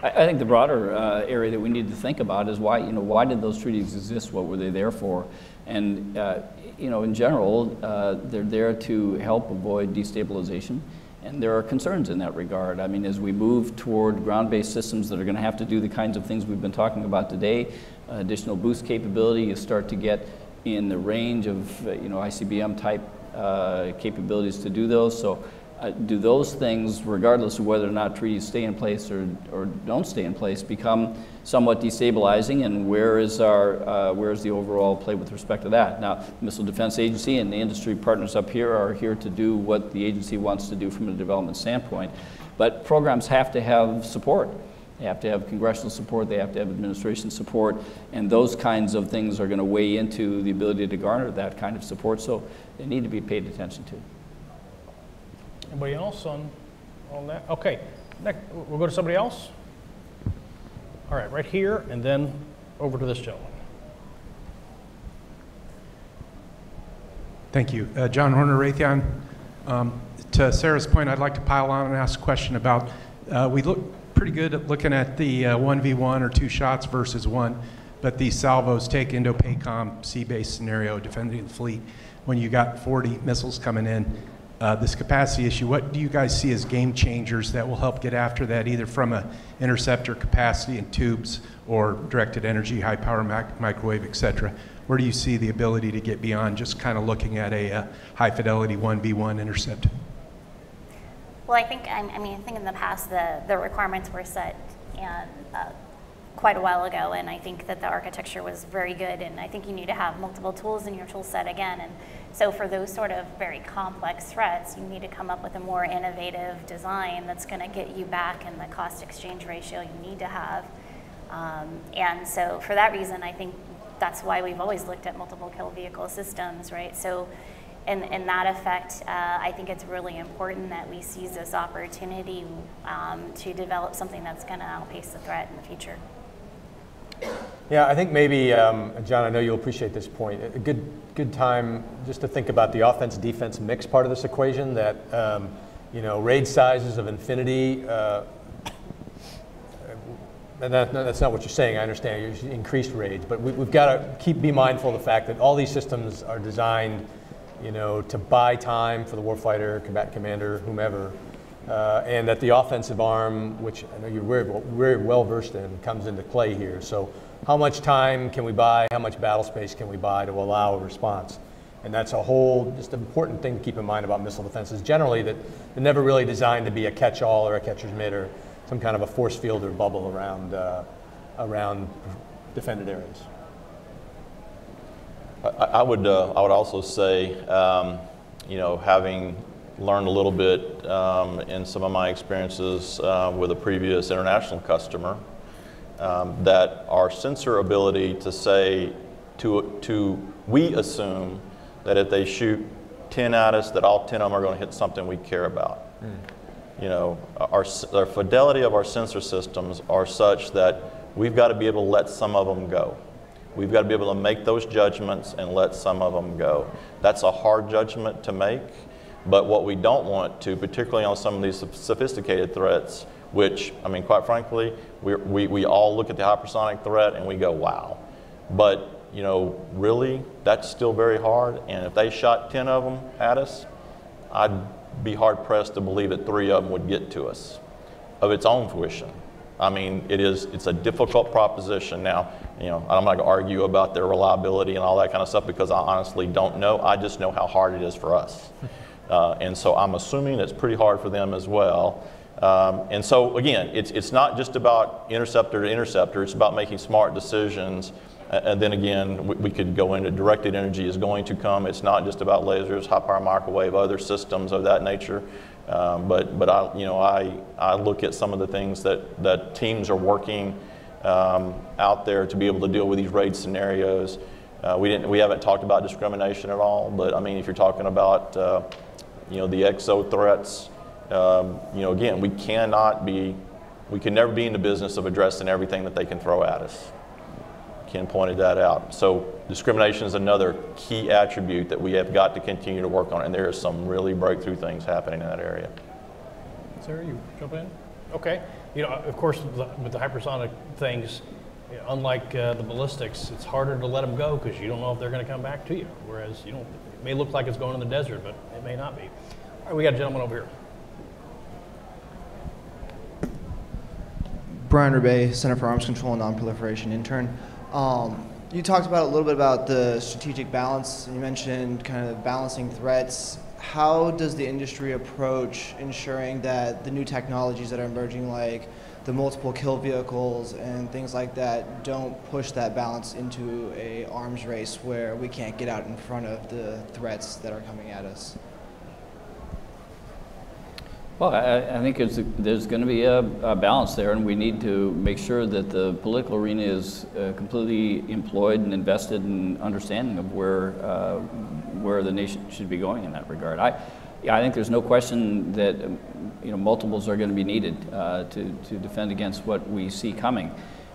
I, think the broader uh, area that we need to think about is why, you know, why did those treaties exist? What were they there for? And, uh, you know, in general, uh, they're there to help avoid destabilization. And there are concerns in that regard. I mean, as we move toward ground-based systems that are going to have to do the kinds of things we've been talking about today, additional boost capability, you start to get in the range of, uh, you know, ICBM type uh, capabilities to do those. So uh, do those things, regardless of whether or not treaties stay in place or, or don't stay in place, become somewhat destabilizing? And where is our, uh, where is the overall play with respect to that? Now, the Missile Defense Agency and the industry partners up here are here to do what the agency wants to do from a development standpoint. But programs have to have support. They have to have congressional support, they have to have administration support, and those kinds of things are going to weigh into the ability to garner that kind of support, so they need to be paid attention to. Anybody else on, on that? Okay, next, we'll go to somebody else. All right, right here, and then over to this gentleman. Thank you. Uh, John Horner, Raytheon. Um, to Sarah's point, I'd like to pile on and ask a question about, uh, we look pretty good at looking at the uh, 1v1 or two shots versus one, but these salvos take Indo-PACOM sea-based scenario, defending the fleet, when you got 40 missiles coming in uh, this capacity issue, what do you guys see as game changers that will help get after that, either from a interceptor capacity and tubes or directed energy, high power microwave, et cetera? Where do you see the ability to get beyond just kind of looking at a uh, high fidelity 1v1 intercept? Well, I think, I mean, I think in the past, the, the requirements were set and uh, quite a while ago, and I think that the architecture was very good, and I think you need to have multiple tools in your tool set again, and so for those sort of very complex threats, you need to come up with a more innovative design that's going to get you back in the cost exchange ratio you need to have. Um, and so for that reason, I think that's why we've always looked at multiple kill vehicle systems, right? So in, in that effect, uh, I think it's really important that we seize this opportunity um, to develop something that's going to outpace the threat in the future. Yeah, I think maybe, um, John, I know you'll appreciate this point. A good, good time just to think about the offense defense mix part of this equation that, um, you know, raid sizes of infinity, uh, and that, that's not what you're saying, I understand, You're increased raids, but we, have got to keep, be mindful of the fact that all these systems are designed, you know, to buy time for the warfighter, combat commander, whomever, uh, and that the offensive arm, which I know you're very, very well versed in, comes into play here. So how much time can we buy? How much battle space can we buy to allow a response? And that's a whole, just an important thing to keep in mind about missile defenses. Generally, that they're never really designed to be a catch-all or a catcher's mitt or some kind of a force field or bubble around, uh, around defended areas. I, I would, uh, I would also say, um, you know, having learned a little bit um, in some of my experiences uh, with a previous international customer um, that our sensor ability to say, to, to, we assume that if they shoot 10 at us, that all 10 of them are going to hit something we care about. Mm. You know, our, our fidelity of our sensor systems are such that we've got to be able to let some of them go. We've got to be able to make those judgments and let some of them go. That's a hard judgment to make. But what we don't want to, particularly on some of these sophisticated threats, which, I mean, quite frankly, we, we, we all look at the hypersonic threat and we go, wow. But, you know, really, that's still very hard. And if they shot 10 of them at us, I'd be hard pressed to believe that three of them would get to us of its own fruition. I mean, it is, it's a difficult proposition. Now, you know, I'm not going to argue about their reliability and all that kind of stuff because I honestly don't know. I just know how hard it is for us. Uh, and so I'm assuming it's pretty hard for them as well. Um, and so again, it's, it's not just about interceptor to interceptor, it's about making smart decisions. And then again, we, we could go into directed energy is going to come. It's not just about lasers, high power microwave, other systems of that nature. Um, but but I, you know, I, I look at some of the things that, that teams are working um, out there to be able to deal with these raid scenarios. Uh, we, didn't, we haven't talked about discrimination at all, but I mean, if you're talking about uh, you know, the exo threats. Um, you know, again, we cannot be, we can never be in the business of addressing everything that they can throw at us. Ken pointed that out. So discrimination is another key attribute that we have got to continue to work on, and there are some really breakthrough things happening in that area. Sarah, you jump in? Okay. You know, of course, with the hypersonic things, unlike uh, the ballistics, it's harder to let them go because you don't know if they're going to come back to you. Whereas you it may look like it's going in the desert, but it may not be. All right, we got a gentleman over here. Brian Rebay, Center for Arms Control and Nonproliferation intern. Um, you talked about a little bit about the strategic balance. You mentioned kind of balancing threats. How does the industry approach ensuring that the new technologies that are emerging, like the multiple kill vehicles and things like that, don't push that balance into a arms race where we can't get out in front of the threats that are coming at us? Well, I, I think there's going to be a, a, balance there, and we need to make sure that the political arena is uh, completely employed and invested in understanding of where, uh, where the nation should be going in that regard. I, I think there's no question that you know, multiples are going to be needed uh, to, to defend against what we see coming.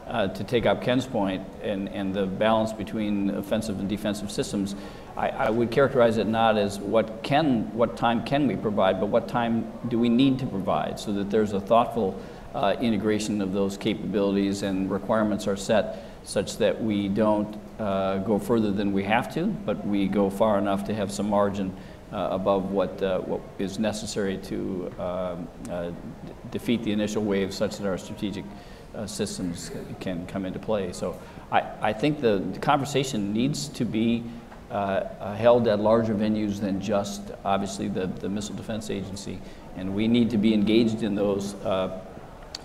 Uh, to take up Ken's point and, and the balance between offensive and defensive systems, I, I, would characterize it not as what can, what time can we provide, but what time do we need to provide so that there's a thoughtful uh, integration of those capabilities and requirements are set such that we don't uh, go further than we have to, but we go far enough to have some margin uh, above what, uh, what is necessary to um, uh, defeat the initial wave such that our strategic uh, systems can come into play. So I, I think the, the conversation needs to be uh, uh, held at larger venues than just obviously the, the Missile Defense Agency. And we need to be engaged in those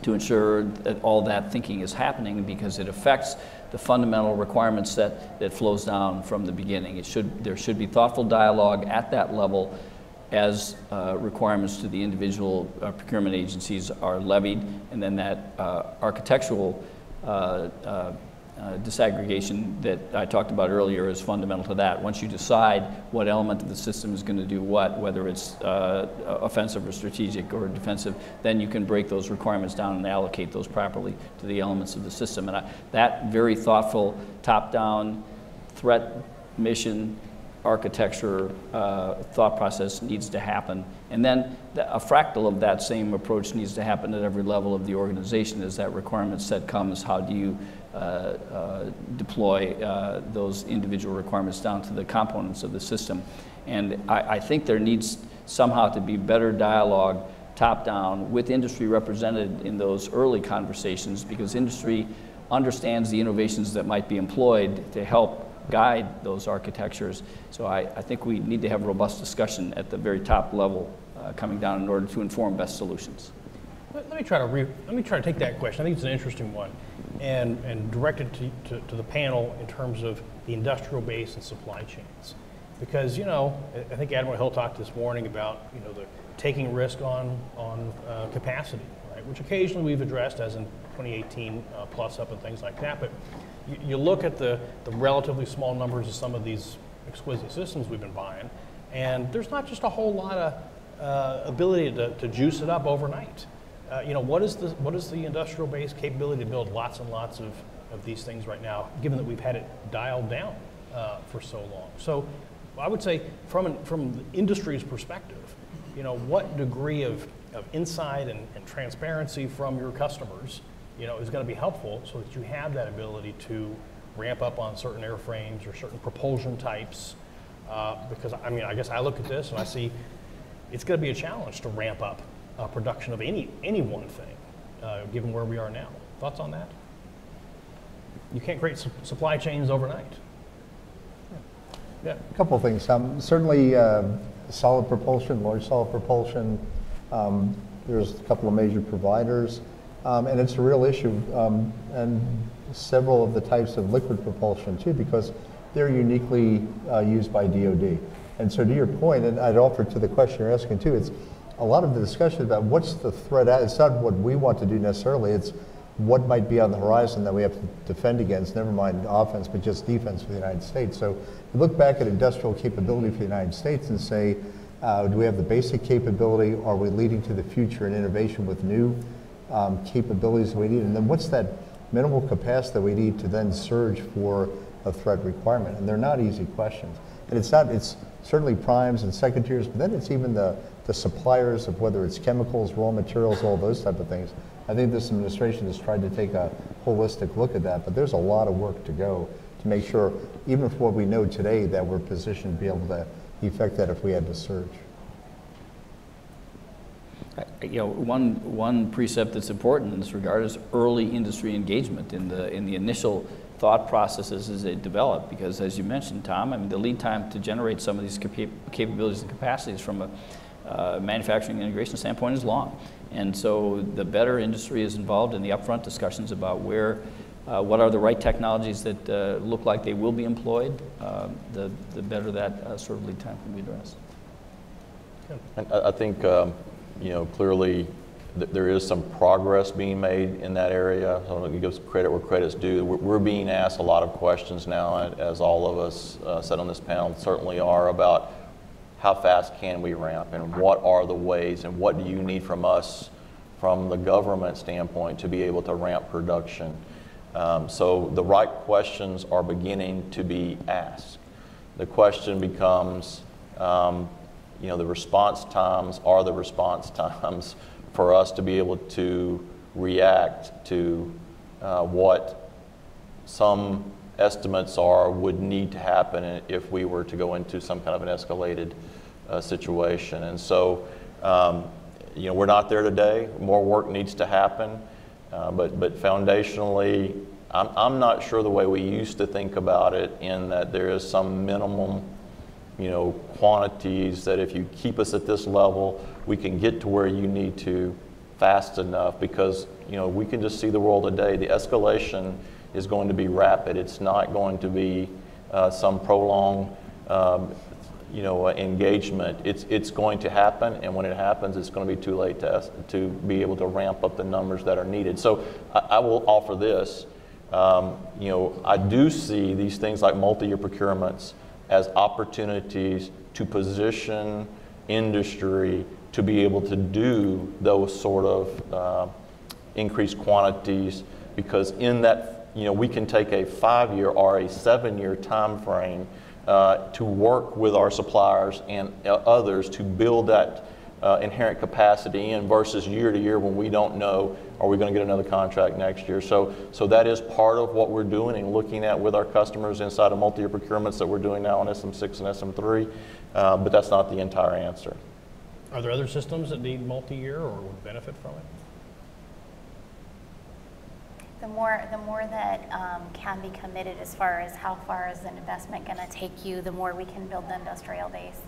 to ensure that all that thinking is happening because it affects the fundamental requirement set that flows down from the beginning. It should, there should be thoughtful dialogue at that level as uh, requirements to the individual uh, procurement agencies are levied, and then that uh, architectural uh, disaggregation that I talked about earlier is fundamental to that. Once you decide what element of the system is going to do what, whether it's uh, offensive or strategic or defensive, then you can break those requirements down and allocate those properly to the elements of the system. And I, that very thoughtful top-down threat mission architecture uh, thought process needs to happen. And then a fractal of that same approach needs to happen at every level of the organization as that requirement set comes. How do you uh, uh, deploy uh, those individual requirements down to the components of the system? And I, I think there needs somehow to be better dialogue top down with industry represented in those early conversations because industry understands the innovations that might be employed to help guide those architectures. So I, I think we need to have robust discussion at the very top level uh, coming down in order to inform best solutions. Let, let me try to re, let me try to take that question. I think it's an interesting one, and and direct it to, to, to the panel in terms of the industrial base and supply chains, because you know I think Admiral Hill talked this morning about you know the taking risk on on uh, capacity, right? Which occasionally we've addressed, as in 2018 uh, plus up and things like that, but you, you look at the, the relatively small numbers of some of these exquisite systems we've been buying, and there's not just a whole lot of uh, ability to, to juice it up overnight. Uh, you know, what is the what is the industrial base capability to build lots and lots of, of these things right now, given that we've had it dialed down uh, for so long? So, I would say from an, from the industry's perspective, you know, what degree of, of insight and, and transparency from your customers you know, is going to be helpful so that you have that ability to ramp up on certain airframes or certain propulsion types. Uh, because, I mean, I guess I look at this and I see it's going to be a challenge to ramp up uh, production of any, any one thing, uh, given where we are now. Thoughts on that? You can't create su supply chains overnight. Yeah. A couple of things. Um, certainly, uh, solid propulsion, large solid propulsion. Um, there's a couple of major providers. Um, and it's a real issue, um, and several of the types of liquid propulsion too, because they're uniquely uh, used by DoD. And so to your point, and I'd offer to the question you're asking too, it's a lot of the discussion about what's the threat, it's not what we want to do necessarily, it's what might be on the horizon that we have to defend against, never mind offense, but just defense for the United States. So we look back at industrial capability for the United States and say, uh, do we have the basic capability? Are we leading to the future and innovation with new um, capabilities we need, and then what's that minimal capacity that we need to then surge for a threat requirement? And they're not easy questions. And it's not, it's certainly primes and second tiers, but then it's even the, the suppliers of whether it's chemicals, raw materials, all those type of things. I think this administration has tried to take a holistic look at that, but there's a lot of work to go to make sure, even for what we know today, that we're positioned to be able to effect that if we had to surge. You know, one, one precept that's important in this regard is early industry engagement in the, in the initial thought processes as they develop. Because as you mentioned, Tom, I mean, the lead time to generate some of these capa capabilities and capacities from a uh, manufacturing integration standpoint is long. And so the better industry is involved in the upfront discussions about where, uh, what are the right technologies that uh, look like they will be employed, uh, the, the better that uh, sort of lead time can be addressed. And I I think, um, you know, clearly th- there is some progress being made in that area. I want to give credit where credit's due. We're, we're being asked a lot of questions now, as all of us uh, sat on this panel certainly are, about how fast can we ramp and what are the ways and what do you need from us from the government standpoint to be able to ramp production. Um, so the right questions are beginning to be asked. The question becomes, um, you know, the response times are the response times for us to be able to react to uh, what some estimates are would need to happen if we were to go into some kind of an escalated uh, situation. And so, um, you know, we're not there today. More work needs to happen. Uh, but, but foundationally, I'm, I'm not sure the way we used to think about it in that there is some minimum, you know, quantities that if you keep us at this level, we can get to where you need to fast enough because, you know, we can just see the world today. The escalation is going to be rapid. It's not going to be uh, some prolonged um, you know, uh, engagement, it's, it's going to happen, and when it happens, it's going to be too late to, to be able to ramp up the numbers that are needed. So I, I will offer this. Um, you know, I do see these things like multi-year procurements as opportunities to position industry to be able to do those sort of uh, increased quantities because in that, you know, we can take a five-year or a seven-year time frame uh, to work with our suppliers and uh, others to build that uh, inherent capacity in versus year to year when we don't know are we going to get another contract next year. So, so that is part of what we're doing and looking at with our customers inside of multi-year procurements that we're doing now on SM6 and SM3, uh, but that's not the entire answer. Are there other systems that need multi-year or would benefit from it? The more the more that um, can be committed as far as how far is an investment going to take you, the more we can build the industrial base.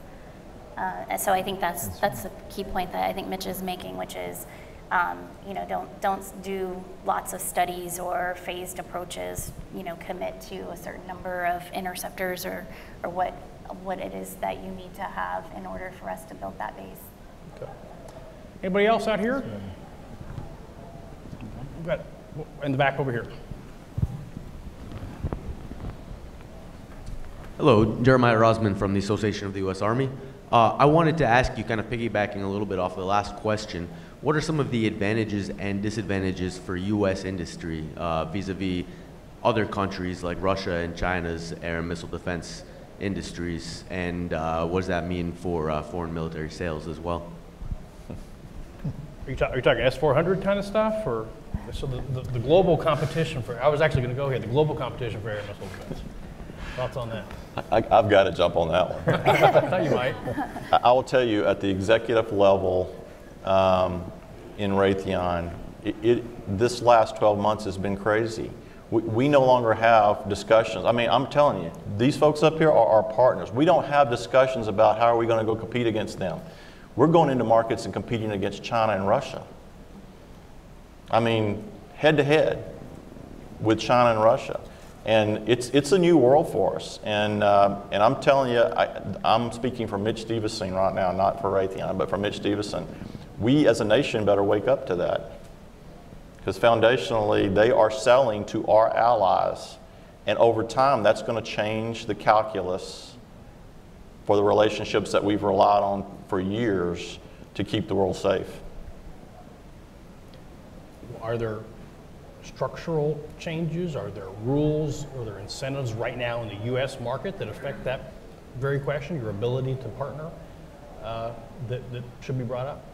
Uh, so I think that's that's the key point that I think Mitch is making, which is, um, you know, don't don't do lots of studies or phased approaches. You know, commit to a certain number of interceptors or or what what it is that you need to have in order for us to build that base. Okay. Anybody else out here? We've got in the back over here. Hello, Jeremiah Rosman from the Association of the U.S. Army. Uh, I wanted to ask you, kind of piggybacking a little bit off the last question, what are some of the advantages and disadvantages for U.S. industry uh, vis-a-vis other countries like Russia and China's air and missile defense industries, and uh, what does that mean for uh, foreign military sales as well? Are you, ta- are you talking S400 kind of stuff, or so the, the, the global competition for? I was actually going to go here. The global competition for air missile defense. Thoughts on that? I, have got to jump on that one. I thought you might. I, I will tell you, at the executive level um, in Raytheon, it, it, this last 12 months has been crazy. We, we, no longer have discussions. I mean, I'm telling you, these folks up here are our partners. We don't have discussions about how are we going to go compete against them. We're going into markets and competing against China and Russia. I mean, head to head with China and Russia. And it's, it's a new world for us. And, uh, and I'm telling you, I, I'm speaking for Mitch Stevison right now, not for Raytheon, but for Mitch Stevison. We as a nation better wake up to that. Because foundationally, they are selling to our allies. And over time, that's going to change the calculus for the relationships that we've relied on for years to keep the world safe. Are there structural changes? Are there rules? Are there incentives right now in the U.S. market that affect that very question, your ability to partner, uh, that, that should be brought up?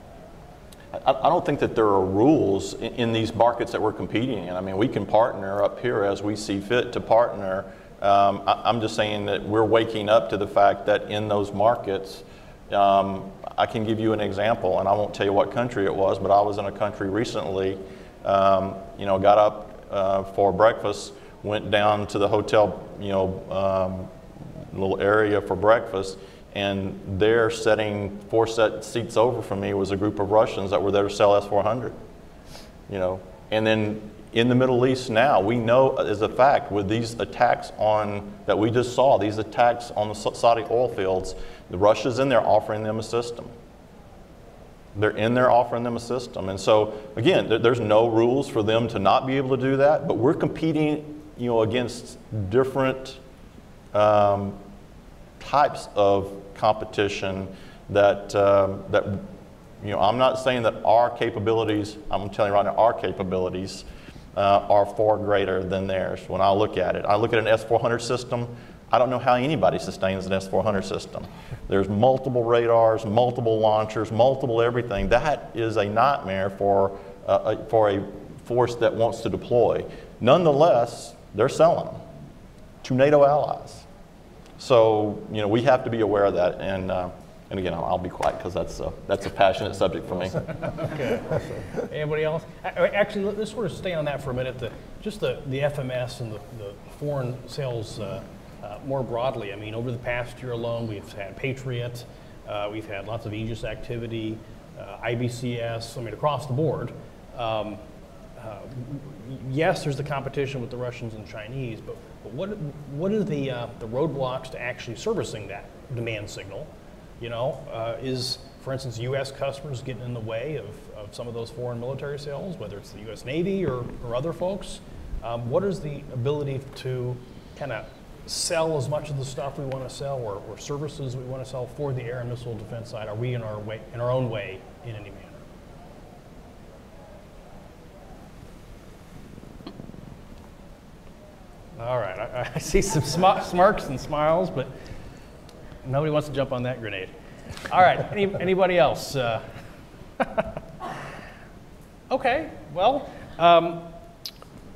I, don't think that there are rules in, these markets that we're competing in. I mean, we can partner up here as we see fit to partner. Um, I, am just saying that we're waking up to the fact that in those markets, um, I can give you an example, and I won't tell you what country it was, but I was in a country recently, um, you know, got up uh, for breakfast, went down to the hotel, you know, um, little area for breakfast, and there sitting four set seats over from me was a group of Russians that were there to sell S-400, you know, and then in the Middle East now, we know as a fact with these attacks on that we just saw, these attacks on the Saudi oil fields, the Russia's in there offering them a system. They're in there offering them a system. And so, again, there's no rules for them to not be able to do that, but we're competing you know, against different um, types of competition that, um, that, you know, I'm not saying that our capabilities, I'm telling you right now, our capabilities uh, are far greater than theirs when I look at it. I look at an S400 system, I don't know how anybody sustains an S400 system. There's multiple radars, multiple launchers, multiple everything. That is a nightmare for, uh, a, for a force that wants to deploy. Nonetheless, they're selling them to NATO allies. So, you know, we have to be aware of that. And, uh, and again, I'll, be quiet because that's a, that's a passionate subject for me. okay. Anybody else? Actually, let's sort of stay on that for a minute. The, just the, the FMS and the, the foreign sales uh, uh, more broadly, I mean, over the past year alone, we've had Patriot, uh, we've had lots of Aegis activity, uh, IBCS, I mean, across the board. Um, uh, yes, there's the competition with the Russians and Chinese, but, but what, what are the, uh, the roadblocks to actually servicing that demand signal? You know, uh, is, for instance, U.S. customers getting in the way of, of some of those foreign military sales, whether it's the U.S. Navy or, or other folks? Um, what is the ability to kind of sell as much of the stuff we want to sell or, or services we want to sell for the air and missile defense side? Are we in our way, in our own way, in any manner? All right, I, I see some sm- smirks and smiles, but nobody wants to jump on that grenade. All right, any, anybody else? Uh, okay, well, um,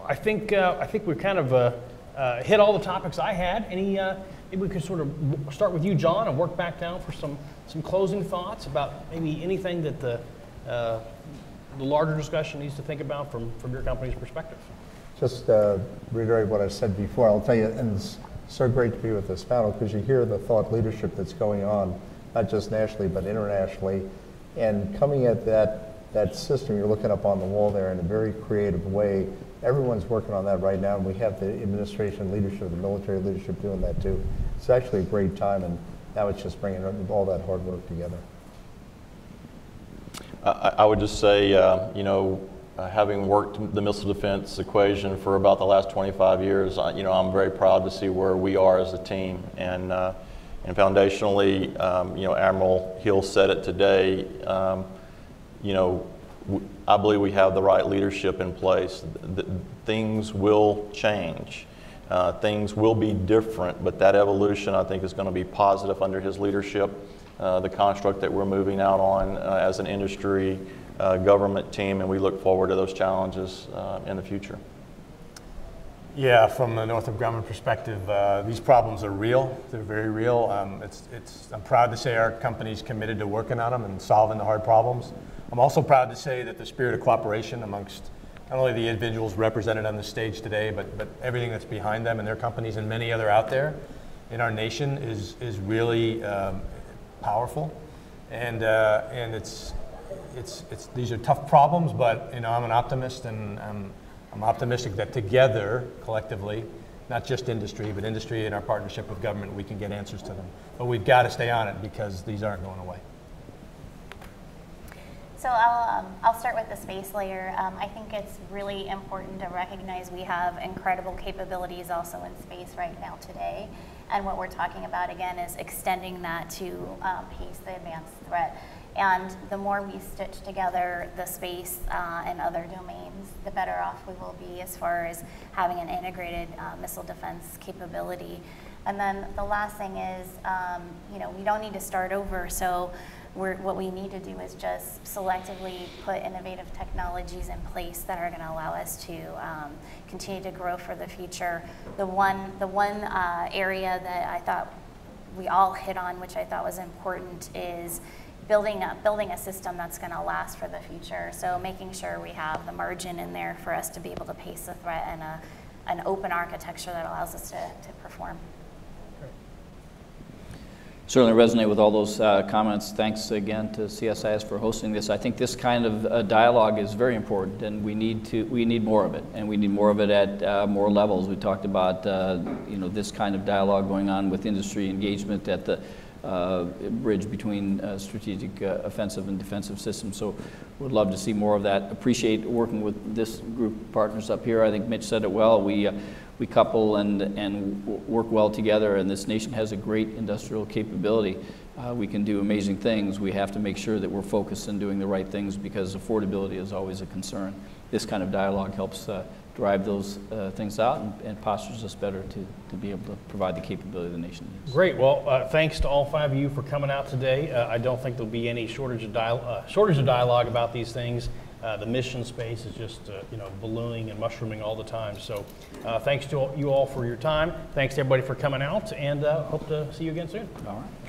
I think uh, I think we're kind of uh, uh, hit all the topics I had. Any, uh, maybe we could sort of start with you, John, and work back down for some, some closing thoughts about maybe anything that the, uh, the larger discussion needs to think about from, from your company's perspective. Just uh, reiterate what I said before. I'll tell you, and it's so great to be with this panel because you hear the thought leadership that's going on, not just nationally but internationally, and coming at that that system you're looking up on the wall there in a very creative way everyone's working on that right now, and we have the administration leadership, the military leadership doing that too. It's actually a great time, and now it's just bringing all that hard work together. I, I would just say, uh, you know, uh, having worked the missile defense equation for about the last 25 years, uh, you know, I'm very proud to see where we are as a team. And, uh, and foundationally, um, you know, Admiral Hill said it today, um, you know, I believe we have the right leadership in place. things will change. Uh, things will be different, but that evolution I think is going to be positive under his leadership. Uh, the construct that we're moving out on uh, as an industry uh, government team, and we look forward to those challenges uh, in the future. Yeah, from the Northrop Grumman perspective, uh, these problems are real. They're very real. Um, it's, it's, I'm proud to say our company's committed to working on them and solving the hard problems. I'm also proud to say that the spirit of cooperation amongst not only the individuals represented on the stage today, but, but everything that's behind them and their companies and many other out there in our nation is, is really um, powerful. And, uh, and it's, it's, it's, these are tough problems, but you know, I'm an optimist and I'm, I'm optimistic that together, collectively, not just industry, but industry and our partnership with government, we can get answers to them. But we've got to stay on it because these aren't going away. So I'll, um, I'll start with the space layer. Um, I think it's really important to recognize we have incredible capabilities also in space right now today. And what we're talking about again is extending that to um, pace the advanced threat. And the more we stitch together the space uh, and other domains, the better off we will be as far as having an integrated uh, missile defense capability. And then the last thing is, um, you know, we don't need to start over. So we're, what we need to do is just selectively put innovative technologies in place that are going to allow us to um, continue to grow for the future. The one, the one uh, area that I thought we all hit on, which I thought was important, is building a, building a system that's going to last for the future. So making sure we have the margin in there for us to be able to pace the threat and a, an open architecture that allows us to, to perform. Certainly resonate with all those uh, comments. Thanks again to CSIS for hosting this. I think this kind of uh, dialogue is very important, and we need to we need more of it, and we need more of it at uh, more levels. We talked about uh, you know this kind of dialogue going on with industry engagement at the uh, bridge between uh, strategic offensive and defensive systems. So, would love to see more of that. Appreciate working with this group of partners up here. I think Mitch said it well. We we couple and, and work well together, and this nation has a great industrial capability. Uh, we can do amazing things. We have to make sure that we're focused on doing the right things because affordability is always a concern. This kind of dialogue helps uh, drive those uh, things out and, and, postures us better to, to be able to provide the capability the nation needs. Great. Well, uh, thanks to all five of you for coming out today. Uh, I don't think there'll be any shortage of, dial- uh, shortage of dialogue about these things. Uh, the mission space is just uh, you know ballooning and mushrooming all the time. So uh, thanks to you all for your time. Thanks to everybody for coming out, and uh, hope to see you again soon. All right.